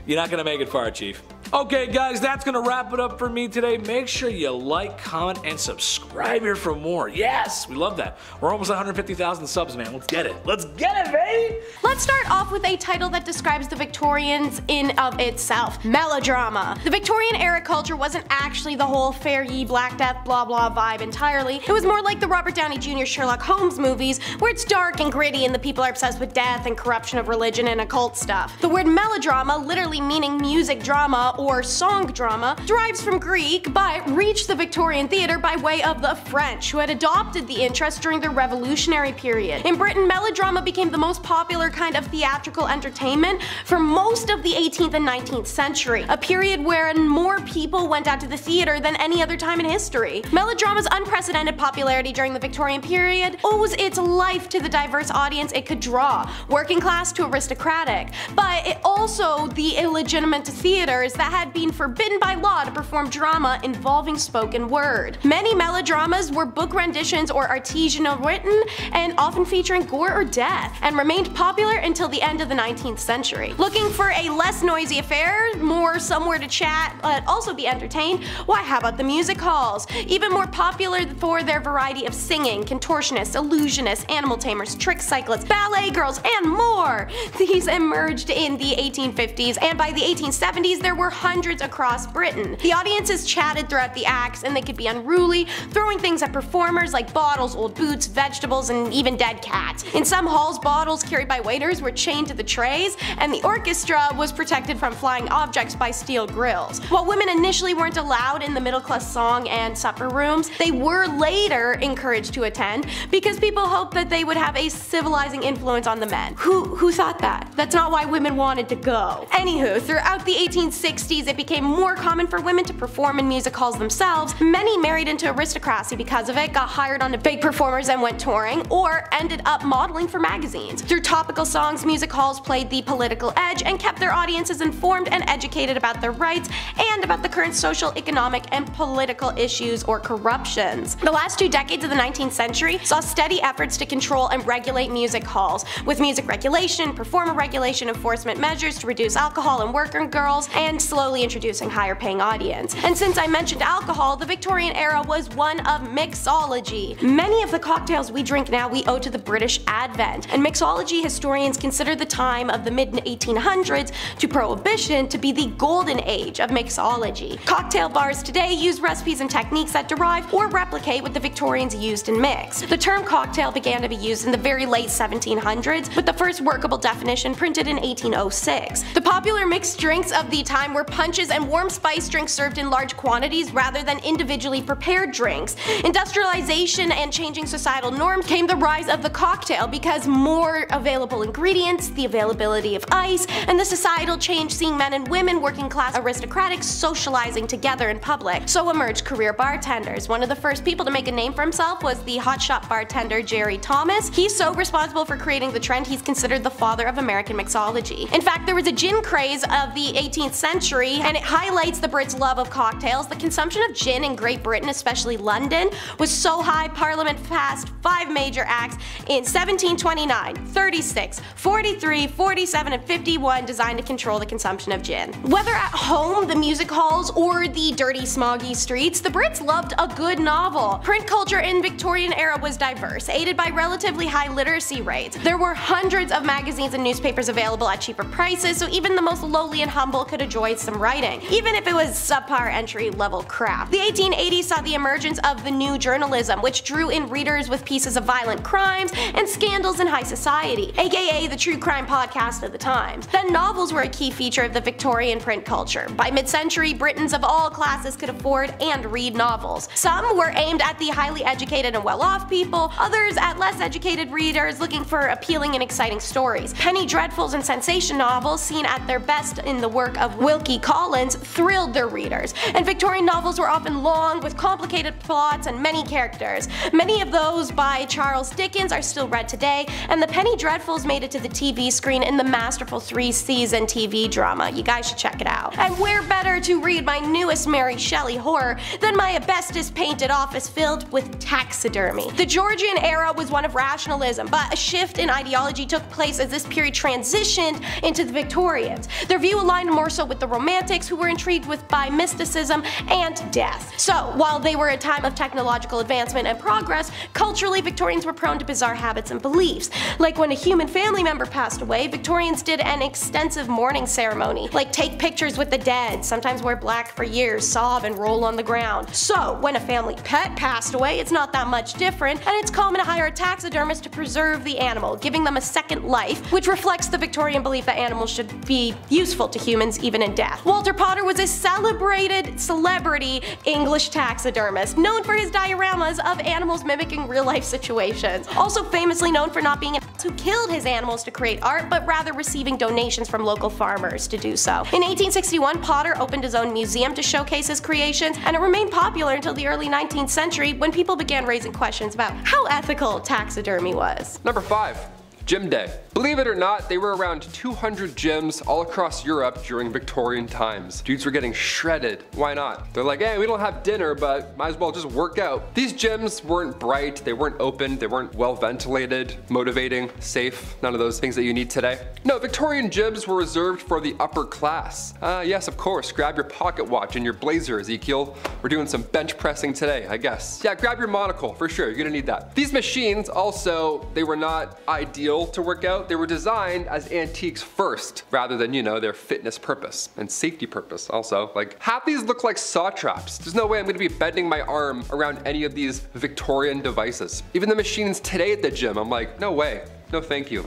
G: you're not gonna make it far, Chief. Okay guys, that's gonna wrap it up for me today. Make sure you like, comment, and subscribe here for more. Yes, we love that. We're almost 150,000 subs, man. Let's get it. Let's get it, baby!
F: Let's start off with a title that describes the Victorians in of itself. Melodrama. The Victorian era culture wasn't actually the whole fair ye black death blah blah vibe entirely. It was more like the Robert Downey Jr. Sherlock Holmes movies, where it's dark and gritty and the people are obsessed with death and corruption of religion and occult stuff. The word melodrama, literally meaning music drama or song drama derives from Greek but reached the Victorian theatre by way of the French, who had adopted the interest during the Revolutionary period. In Britain, melodrama became the most popular kind of theatrical entertainment for most of the 18th and 19th century, a period wherein more people went out to the theatre than any other time in history. Melodrama's unprecedented popularity during the Victorian period owes its life to the diverse audience it could draw, working class to aristocratic, but it also the illegitimate theaters that had been forbidden by law to perform drama involving spoken word. Many melodramas were book renditions or artisanal written and often featuring gore or death, and remained popular until the end of the 19th century. Looking for a less noisy affair, more somewhere to chat, but also be entertained, why how about the music halls? Even more popular for their variety of singing, contortionists, illusionists, animal tamers, trick cyclists, ballet girls, and more. These emerged in the 1850s, and by the 1870s there were hundreds across Britain. The audiences chatted throughout the acts and they could be unruly, throwing things at performers like bottles, old boots, vegetables, and even dead cats. In some halls, bottles carried by waiters were chained to the trays, and the orchestra was protected from flying objects by steel grills. While women initially weren't allowed in the middle class song and supper rooms, they were later encouraged to attend because people hoped that they would have a civilizing influence on the men. Who, who thought that? That's not why women wanted to go. Anywho, throughout the 1860s it became more common for women to perform in music halls themselves. Many married into aristocracy because of it, got hired on to big performers and went touring, or ended up modeling for magazines. Through topical songs, music halls played the political edge and kept their audiences informed and educated about their rights and about the current social, economic, and political issues or corruptions. The last two decades of the 19th century saw steady efforts to control and regulate music halls, with music regulation, performer regulation, enforcement measures to reduce alcohol in worker girls, and slowly introducing higher paying audience. And since I mentioned alcohol, the Victorian era was one of mixology. Many of the cocktails we drink now we owe to the British Advent, and mixology historians consider the time of the mid 1800s to Prohibition to be the golden age of mixology. Cocktail bars today use recipes and techniques that derive or replicate what the Victorians used in mix. The term cocktail began to be used in the very late 1700s, with the first workable definition printed in 1806. The popular mixed drinks of the time were punches and warm spice drinks served in large quantities rather than individually prepared drinks. Industrialization and changing societal norms came the rise of the cocktail because more available ingredients, the availability of ice, and the societal change seeing men and women working class aristocrats socializing together in public. So emerged career bartenders. One of the first people to make a name for himself was the hotshot bartender Jerry Thomas. He's so responsible for creating the trend he's considered the father of American mixology. In fact, there was a gin craze of the 18th century and it highlights the Brits' love of cocktails. The consumption of gin in Great Britain, especially London, was so high Parliament passed five major acts in 1729, 36, 43, 47, and 51 designed to control the consumption of gin. Whether at home, the music halls, or the dirty smoggy streets, the Brits loved a good novel. Print culture in Victorian era was diverse, aided by relatively high literacy rates. There were hundreds of magazines and newspapers available at cheaper prices, so even the most lowly and humble could enjoy some writing, even if it was subpar entry level crap. The 1880s saw the emergence of the new journalism, which drew in readers with pieces of violent crimes and scandals in high society, aka the true crime podcast of the times. Then novels were a key feature of the Victorian print culture. By mid-century, Britons of all classes could afford and read novels. Some were aimed at the highly educated and well-off people, others at less educated readers looking for appealing and exciting stories. Penny dreadfuls and sensation novels, seen at their best in the work of Wilkie Collins, thrilled their readers. And Victorian novels were often long, with complicated plots and many characters. Many of those by Charles Dickens are still read today, and the Penny Dreadfuls made it to the TV screen in the masterful three-season TV drama. You guys should check it out. And where better to read my newest Mary Shelley horror than my asbestos-painted office filled with taxidermy. The Georgian era was one of rationalism, but a shift in ideology took place as this period transitioned into the Victorians. Their view aligned more so with the Romantics, who were intrigued with by mysticism and death. So, while they were a time of technological advancement and progress, culturally Victorians were prone to bizarre habits and beliefs. Like when a human family member passed away, Victorians did an extensive mourning ceremony, like take pictures with the dead, sometimes wear black for years, sob and roll on the ground. So, when a family pet passed away, it's not that much different, and it's common to hire a taxidermist to preserve the animal, giving them a second life, which reflects the Victorian belief that animals should be useful to humans even in death. Walter Potter was a celebrated celebrity English taxidermist, known for his dioramas of animals mimicking real life situations. Also famously known for not being an who killed his animals to create art, but rather receiving donations from local farmers to do so. In 1861, Potter opened his own museum to showcase his creations, and it remained popular until the early 19th century when people began raising questions about how ethical taxidermy was.
B: Number 5. Gym Day. Believe it or not, they were around 200 gyms all across Europe during Victorian times. Dudes were getting shredded. Why not? They're like, hey, we don't have dinner, but might as well just work out. These gyms weren't bright, they weren't open, they weren't well ventilated, motivating, safe, none of those things that you need today. No, Victorian gyms were reserved for the upper class. Uh, yes, of course, grab your pocket watch and your blazer, Ezekiel. We're doing some bench pressing today, I guess. Yeah, grab your monocle, for sure, you're gonna need that. These machines also, they were not ideal ideal to work out. They were designed as antiques first, rather than, you know, their fitness purpose and safety purpose also. Like, half these look like saw traps. There's no way I'm gonna be bending my arm around any of these Victorian devices. Even the machines today at the gym, I'm like, no way, no thank you.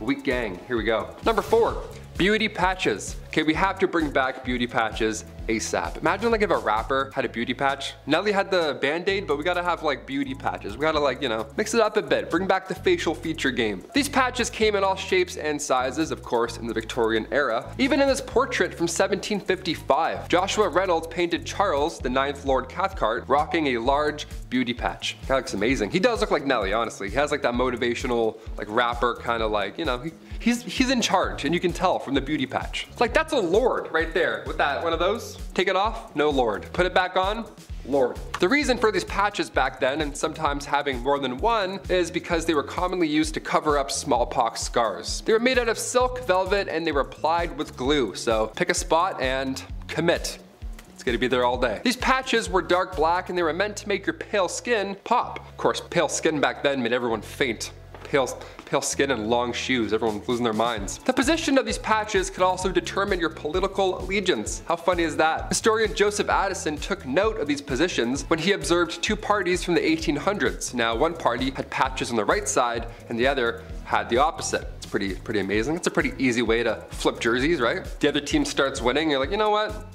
B: Weak gang, here we go. Number four, Beauty patches. Okay, we have to bring back beauty patches ASAP. Imagine like if a rapper had a beauty patch. Nelly had the band-aid, but we gotta have like beauty patches. We gotta like, you know, mix it up a bit. Bring back the facial feature game. These patches came in all shapes and sizes, of course, in the Victorian era. Even in this portrait from 1755, Joshua Reynolds painted Charles, the ninth Lord Cathcart, rocking a large beauty patch. That looks amazing. He does look like Nelly, honestly. He has like that motivational, like rapper kind of like, you know, he, he's, he's in charge and you can tell from the beauty patch. Like that's a lord right there with that, one of those. Take it off, no lord. Put it back on, Lord. The reason for these patches back then, and sometimes having more than one, is because they were commonly used to cover up smallpox scars. They were made out of silk, velvet, and they were applied with glue. So pick a spot and commit. It's gonna be there all day. These patches were dark black and they were meant to make your pale skin pop. Of course, pale skin back then made everyone faint. Pale, pale skin and long shoes, everyone losing their minds. The position of these patches could also determine your political allegiance. How funny is that? Historian Joseph Addison took note of these positions when he observed two parties from the 1800s. Now, one party had patches on the right side and the other had the opposite. It's pretty, pretty amazing. It's a pretty easy way to flip jerseys, right? The other team starts winning, you're like, you know what?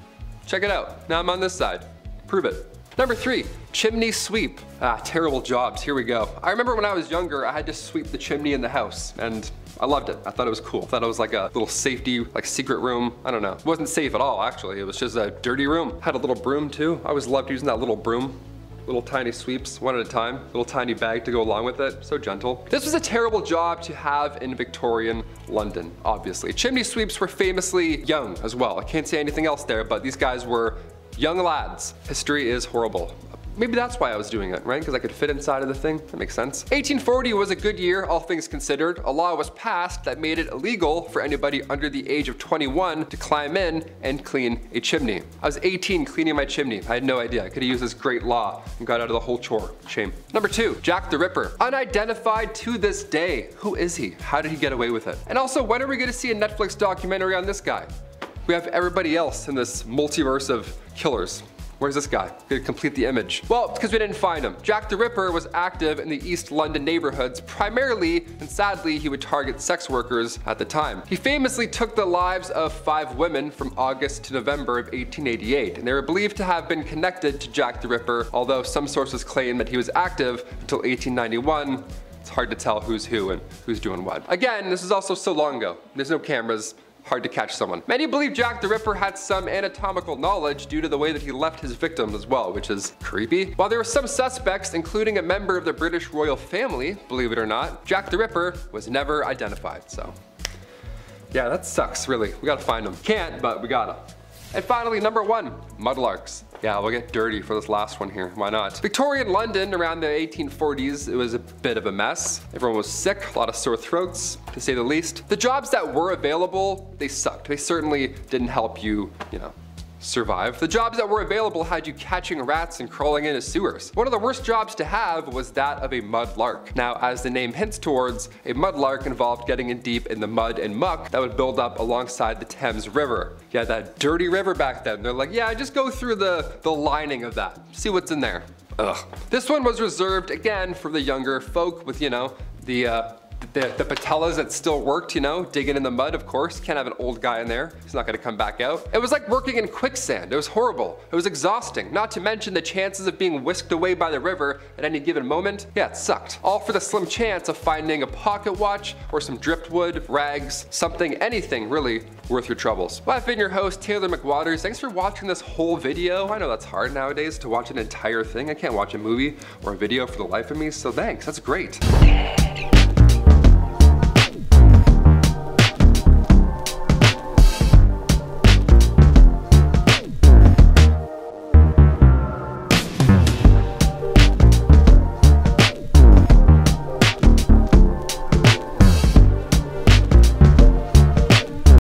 B: Check it out. Now I'm on this side. Prove it. Number three, chimney sweep. Ah, terrible jobs, here we go. I remember when I was younger, I had to sweep the chimney in the house and I loved it. I thought it was cool. I thought it was like a little safety, like secret room. I don't know. It wasn't safe at all, actually. It was just a dirty room. Had a little broom too. I always loved using that little broom little tiny sweeps, one at a time, little tiny bag to go along with it, so gentle. This was a terrible job to have in Victorian London, obviously. Chimney sweeps were famously young as well. I can't say anything else there, but these guys were young lads. History is horrible. Maybe that's why I was doing it, right? Because I could fit inside of the thing. That makes sense. 1840 was a good year, all things considered. A law was passed that made it illegal for anybody under the age of 21 to climb in and clean a chimney. I was 18 cleaning my chimney. I had no idea. I could have used this great law and got out of the whole chore. Shame. Number two, Jack the Ripper. Unidentified to this day. Who is he? How did he get away with it? And also, when are we gonna see a Netflix documentary on this guy? We have everybody else in this multiverse of killers. Where's this guy? Gonna complete the image. Well, because we didn't find him. Jack the Ripper was active in the East London neighborhoods primarily, and sadly, he would target sex workers at the time. He famously took the lives of five women from August to November of 1888, and they were believed to have been connected to Jack the Ripper, although some sources claim that he was active until 1891. It's hard to tell who's who and who's doing what. Again, this is also so long ago. There's no cameras, hard to catch someone. Many believe Jack the Ripper had some anatomical knowledge due to the way that he left his victims as well, which is creepy. While there were some suspects, including a member of the British royal family, believe it or not, Jack the Ripper was never identified, so. Yeah, that sucks, really. We gotta find him. Can't, but we gotta. And finally, number one, mudlarks. Yeah, we'll get dirty for this last one here. Why not? Victorian London around the 1840s, it was a bit of a mess. Everyone was sick, a lot of sore throats, to say the least. The jobs that were available, they sucked. They certainly didn't help you, you know, survive. The jobs that were available had you catching rats and crawling into sewers. One of the worst jobs to have was that of a mud lark. Now, as the name hints towards, a mud lark involved getting in deep in the mud and muck that would build up alongside the Thames River. Yeah, that dirty river back then. They're like, yeah, just go through the, the lining of that. See what's in there. Ugh. This one was reserved, again, for the younger folk with, you know, the uh, the, the patellas that still worked, you know, digging in the mud, of course. Can't have an old guy in there. He's not gonna come back out. It was like working in quicksand. It was horrible. It was exhausting. Not to mention the chances of being whisked away by the river at any given moment. Yeah, it sucked. All for the slim chance of finding a pocket watch or some driftwood, rags, something, anything really worth your troubles. Well, I've been your host, Taylor McWatters. Thanks for watching this whole video. I know that's hard nowadays to watch an entire thing. I can't watch a movie or a video for the life of me, so thanks, that's great.